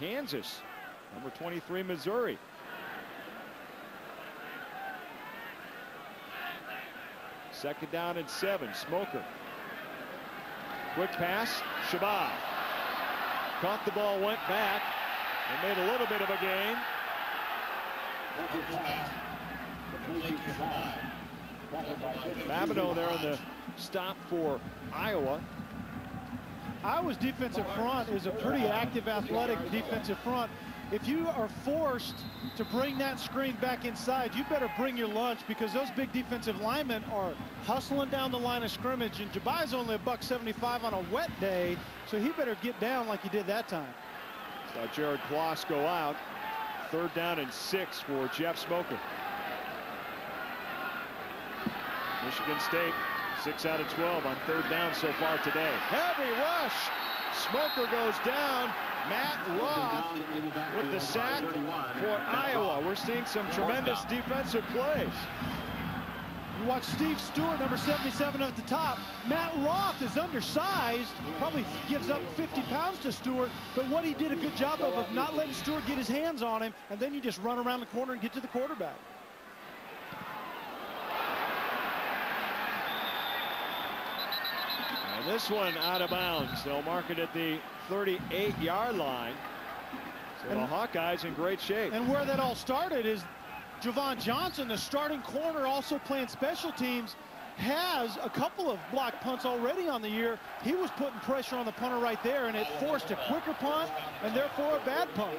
Kansas, number 23, Missouri. Second down and seven, Smoker Quick pass, Shabaj. Caught the ball, went back, and made a little bit of a gain. Babineaux there on the stop for Iowa. Iowa's defensive front is a pretty active, athletic defensive front if you are forced to bring that screen back inside, you better bring your lunch because those big defensive linemen are hustling down the line of scrimmage. And Shabaj's only a buck 75 on a wet day, so he better get down like he did that time. Saw Jared Clauss go out. Third down and six for Jeff Smoker. Michigan State, six out of 12 on third down so far today. Heavy rush. Smoker goes down. Matt Roth with the sack for Iowa. We're seeing some tremendous defensive plays. You watch Steve Stewart, number 77 at the top. Matt Roth is undersized, probably gives up 50 pounds to Stewart, but what he did a good job of, of not letting Stewart get his hands on him, and then you just run around the corner and get to the quarterback. And this one out of bounds. They'll mark it at the 38-yard line. So and, the Hawkeyes in great shape. And where that all started is Jovon Johnson, the starting corner, also playing special teams, has a couple of block punts already on the year. He was putting pressure on the punter right there, and it forced a quicker punt and therefore a bad punt.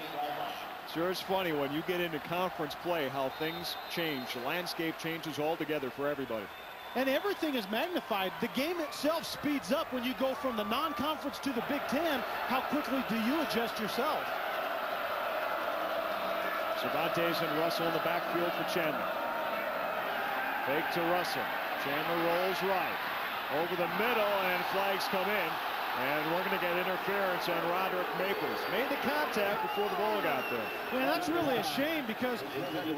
Sure it's funny when you get into conference play how things change. The landscape changes altogether for everybody. And everything is magnified. The game itself speeds up when you go from the non-conference to the Big Ten. How quickly do you adjust yourself? Cervantes and Russell in the backfield for Chandler. Fake to Russell. Chandler rolls right. Over the middle, and flags come in. And we're going to get interference on Roderick Maples. Made the contact before the ball got there. Yeah, that's really a shame because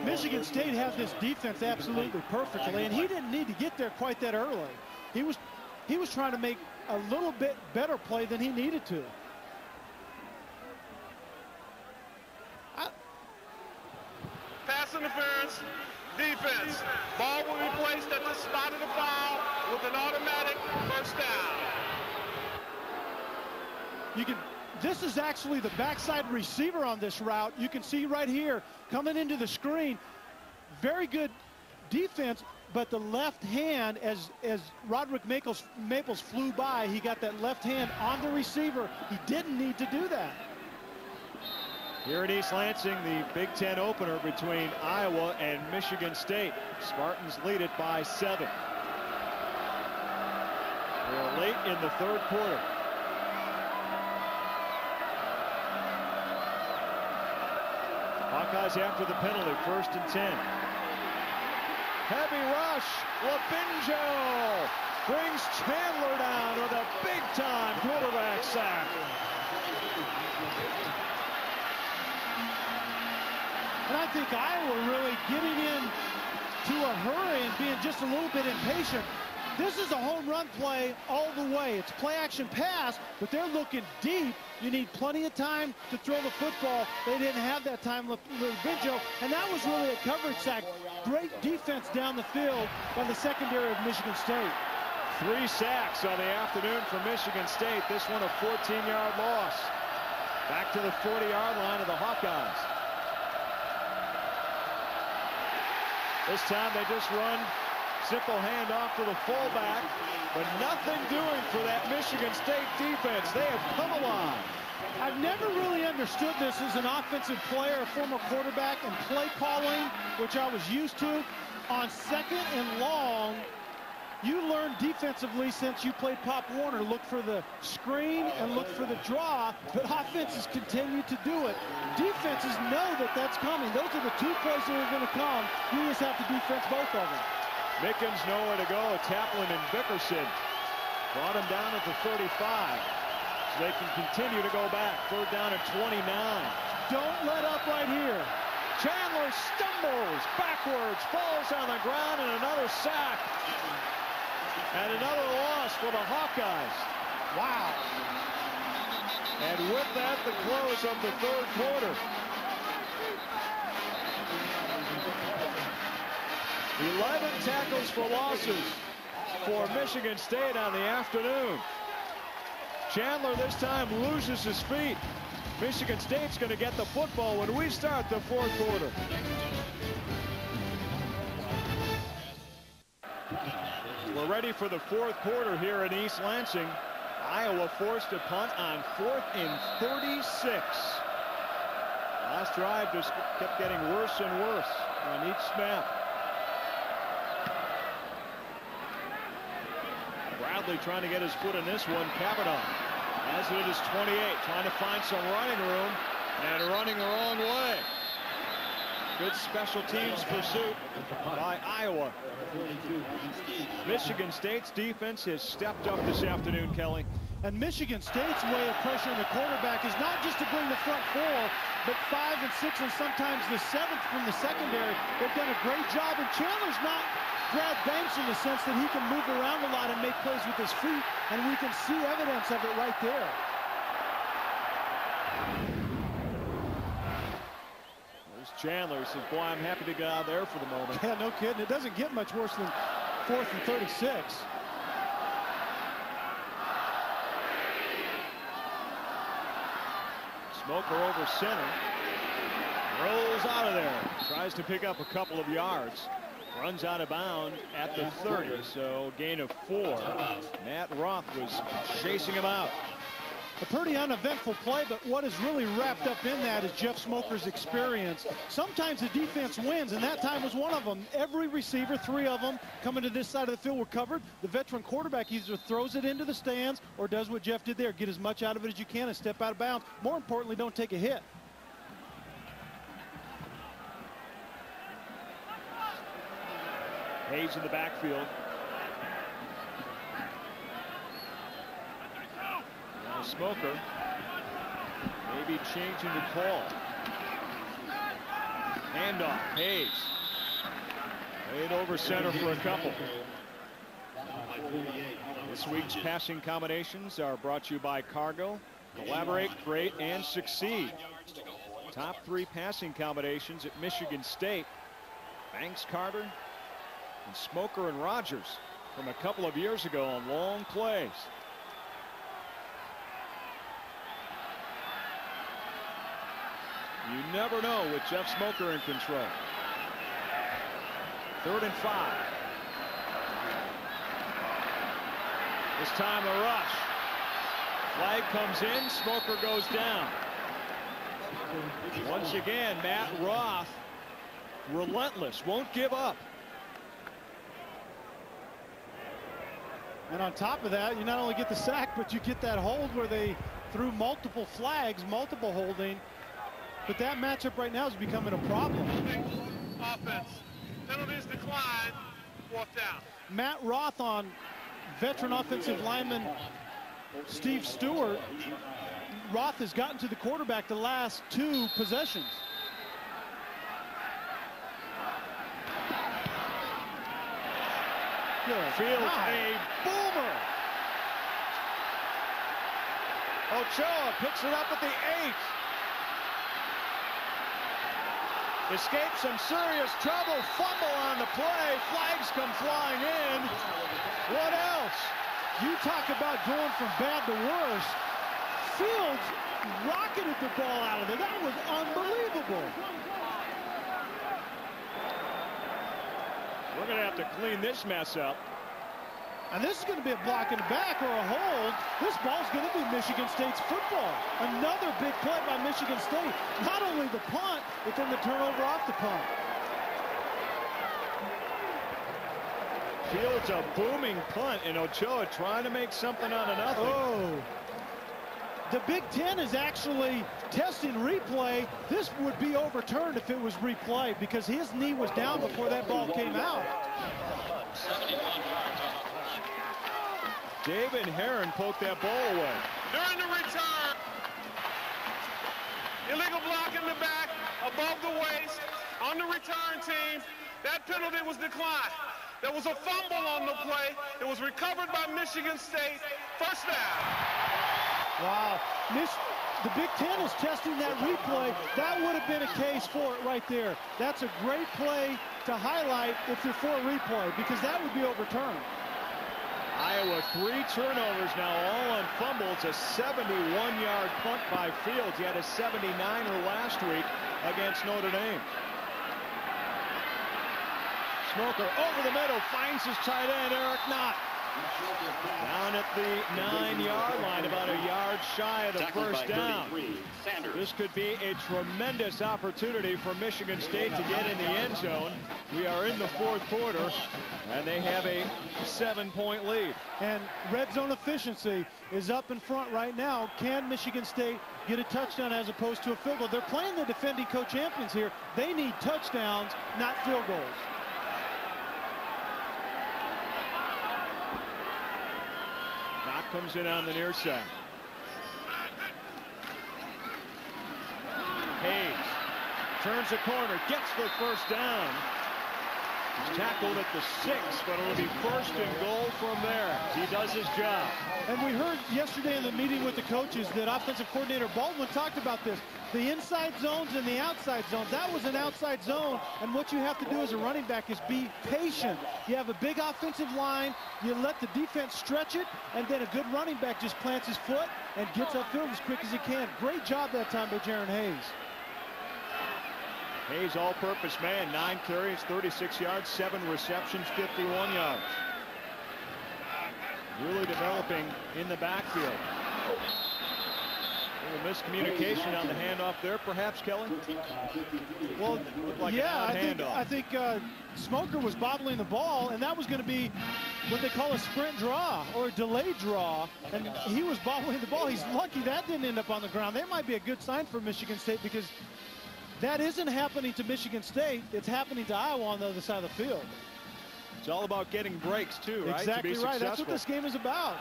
Michigan State has this defense absolutely perfectly, and he didn't need to get there quite that early. He was, he was trying to make a little bit better play than he needed to. Pass interference, defense. Ball will be placed at the spot of the foul with an automatic first down. You can. This is actually the backside receiver on this route. You can see right here coming into the screen. Very good defense, but the left hand, as as Roderick Maples, Maples flew by, he got that left hand on the receiver. He didn't need to do that. Here in East Lansing, the Big Ten opener between Iowa and Michigan State. Spartans lead it by seven. We're late in the third quarter. Hawkeyes after the penalty, first and 10. Heavy rush, Labinjo brings Chandler down with a big-time quarterback sack. And I think Iowa really getting in to a hurry and being just a little bit impatient. This is a home run play all the way. It's play action pass, but they're looking deep. You need plenty of time to throw the football. They didn't have that time with Binjo, and that was really a coverage sack. Great defense down the field by the secondary of Michigan State. Three sacks on the afternoon for Michigan State. This one a 14-yard loss. Back to the 40-yard line of the Hawkeyes. This time they just run simple handoff to the fullback, but nothing doing for that Michigan State defense. They have come alive. I've never really understood this as an offensive player, a former quarterback, and play calling, which I was used to. On second and long, you learn defensively since you played Pop Warner. Look for the screen and look for the draw, but offenses continue to do it. Defenses know that that's coming. Those are the two plays that are going to come. You just have to defense both of them. Mickens nowhere to go. Taplin and Vickerson brought him down at the 35. So they can continue to go back. Third down at 29. Don't let up right here. Chandler stumbles backwards, falls on the ground, and another sack. And another loss for the Hawkeyes. Wow. And with that, the close of the third quarter. 11 tackles for losses for Michigan State on the afternoon. Chandler this time loses his feet. Michigan State's going to get the football when we start the fourth quarter. We're ready for the fourth quarter here in East Lansing. Iowa forced a punt on fourth and 36. Last drive just kept getting worse and worse on each snap. Bradley trying to get his foot in this one. Kavanaugh as it is 28, trying to find some running room and running the wrong way. Good special teams pursuit by Iowa. Michigan State's defense has stepped up this afternoon, Kelly. And Michigan State's way of pressuring the quarterback is not just to bring the front four, but five and six and sometimes the seventh from the secondary. They've done a great job, and Chandler's not Brad Banks in the sense that he can move around a lot and make plays with his feet, and we can see evidence of it right there. There's Chandler says, boy, I'm happy to get out there for the moment. Yeah, no kidding. It doesn't get much worse than fourth and 36. Smoker over center. Rolls out of there. Tries to pick up a couple of yards. Runs out of bounds at the 30, so gain of four. Matt Roth was chasing him out. a pretty uneventful play, but what is really wrapped up in that is Jeff Smoker's experience. Sometimes the defense wins, and that time was one of them. Every receiver, three of them, coming to this side of the field were covered. The veteran quarterback either throws it into the stands or does what Jeff did there, get as much out of it as you can and step out of bounds. More importantly, don't take a hit. Hayes in the backfield. Now Smoker maybe changing the call. Handoff, Hayes. Laid over center for a couple. This week's passing combinations are brought to you by Cargo. Collaborate, create, and succeed. Top three passing combinations at Michigan State. Banks Carter, and Smoker and Rogers from a couple of years ago on long plays. You never know with Jeff Smoker in control. Third and five. This time a rush. Flag comes in. Smoker goes down. Once again, Matt Roth relentless, won't give up. And on top of that, you not only get the sack, but you get that hold where they threw multiple flags, multiple holding. But that matchup right now is becoming a problem. Offense. Penalties decline. Fourth down. Matt Roth on veteran offensive lineman Steve Stewart. Roth has gotten to the quarterback the last two possessions. Good. Fields a boomer. Ochoa picks it up at the eight. Escapes some serious trouble. Fumble on the play. Flags come flying in. What else? You talk about going from bad to worse. Fields rocketed the ball out of there. That was unbelievable. We're going to have to clean this mess up. And this is going to be a block in the back or a hold. This ball's going to be Michigan State's football. Another big play by Michigan State. Not only the punt, but then the turnover off the punt. Fields a booming punt, and Ochoa trying to make something out of nothing. Oh. The Big Ten is actually testing replay. This would be overturned if it was replayed because his knee was down before that ball came out. David Herron poked that ball away. During the return, illegal block in the back, above the waist, on the return team. That penalty was declined. There was a fumble on the play. It was recovered by Michigan State. First down. Wow. Mich the Big Ten is testing that replay. That would have been a case for it right there. That's a great play to highlight if you're for replay because that would be overturned. Iowa three turnovers now all on fumbles. A 71-yard punt by Fields. He had a 79er last week against Notre Dame. Smoker over the middle finds his tight end Eric Knott. Down at the nine-yard line, about a yard shy of the first down. This could be a tremendous opportunity for Michigan State to get in the end zone. We are in the fourth quarter, and they have a seven-point lead. And red zone efficiency is up in front right now. Can Michigan State get a touchdown as opposed to a field goal? They're playing the defending co-champions here. They need touchdowns, not field goals. Comes in on the near side. Hayes turns the corner, gets the first down. He's tackled at the six, but it'll be first and goal from there. He does his job. And we heard yesterday in the meeting with the coaches that offensive coordinator Baldwin talked about this. The inside zones and the outside zones. That was an outside zone, and what you have to do as a running back is be patient. You have a big offensive line, you let the defense stretch it, and then a good running back just plants his foot and gets upfield as quick as he can. Great job that time by Jaren Hayes. Hayes all-purpose man, nine carries, 36 yards, seven receptions, 51 yards. Really developing in the backfield. Little miscommunication on the handoff there, perhaps, Kelly? Well, like yeah, I think. I think uh, Smoker was bobbling the ball, and that was going to be what they call a sprint draw or a delayed draw, and he was bobbling the ball. He's lucky that didn't end up on the ground. That might be a good sign for Michigan State because that isn't happening to Michigan State. It's happening to Iowa on the other side of the field. It's all about getting breaks, too, right? Exactly right. That's what this game is about.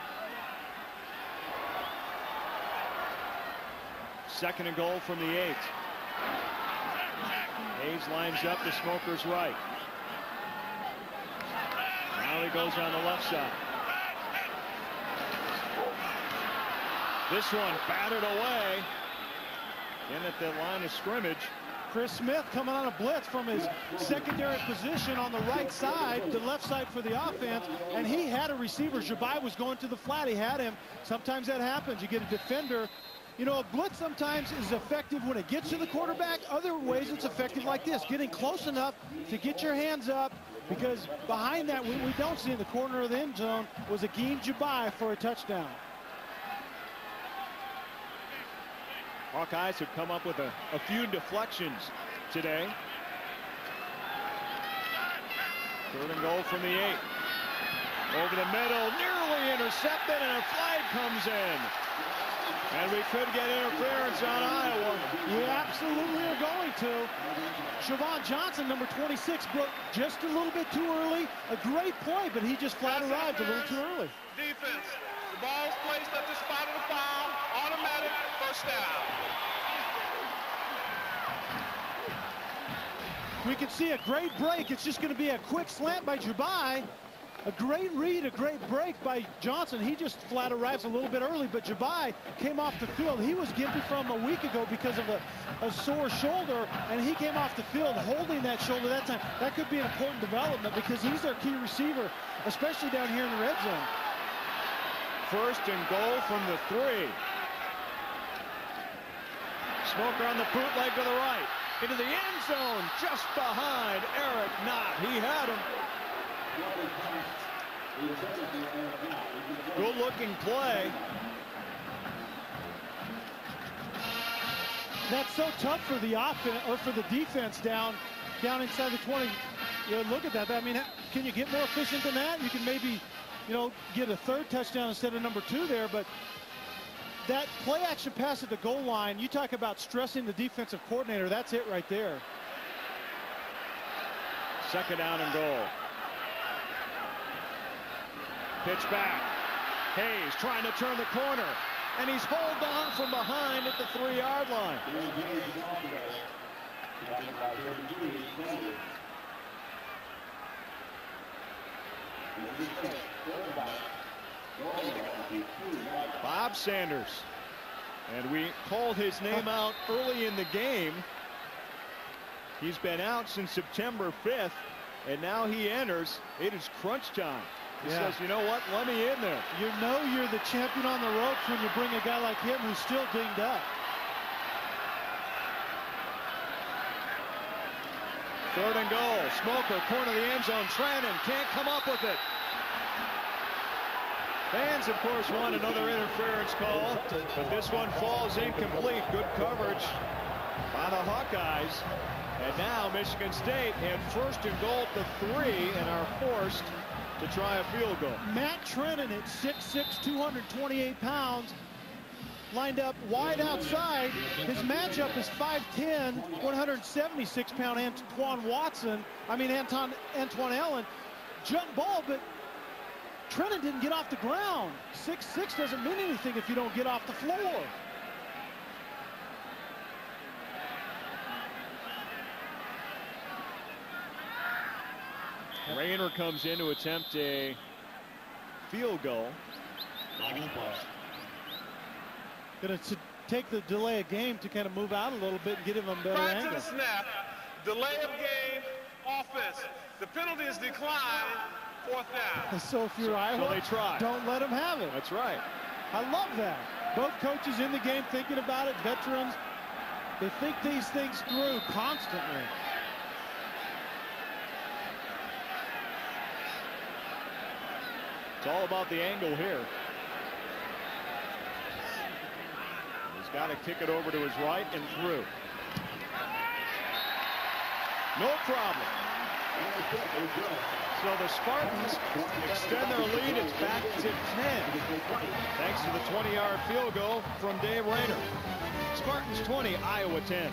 Second and goal from the eight. Hayes lines up the smoker's right. Now he goes on the left side. This one battered away. In at the line of scrimmage. Chris Smith coming on a blitz from his secondary position on the right side, the left side for the offense, and he had a receiver. Shabaj was going to the flat. He had him. Sometimes that happens. You get a defender. You know, a blitz sometimes is effective when it gets to the quarterback. Other ways it's effective like this, getting close enough to get your hands up because behind that, what we don't see in the corner of the end zone was a Agim Shabaj for a touchdown. Hawkeyes have come up with a, a few deflections today. Third and goal from the eight. Over the middle, nearly intercepted, and a flag comes in. And we could get interference on Iowa. We absolutely are going to. Jovon Johnson, number 26, broke just a little bit too early. A great play, but he just flat arrived a little too early. Defense. The ball's placed at the spot of the foul. Automatic first down. We can see a great break. It's just going to be a quick slant by Shabaj. A great read, a great break by Johnson. He just flat arrives a little bit early, but Shabaj came off the field. He was gimpy from a week ago because of a, a sore shoulder, and he came off the field holding that shoulder that time. That could be an important development because he's their key receiver, especially down here in the red zone. First and goal from the three. Smoker on the bootleg to the right. Into the end zone, just behind Eric Knott. He had him. Good looking play. That's so tough for the offense or for the defense down down inside the 20. You know, look at that. I mean, can you get more efficient than that? You can maybe, you know, get a third touchdown instead of number two there, but that play action pass at the goal line, you talk about stressing the defensive coordinator. That's it right there. Second down and goal. Pitch back. Hayes trying to turn the corner. And he's hauled on from behind at the three-yard line. Bob Sanders. And we called his name out early in the game. He's been out since September 5th, and now he enters. It is crunch time. He Yeah. says, you know what, let me in there. You know you're the champion on the ropes when you bring a guy like him who's still dinged up. Third and goal. Smoker, corner of the end zone. Trannon can't come up with it. Fans, of course, want another interference call, but this one falls incomplete. Good coverage by the Hawkeyes. And now Michigan State have first and goal at the three and are forced to try a field goal. Matt Trannon at 6'6", 228 pounds, lined up wide outside. His matchup is 5'10", 176-pound Antoine Watson. I mean, Anton, Antwan Allen. Jump ball, but Trannon didn't get off the ground. 6'6", doesn't mean anything if you don't get off the floor. Rayner comes in to attempt a field goal. Going to take the delay of game to kind of move out a little bit and get him a better Prior to angle. the snap, delay of game, offense. The penalty is declined, fourth down. <laughs> So if you're Iowa, they try. don't let him have it. That's right. I love that. Both coaches in the game thinking about it, veterans. They think these things through constantly. It's all about the angle here. He's got to kick it over to his right and through. No problem. So the Spartans extend their lead. It's back to 10. Thanks to the 20-yard field goal from Dave Rayner. Spartans 20, Iowa 10.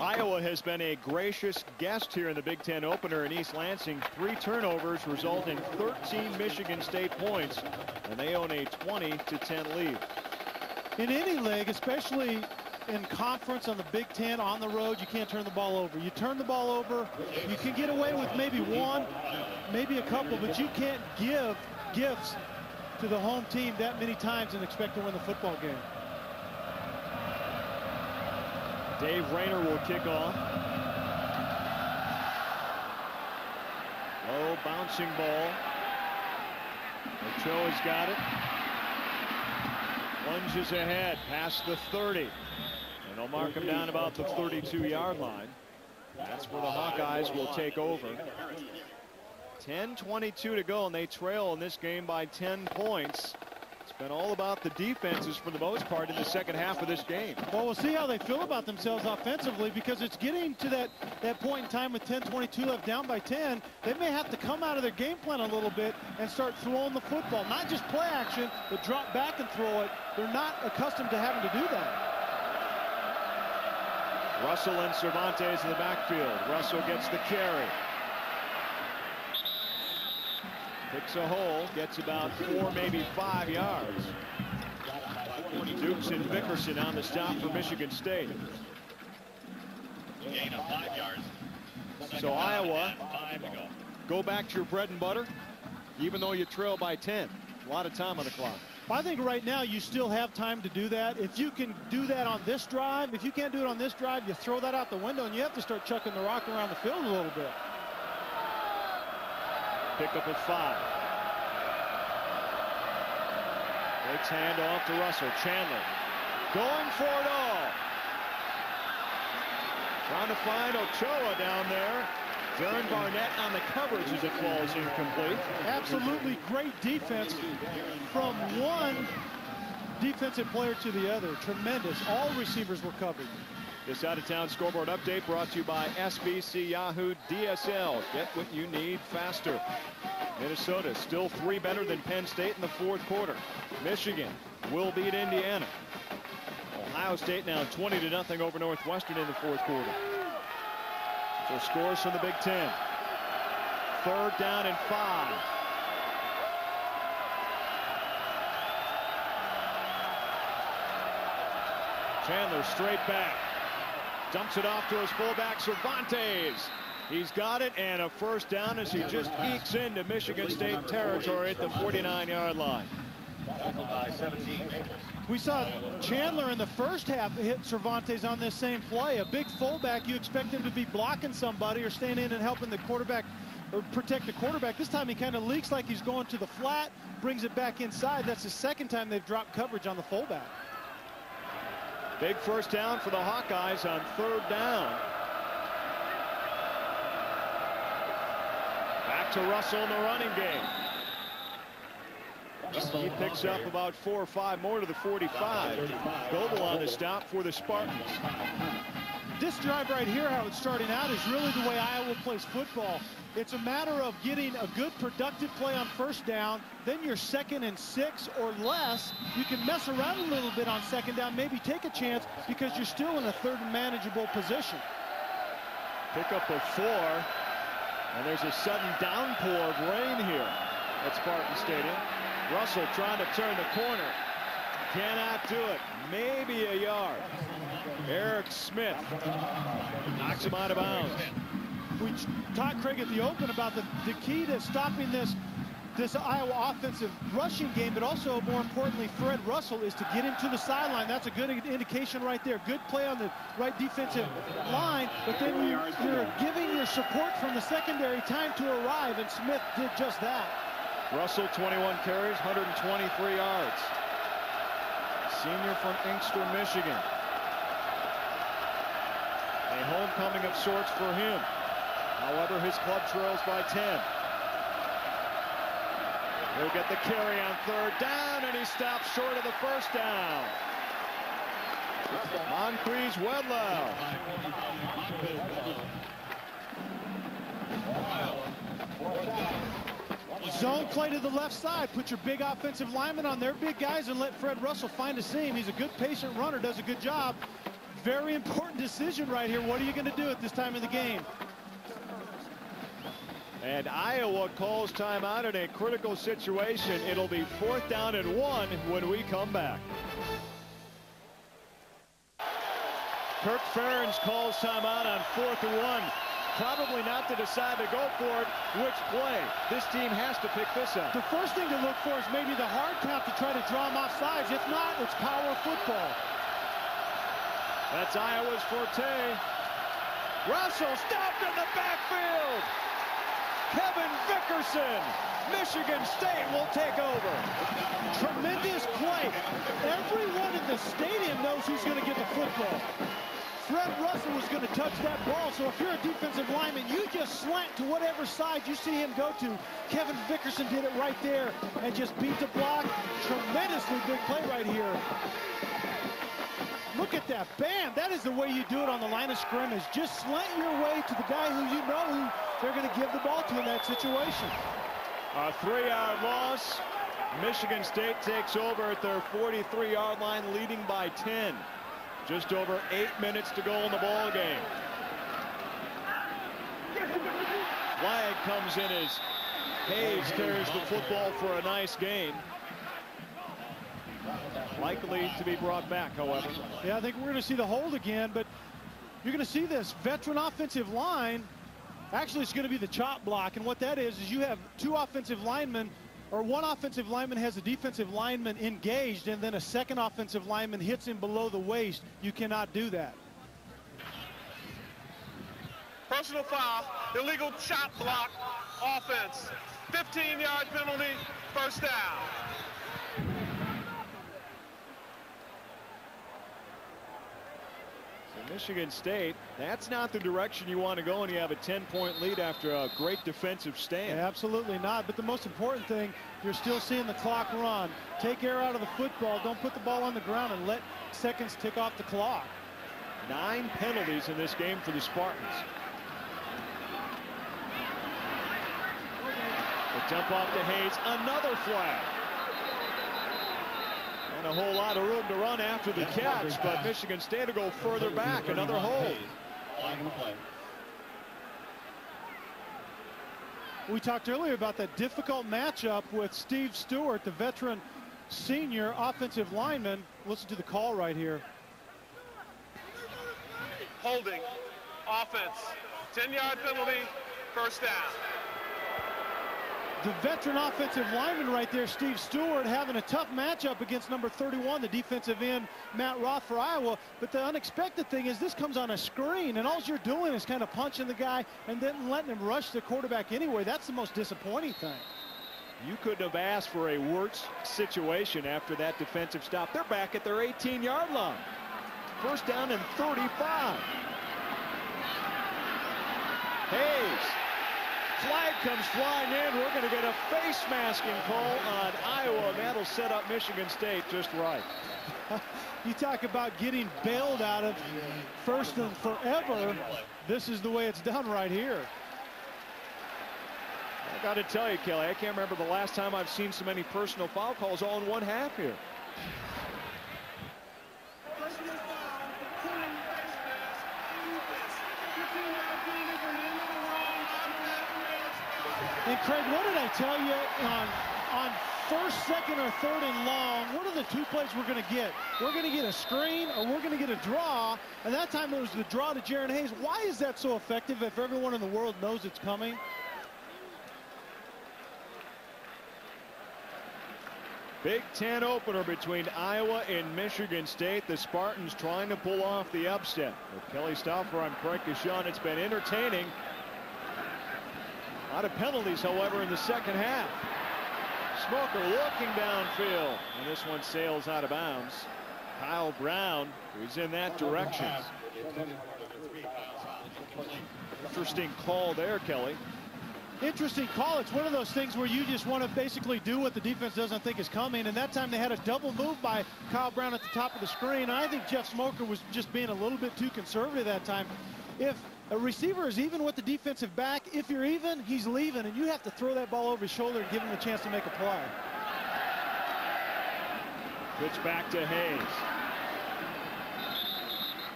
Iowa has been a gracious guest here in the Big Ten opener in East Lansing. Three turnovers result in 13 Michigan State points, and they own a 20 to 10 lead. In any leg, especially in conference on the Big Ten on the road, you can't turn the ball over. You turn the ball over, you can get away with maybe one, maybe a couple, but you can't give gifts to the home team that many times and expect to win the football game. Dave Rayner will kick off. Low bouncing ball. Ochoa's got it. Lunges ahead past the 30. And they'll mark him down about the 32 yard line. That's where the Hawkeyes will take over. 10-22 to go and they trail in this game by 10 points. Been all about the defenses for the most part in the second half of this game. Well, we'll see how they feel about themselves offensively because it's getting to that, that point in time with 10-22 left down by 10. They may have to come out of their game plan a little bit and start throwing the football. Not just play action, but drop back and throw it. They're not accustomed to having to do that. Russell and Cervantes in the backfield. Russell gets the carry. Picks a hole, gets about four, maybe five yards. Dukes and Vickerson on the stop for Michigan State. Gain of five yards. So Iowa, go back to your bread and butter, even though you trail by 10. A lot of time on the clock. I think right now you still have time to do that. If you can do that on this drive, if you can't do it on this drive, you throw that out the window and you have to start chucking the rock around the field a little bit. Pick up at five. Takes hand off to Russell. Chandler going for it all. Trying to find Ochoa down there. Darren Barnett on the coverage as it falls incomplete. Absolutely great defense from one defensive player to the other. Tremendous. All receivers were covered. This out-of-town scoreboard update brought to you by SBC Yahoo DSL. Get what you need faster. Minnesota still three better than Penn State in the fourth quarter. Michigan will beat Indiana. Ohio State now 20 to nothing over Northwestern in the fourth quarter. So scores from the Big Ten. Third down and five. Chandler straight back. Dumps it off to his fullback, Cervantes. He's got it, and a first down as he just ekes into Michigan State territory at the 49-yard line. We saw Chandler in the first half hit Cervantes on this same play. A big fullback, you expect him to be blocking somebody or staying in and helping the quarterback or protect the quarterback. This time he kind of leaks like he's going to the flat, brings it back inside. That's the second time they've dropped coverage on the fullback. Big first down for the Hawkeyes on third down. Back to Russell in the running game. He picks up about four or five more to the 45. Goebel on the stop for the Spartans. This drive right here, how it's starting out, is really the way Iowa plays football. It's a matter of getting a good productive play on first down. Then you're second and six or less. You can mess around a little bit on second down, maybe take a chance because you're still in a third and manageable position. Pick up a four. And there's a sudden downpour of rain here at Spartan Stadium. Russell trying to turn the corner. Cannot do it. Maybe a yard. Eric Smith knocks him out of bounds. We talked, Craig, at the open about the, the key to stopping this this Iowa offensive rushing game, but also more importantly, Fred Russell is to get him to the sideline. That's a good indication right there. Good play on the right defensive line, but then you, you're giving your support from the secondary time to arrive, and Smith did just that. Russell, 21 carries, 123 yards. Senior from Inkster, Michigan. A homecoming of sorts for him. However, his club trails by 10. He'll get the carry on third down, and he stops short of the first down. Moncrief Wedlow. Zone play to the left side. Put your big offensive lineman on their big guys and let Fred Russell find a seam. He's a good patient runner, does a good job. Very important decision right here. What are you going to do at this time of the game? And Iowa calls timeout in a critical situation. It'll be fourth down and one when we come back. Kirk Ferentz calls timeout on fourth and one. Probably not to decide to go for it. Which play? This team has to pick this up. The first thing to look for is maybe the hard count to try to draw them off sides. If not, it's power football. That's Iowa's forte. Russell stopped in the backfield. Kevin Vickerson. Michigan State will take over. Tremendous play. Everyone in the stadium knows who's going to get the football. Fred Russell was going to touch that ball, so if you're a defensive lineman, you just slant to whatever side you see him go to. Kevin Vickerson did it right there and just beat the block. Tremendously big play right here. Look at that. Bam! That is the way you do it on the line of scrimmage. Just slant your way to the guy who you know who they're going to give the ball to in that situation. A three-yard loss. Michigan State takes over at their 43-yard line, leading by 10. Just over eight minutes to go in the ball game. Flag comes in as Hayes carries the football for a nice gain. Likely to be brought back, however. Yeah, I think we're going to see the hold again, but you're going to see this veteran offensive line. Actually, it's going to be the chop block, and what that is is you have two offensive linemen or one offensive lineman has a defensive lineman engaged and then a second offensive lineman hits him below the waist. You cannot do that. Personal foul, illegal chop block, offense. 15-yard penalty, first down. Michigan State, that's not the direction you want to go when you have a 10-point lead after a great defensive stand. Yeah, absolutely not. But the most important thing, you're still seeing the clock run. Take air out of the football. Don't put the ball on the ground and let seconds tick off the clock. Nine penalties in this game for the Spartans. The jump off to Hayes. Another flag a whole lot of room to run after the catch, but Michigan State will go further back. Another hold. We talked earlier about that difficult matchup with Steve Stewart, the veteran senior offensive lineman. Listen to the call right here. Holding, offense, 10-yard penalty, first down the veteran offensive lineman right there, Steve Stewart, having a tough matchup against number 31, the defensive end, Matt Roth for Iowa. But the unexpected thing is this comes on a screen, and all you're doing is kind of punching the guy and then letting him rush the quarterback anyway. That's the most disappointing thing. You couldn't have asked for a worse situation after that defensive stop. They're back at their 18-yard line. First down and 35. Hayes flag comes flying in. We're going to get a face masking call on Iowa. and That'll set up Michigan State just right. <laughs> you talk about getting bailed out of first and forever. This is the way it's done right here. I got to tell you, Kelly, I can't remember the last time I've seen so many personal foul calls all in one half here. And Craig, what did I tell you on on first, second, or third and long? What are the two plays we're going to get? We're going to get a screen or we're going to get a draw. And that time it was the draw to Jaren Hayes. Why is that so effective if everyone in the world knows it's coming? Big Ten opener between Iowa and Michigan State. The Spartans trying to pull off the upset. With Kelly Stouffer, I'm Craig Coshun. It's been entertaining. A lot of penalties, however, in the second half. Smoker looking downfield. And this one sails out of bounds. Kyle Brown is in that direction. Interesting call there, Kelly. interesting call. It's one of those things where you just want to basically do what the defense doesn't think is coming. And that time they had a double move by Kyle Brown at the top of the screen. I think Jeff Smoker was just being a little bit too conservative that time. If a receiver is even with the defensive back, if you're even, he's leaving. And you have to throw that ball over his shoulder and give him a chance to make a play. Pitch back to Hayes.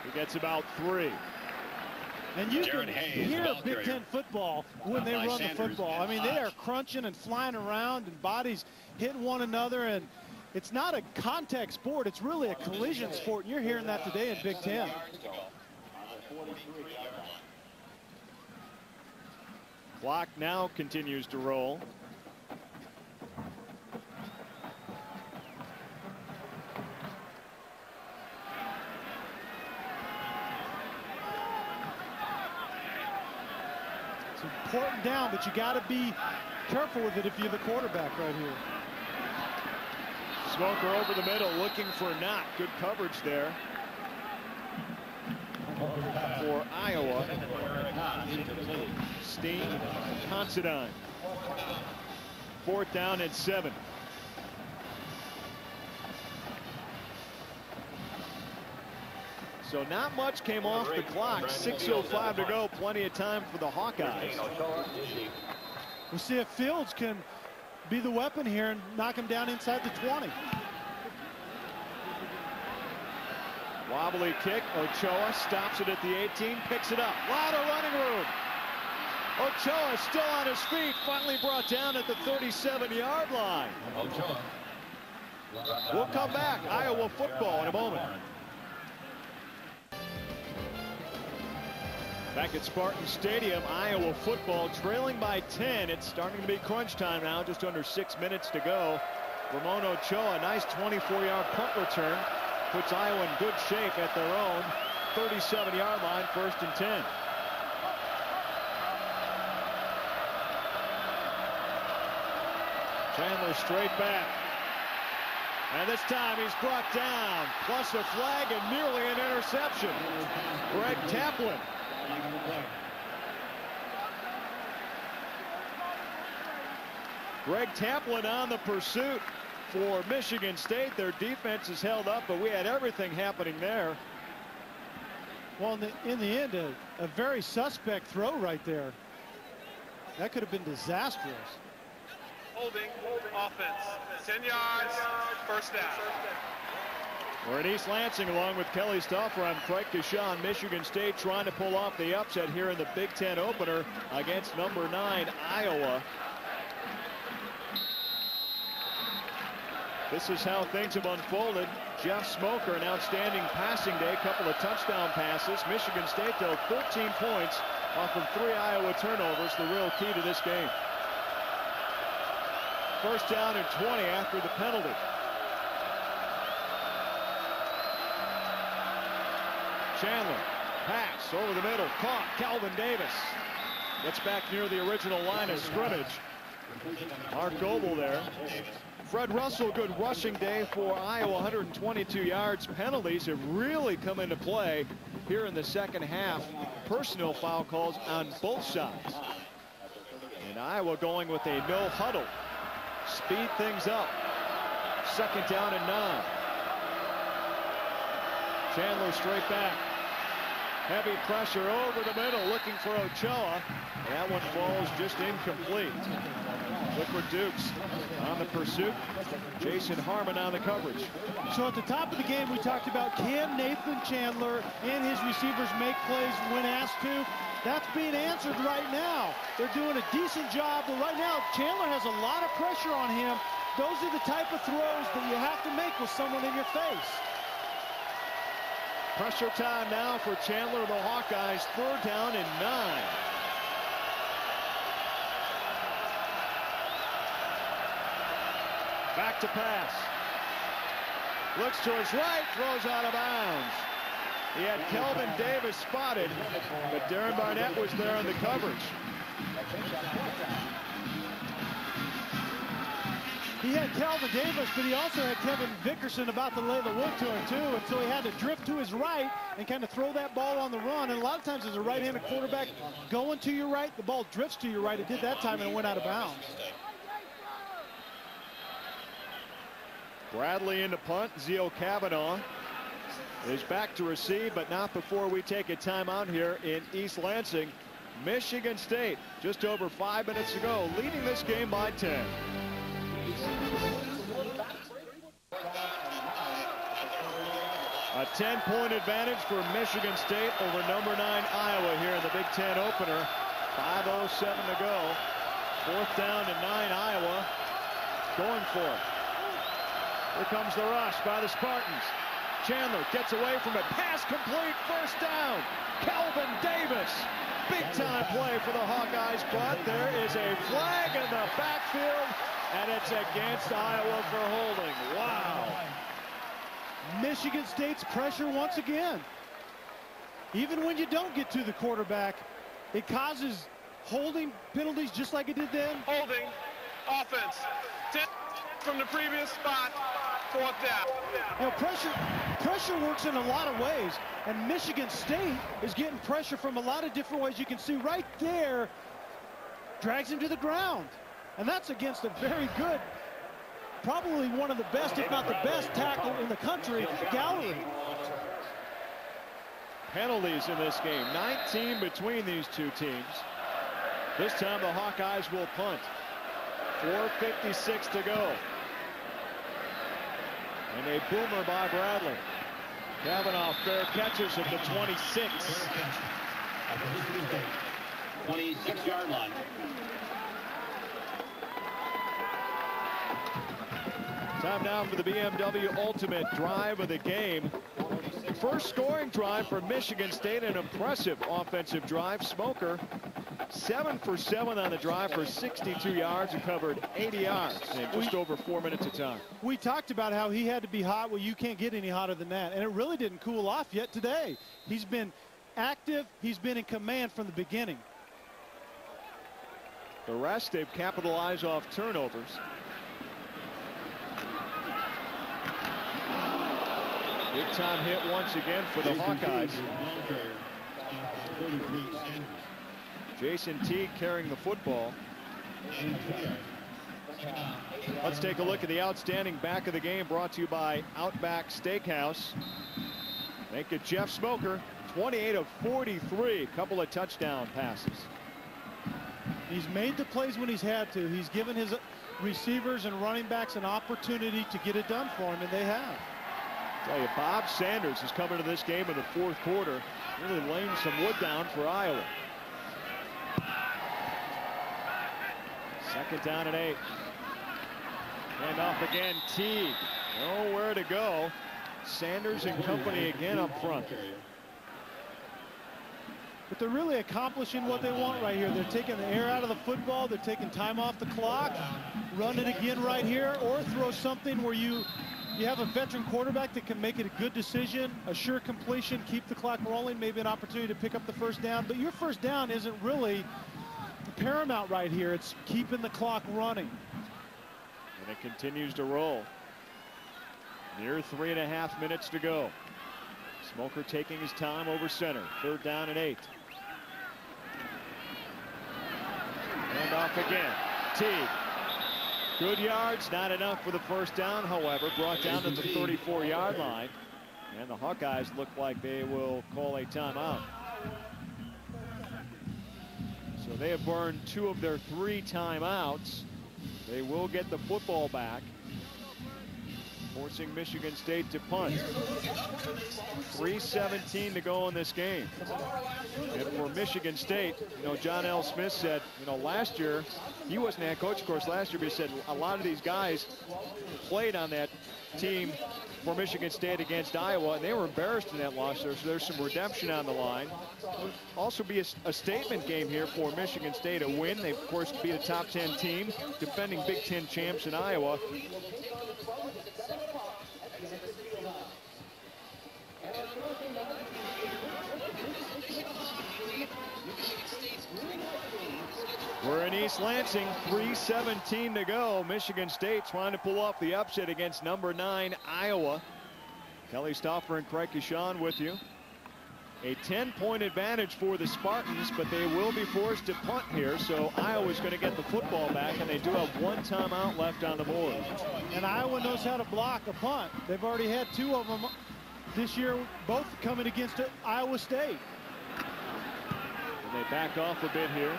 He gets about three. And you can hear Big Ten football when they run the football. I mean, they are crunching and flying around and bodies hitting one another. And it's not a contact sport. It's really a collision sport. And you're hearing that today in Big Ten. Clock now continues to roll. It's important down, but you got to be careful with it if you're the quarterback right here. Smoker over the middle looking for Knott. Good coverage there for Iowa. Steen, Considine. Fourth down and seven. So not much came off the clock. 6.05 to go. Plenty of time for the Hawkeyes. We'll see if Fields can be the weapon here and knock him down inside the 20. Wobbly kick. Ochoa stops it at the 18, picks it up. Lot of running room. Ochoa still on his feet, finally brought down at the 37-yard line. Ochoa. We'll come back. Iowa football in a moment. Back at Spartan Stadium, Iowa football trailing by 10. It's starting to be crunch time now, just under six minutes to go. Ramon Ochoa, nice 24-yard punt return, puts Iowa in good shape at their own 37-yard line, first and 10. Chandler straight back. And this time he's brought down, plus a flag and nearly an interception. Greg Taplin Greg Taplin on the pursuit for Michigan State. Their defense is held up, but we had everything happening there. Well, in the, in the end, a, a very suspect throw right there. That could have been disastrous. Holding, offense. 10 yards, first down. We're in East Lansing along with Kelly Stouffer. I'm Craig Coshun. Michigan State trying to pull off the upset here in the Big Ten opener against number nine Iowa. This is how things have unfolded. Jeff Smoker, an outstanding passing day, couple of touchdown passes. Michigan State, though, 13 points off of three Iowa turnovers, the real key to this game. First down and 20 after the penalty. Chandler, pass over the middle, caught, Calvin Davis. Gets back near the original line of scrimmage. Mark Goebel there. Fred Russell, good rushing day for Iowa, 122 yards. Penalties have really come into play here in the second half. Personal foul calls on both sides. And Iowa going with a no huddle. Speed things up. Second down and nine. Chandler straight back. Heavy pressure over the middle looking for Ochoa. That one falls just incomplete. Liquid Dukes on the pursuit. Jason Harmon on the coverage. So at the top of the game, we talked about can Nathan Chandler and his receivers make plays when asked to. That's being answered right now. They're doing a decent job, but right now Chandler has a lot of pressure on him. Those are the type of throws that you have to make with someone in your face. Pressure time now for Chandler the Hawkeyes. Third down and nine. Back to pass. Looks to his right, throws out of bounds. He had Calvin Davis spotted, but Darren Barnett was there on the coverage. He had Calvin Davis, but he also had Kevin Vickerson about to lay the wood to him, too. And so he had to drift to his right and kind of throw that ball on the run. And a lot of times as a right-handed quarterback going to your right, the ball drifts to your right. It did that time and it went out of bounds. Bradley into punt. Zio Kavanaugh is back to receive, but not before we take a timeout here in East Lansing. Michigan State, just over five minutes ago, leading this game by 10. A 10-point advantage for Michigan State over number nine Iowa here in the Big Ten opener. 5.07 to go. Fourth down to nine Iowa. Going for it. Here comes the rush by the Spartans. Chandler gets away from it. Pass complete. First down. Calvin Davis. Big time play for the Hawkeyes, but there is a flag in the backfield, and it's against Iowa for holding. Wow. Michigan State's pressure once again. Even when you don't get to the quarterback, it causes holding penalties just like it did then. Holding offense. 10 from the previous spot. Fourth down. You know, pressure, pressure works in a lot of ways, and Michigan State is getting pressure from a lot of different ways. You can see right there, drags him to the ground, and that's against a very good, probably one of the best, if not the best tackle in the country, Gallery. Penalties in this game, 19 between these two teams. This time the Hawkeyes will punt. 4.56 to go. And a boomer by Bradley. Kavanaugh fair catches at the 26. 26-yard line. Time now for the BMW Ultimate drive of the game. First scoring drive for Michigan State, an impressive offensive drive. Smoker, seven for seven on the drive for 62 yards and covered 80 yards in just over four minutes of time. We talked about how he had to be hot. Well, you can't get any hotter than that. And it really didn't cool off yet today. He's been active. He's been in command from the beginning. The rest, they've capitalized off turnovers. Big time hit once again for the Hawkeyes. Jason Teague carrying the football. Let's take a look at the outstanding back of the game brought to you by Outback Steakhouse. Make it Jeff Smoker, 28 of 43, couple of touchdown passes. He's made the plays when he's had to. He's given his receivers and running backs an opportunity to get it done for him, and they have. Tell you, Bob Sanders is coming to this game in the fourth quarter, really laying some wood down for Iowa. Second down and eight. And off again, Teague. Nowhere to go. Sanders and company again up front. But they're really accomplishing what they want right here. They're taking the air out of the football. They're taking time off the clock. Run it again right here or throw something where you you have a veteran quarterback that can make it a good decision, a sure completion, keep the clock rolling, maybe an opportunity to pick up the first down. But your first down isn't really paramount right here. It's keeping the clock running. And it continues to roll. Near three and a half minutes to go. Smoker taking his time over center. Third down and eight. And off again. Teague Good yards, not enough for the first down, however, brought down to the 34-yard line. And the Hawkeyes look like they will call a timeout. They have burned two of their three timeouts. They will get the football back forcing Michigan State to punt. 3.17 to go in this game. And for Michigan State, you know, John L. Smith said, you know, last year, he wasn't head coach, of course, last year, but he said a lot of these guys played on that team for Michigan State against Iowa, and they were embarrassed in that loss there, so there's some redemption on the line. Also be a, a, statement game here for Michigan State, a win. They, of course, beat a top 10 team, defending Big Ten champs in Iowa. We're in East Lansing, 3.17 to go. Michigan State trying to pull off the upset against number nine Iowa. Kelly Stouffer and Craig Coshun with you. A 10-point advantage for the Spartans, but they will be forced to punt here, so Iowa's going to get the football back, and they do have one timeout left on the board. And Iowa knows how to block a punt. They've already had two of them this year, both coming against Iowa State. And they back off a bit here.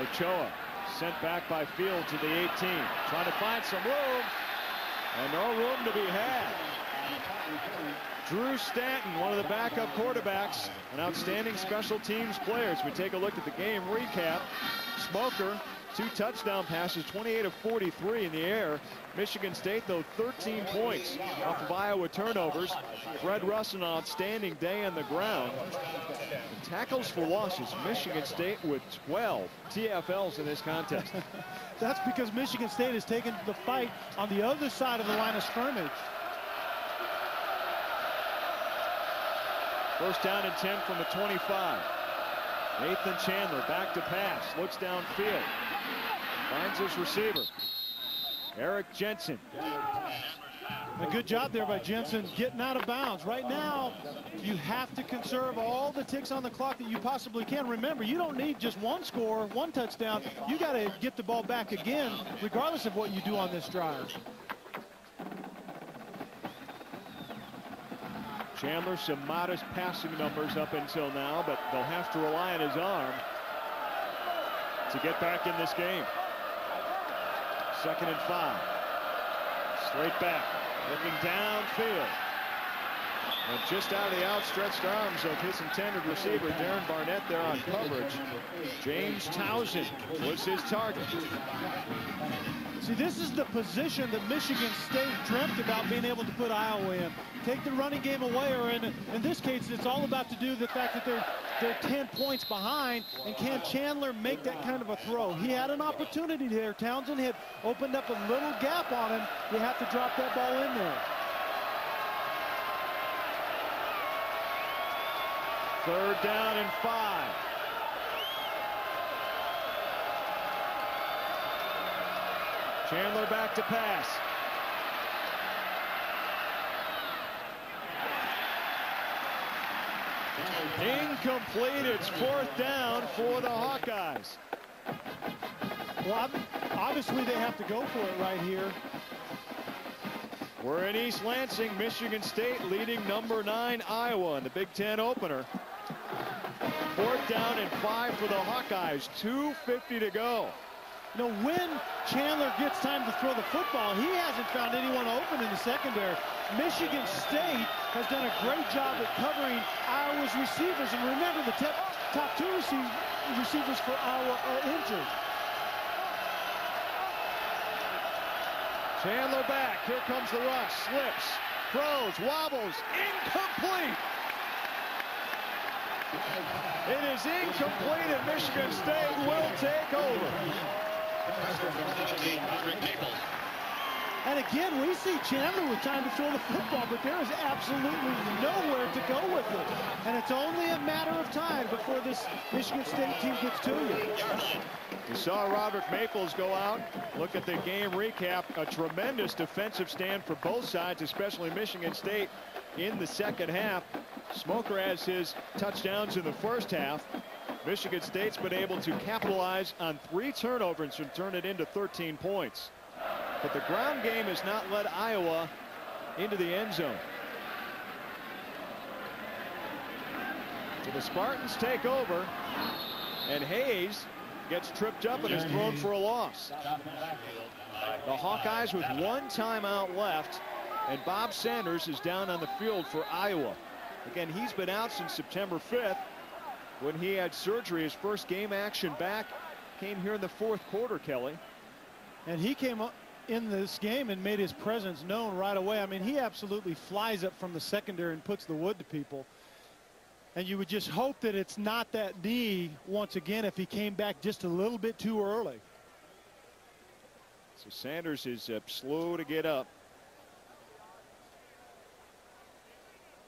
Ochoa sent back by Field to the 18. Trying to find some room. And no room to be had. Drew Stanton, one of the backup quarterbacks, an outstanding special teams player. As we take a look at the game recap, Smoker, two touchdown passes, 28 of 43 in the air. Michigan State, though, 13 points off of Iowa turnovers. Fred Russ, an outstanding day on the ground. And tackles for losses, Michigan State with 12 TFLs in this contest. <laughs> That's because Michigan State has taken the fight on the other side of the line of scrimmage. First down and 10 from the 25. Nathan Chandler back to pass. Looks downfield. Finds his receiver. Eric Jensen. A good job there by Jensen getting out of bounds. Right now, you have to conserve all the ticks on the clock that you possibly can. Remember, you don't need just one score, one touchdown. You got to get the ball back again, regardless of what you do on this drive. Chandler, some modest passing numbers up until now, but they'll have to rely on his arm to get back in this game. Second and five. Straight back, looking downfield. And just out of the outstretched arms of his intended receiver, Darren Barnett there on coverage. James Townsend was his target. See, this is the position that Michigan State dreamt about being able to put Iowa in. Take the running game away, or in, in this case, it's all about to do the fact that they're they're 10 points behind, and can Chandler make that kind of a throw? He had an opportunity there. Townsend had opened up a little gap on him. You have to drop that ball in there. Third down and five. Chandler back to pass. Incomplete. It's fourth down for the Hawkeyes. Well, obviously they have to go for it right here. We're in East Lansing, Michigan State leading number nine Iowa in the Big Ten opener. Fourth down and five for the Hawkeyes. 2.50 to go. Know, when Chandler gets time to throw the football, he hasn't found anyone open in the secondary. Michigan State has done a great job at covering Iowa's receivers. And remember, the top two receivers for Iowa are injured. Chandler back. Here comes the rush. Slips, throws, wobbles, incomplete. It is incomplete and Michigan State will take over. And again, we see Chandler with time to throw the football, but there is absolutely nowhere to go with it. And it's only a matter of time before this Michigan State team gets to you. You saw Robert Maples go out, look at the game recap. A tremendous defensive stand for both sides, especially Michigan State in the second half. Smoker has his touchdowns in the first half. Michigan State's been able to capitalize on three turnovers and turn it into 13 points. But the ground game has not led Iowa into the end zone. So the Spartans take over, and Hayes gets tripped up and is thrown for a loss. The Hawkeyes with one timeout left, and Bob Sanders is down on the field for Iowa. Again, he's been out since September 5th when he had surgery. His first game action back came here in the fourth quarter, Kelly. And he came up in this game and made his presence known right away. I mean, he absolutely flies up from the secondary and puts the wood to people. And you would just hope that it's not that knee once again if he came back just a little bit too early. So Sanders is uh, slow to get up.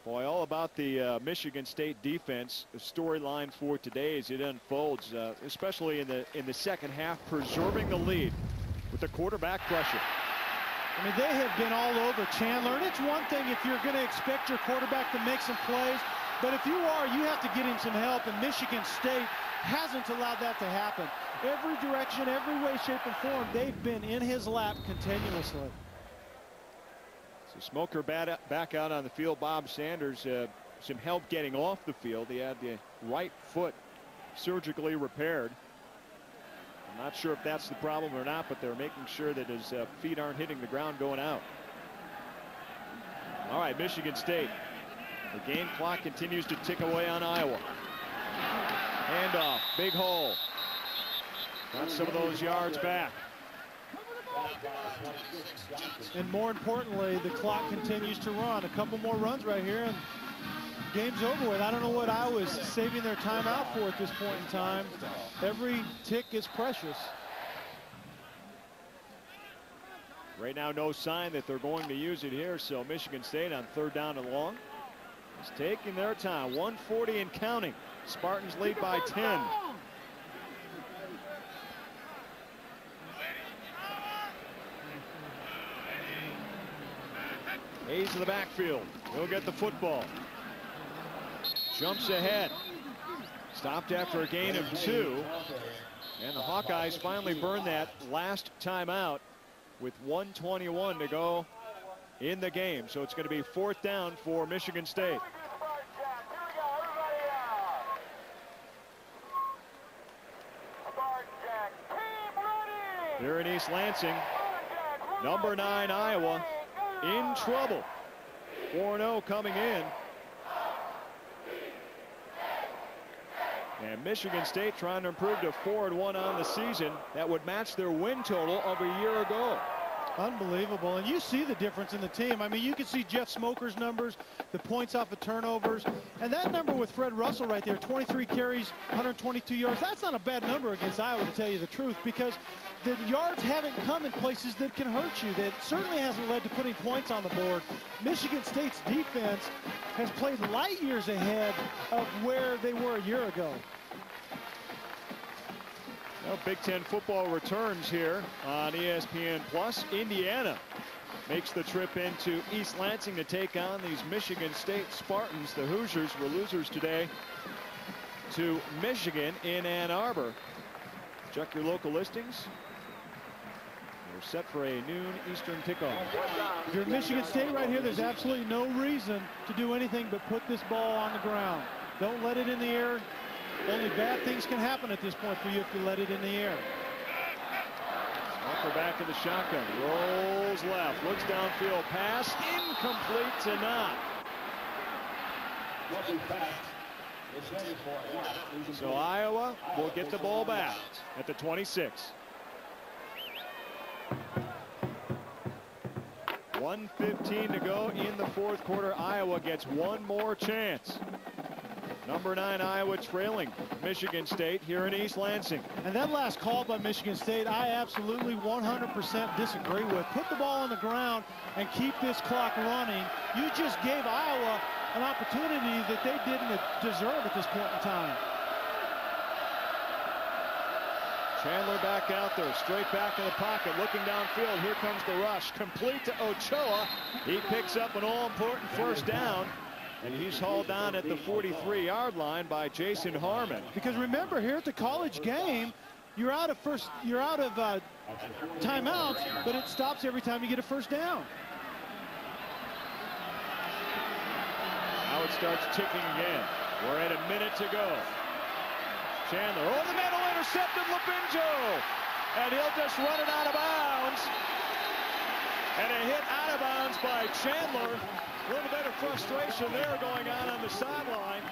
Boy, all about the uh, Michigan State defense. The storyline for today as it unfolds, uh, especially in the in the second half, preserving the lead with the quarterback pressure. I mean, they have been all over Chandler. And it's one thing if you're going to expect your quarterback to make some plays, but if you are, you have to get him some help. And Michigan State hasn't allowed that to happen. Every direction, every way, shape, and form, they've been in his lap continuously. So Smoker back out on the field. Bob Sanders, uh, some help getting off the field. He had the right foot surgically repaired. I'm not sure if that's the problem or not, but they're making sure that his uh, feet aren't hitting the ground going out. All right, Michigan State. The game clock continues to tick away on Iowa. Handoff, big hole. Got some of those yards back. And more importantly, the clock continues to run. A couple more runs right here, and game's over with. I don't know what I was saving their timeout for at this point in time. Every tick is precious. Right now, no sign that they're going to use it here, so Michigan State on third down and long is taking their time. 140 and counting. Spartans lead by 10. Hayes in the backfield. He'll get the football. Jumps ahead. Stopped after a gain of two. And the Hawkeyes finally burn that last timeout with 121 to go in the game. So it's going to be fourth down for Michigan State. Here in East Lansing, number nine Iowa in trouble. 4-0 coming in. And Michigan State trying to improve to 4-1 on the season. That would match their win total of a year ago. Unbelievable. And you see the difference in the team. I mean, you can see Jeff Smoker's numbers, the points off of turnovers. And that number with Fred Russell right there, 23 carries, 122 yards, that's not a bad number against Iowa, to tell you the truth, because the yards haven't come in places that can hurt you. That certainly hasn't led to putting points on the board. Michigan State's defense has played light years ahead of where they were a year ago. Well, Big Ten football returns here on ESPN Plus. Indiana makes the trip into East Lansing to take on these Michigan State Spartans. The Hoosiers were losers today to Michigan in Ann Arbor. Check your local listings. Set for a noon Eastern kickoff. If you're Michigan State right here, there's absolutely no reason to do anything but put this ball on the ground. Don't let it in the air. Only bad things can happen at this point for you if you let it in the air. Back to the shotgun. Rolls left. Looks downfield. Pass incomplete to Knott. So Iowa will get the ball back at the 26. 115 to go in the fourth quarter. Iowa gets one more chance. Number nine, Iowa trailing Michigan State here in East Lansing. And that last call by Michigan State, I absolutely 100% disagree with. Put the ball on the ground and keep this clock running. You just gave Iowa an opportunity that they didn't deserve at this point in time. Chandler back out there, straight back in the pocket, looking downfield. Here comes the rush, complete to Ochoa. He picks up an all-important first down. And he's hauled down at the 43-yard line by Jason Harmon. Because remember, here at the college game, you're out of first, you're out of uh, timeouts, but it stops every time you get a first down. Now it starts ticking again. We're at a minute to go. Chandler over the middle, intercepted Labinjo. And he'll just run it out of bounds. And a hit out of bounds by Chandler. A little bit of frustration there going on on the sideline.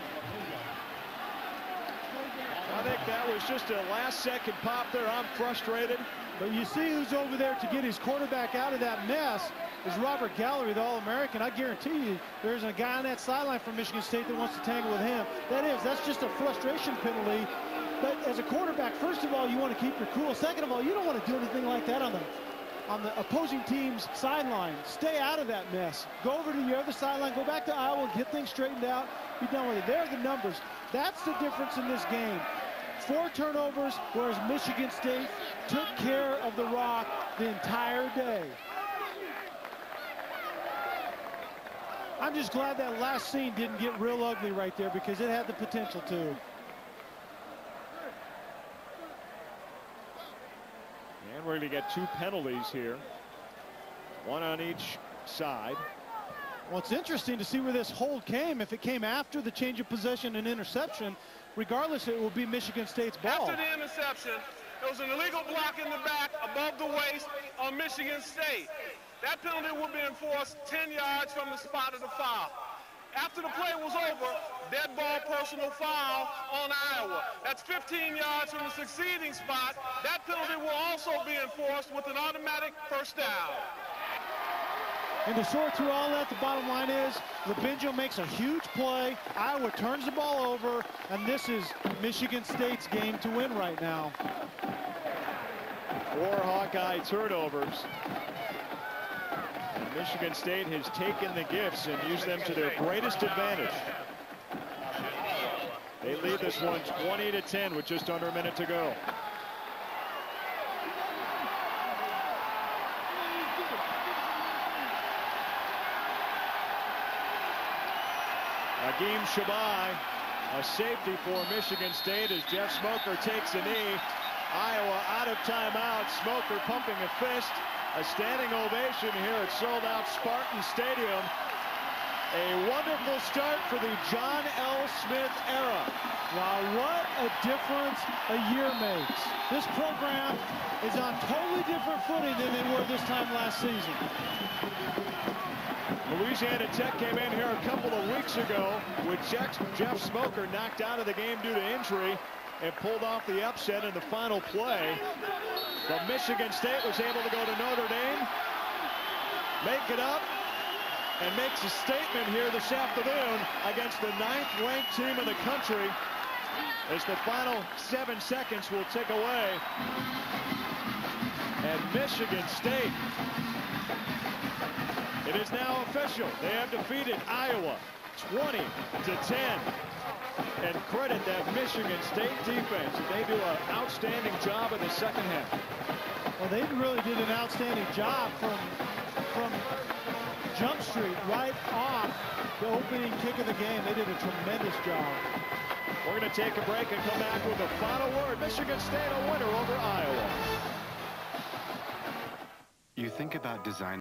I think that was just a last-second pop there. I'm frustrated. But you see who's over there to get his quarterback out of that mess is Robert Gallery, the All-American. I guarantee you there's a guy on that sideline from Michigan State that wants to tangle with him. That is, that's just a frustration penalty. But as a quarterback, first of all, you want to keep your cool. Second of all, you don't want to do anything like that on the on the opposing team's sideline. Stay out of that mess. Go over to the other sideline. Go back to Iowa. Get things straightened out. Be done with it. There are the numbers. That's the difference in this game. Four turnovers, whereas Michigan State took care of the rock the entire day. I'm just glad that last scene didn't get real ugly right there because it had the potential to. And we're going to get two penalties here. One on each side. Well, it's interesting to see where this hold came. If it came after the change of possession and interception, regardless, it will be Michigan State's ball. After the interception, there was an illegal block in the back above the waist on Michigan State. That penalty will be enforced 10 yards from the spot of the foul. After the play was over, dead ball personal foul on Iowa. That's 15 yards from the succeeding spot. That penalty will also be enforced with an automatic first down. And to sort through all that, the bottom line is Labinjo makes a huge play. Iowa turns the ball over, and this is Michigan State's game to win right now. Four Hawkeye turnovers. Michigan State has taken the gifts and used them to their greatest advantage. They lead this one 20 to 10 with just under a minute to go. Agim Shabaj, a safety for Michigan State as Jeff Smoker takes a knee. Iowa out of timeout. Smoker pumping a fist. A standing ovation here at sold-out Spartan Stadium. A wonderful start for the John L. Smith era. Wow, what a difference a year makes. This program is on totally different footing than they were this time last season. Louisiana Tech came in here a couple of weeks ago with Jeff, Jeff Smoker knocked out of the game due to injury and pulled off the upset in the final play. But Michigan State was able to go to Notre Dame, make it up, and makes a statement here this afternoon against the ninth-ranked team in the country as the final seven seconds will tick away. And Michigan State, it is now official. They have defeated Iowa 20 to 10 and credit that Michigan State defense. They do an outstanding job in the second half. Well, they really did an outstanding job from from Jump Street right off the opening kick of the game. They did a tremendous job. We're going to take a break and come back with a final word. Michigan State a winner over Iowa. You think about design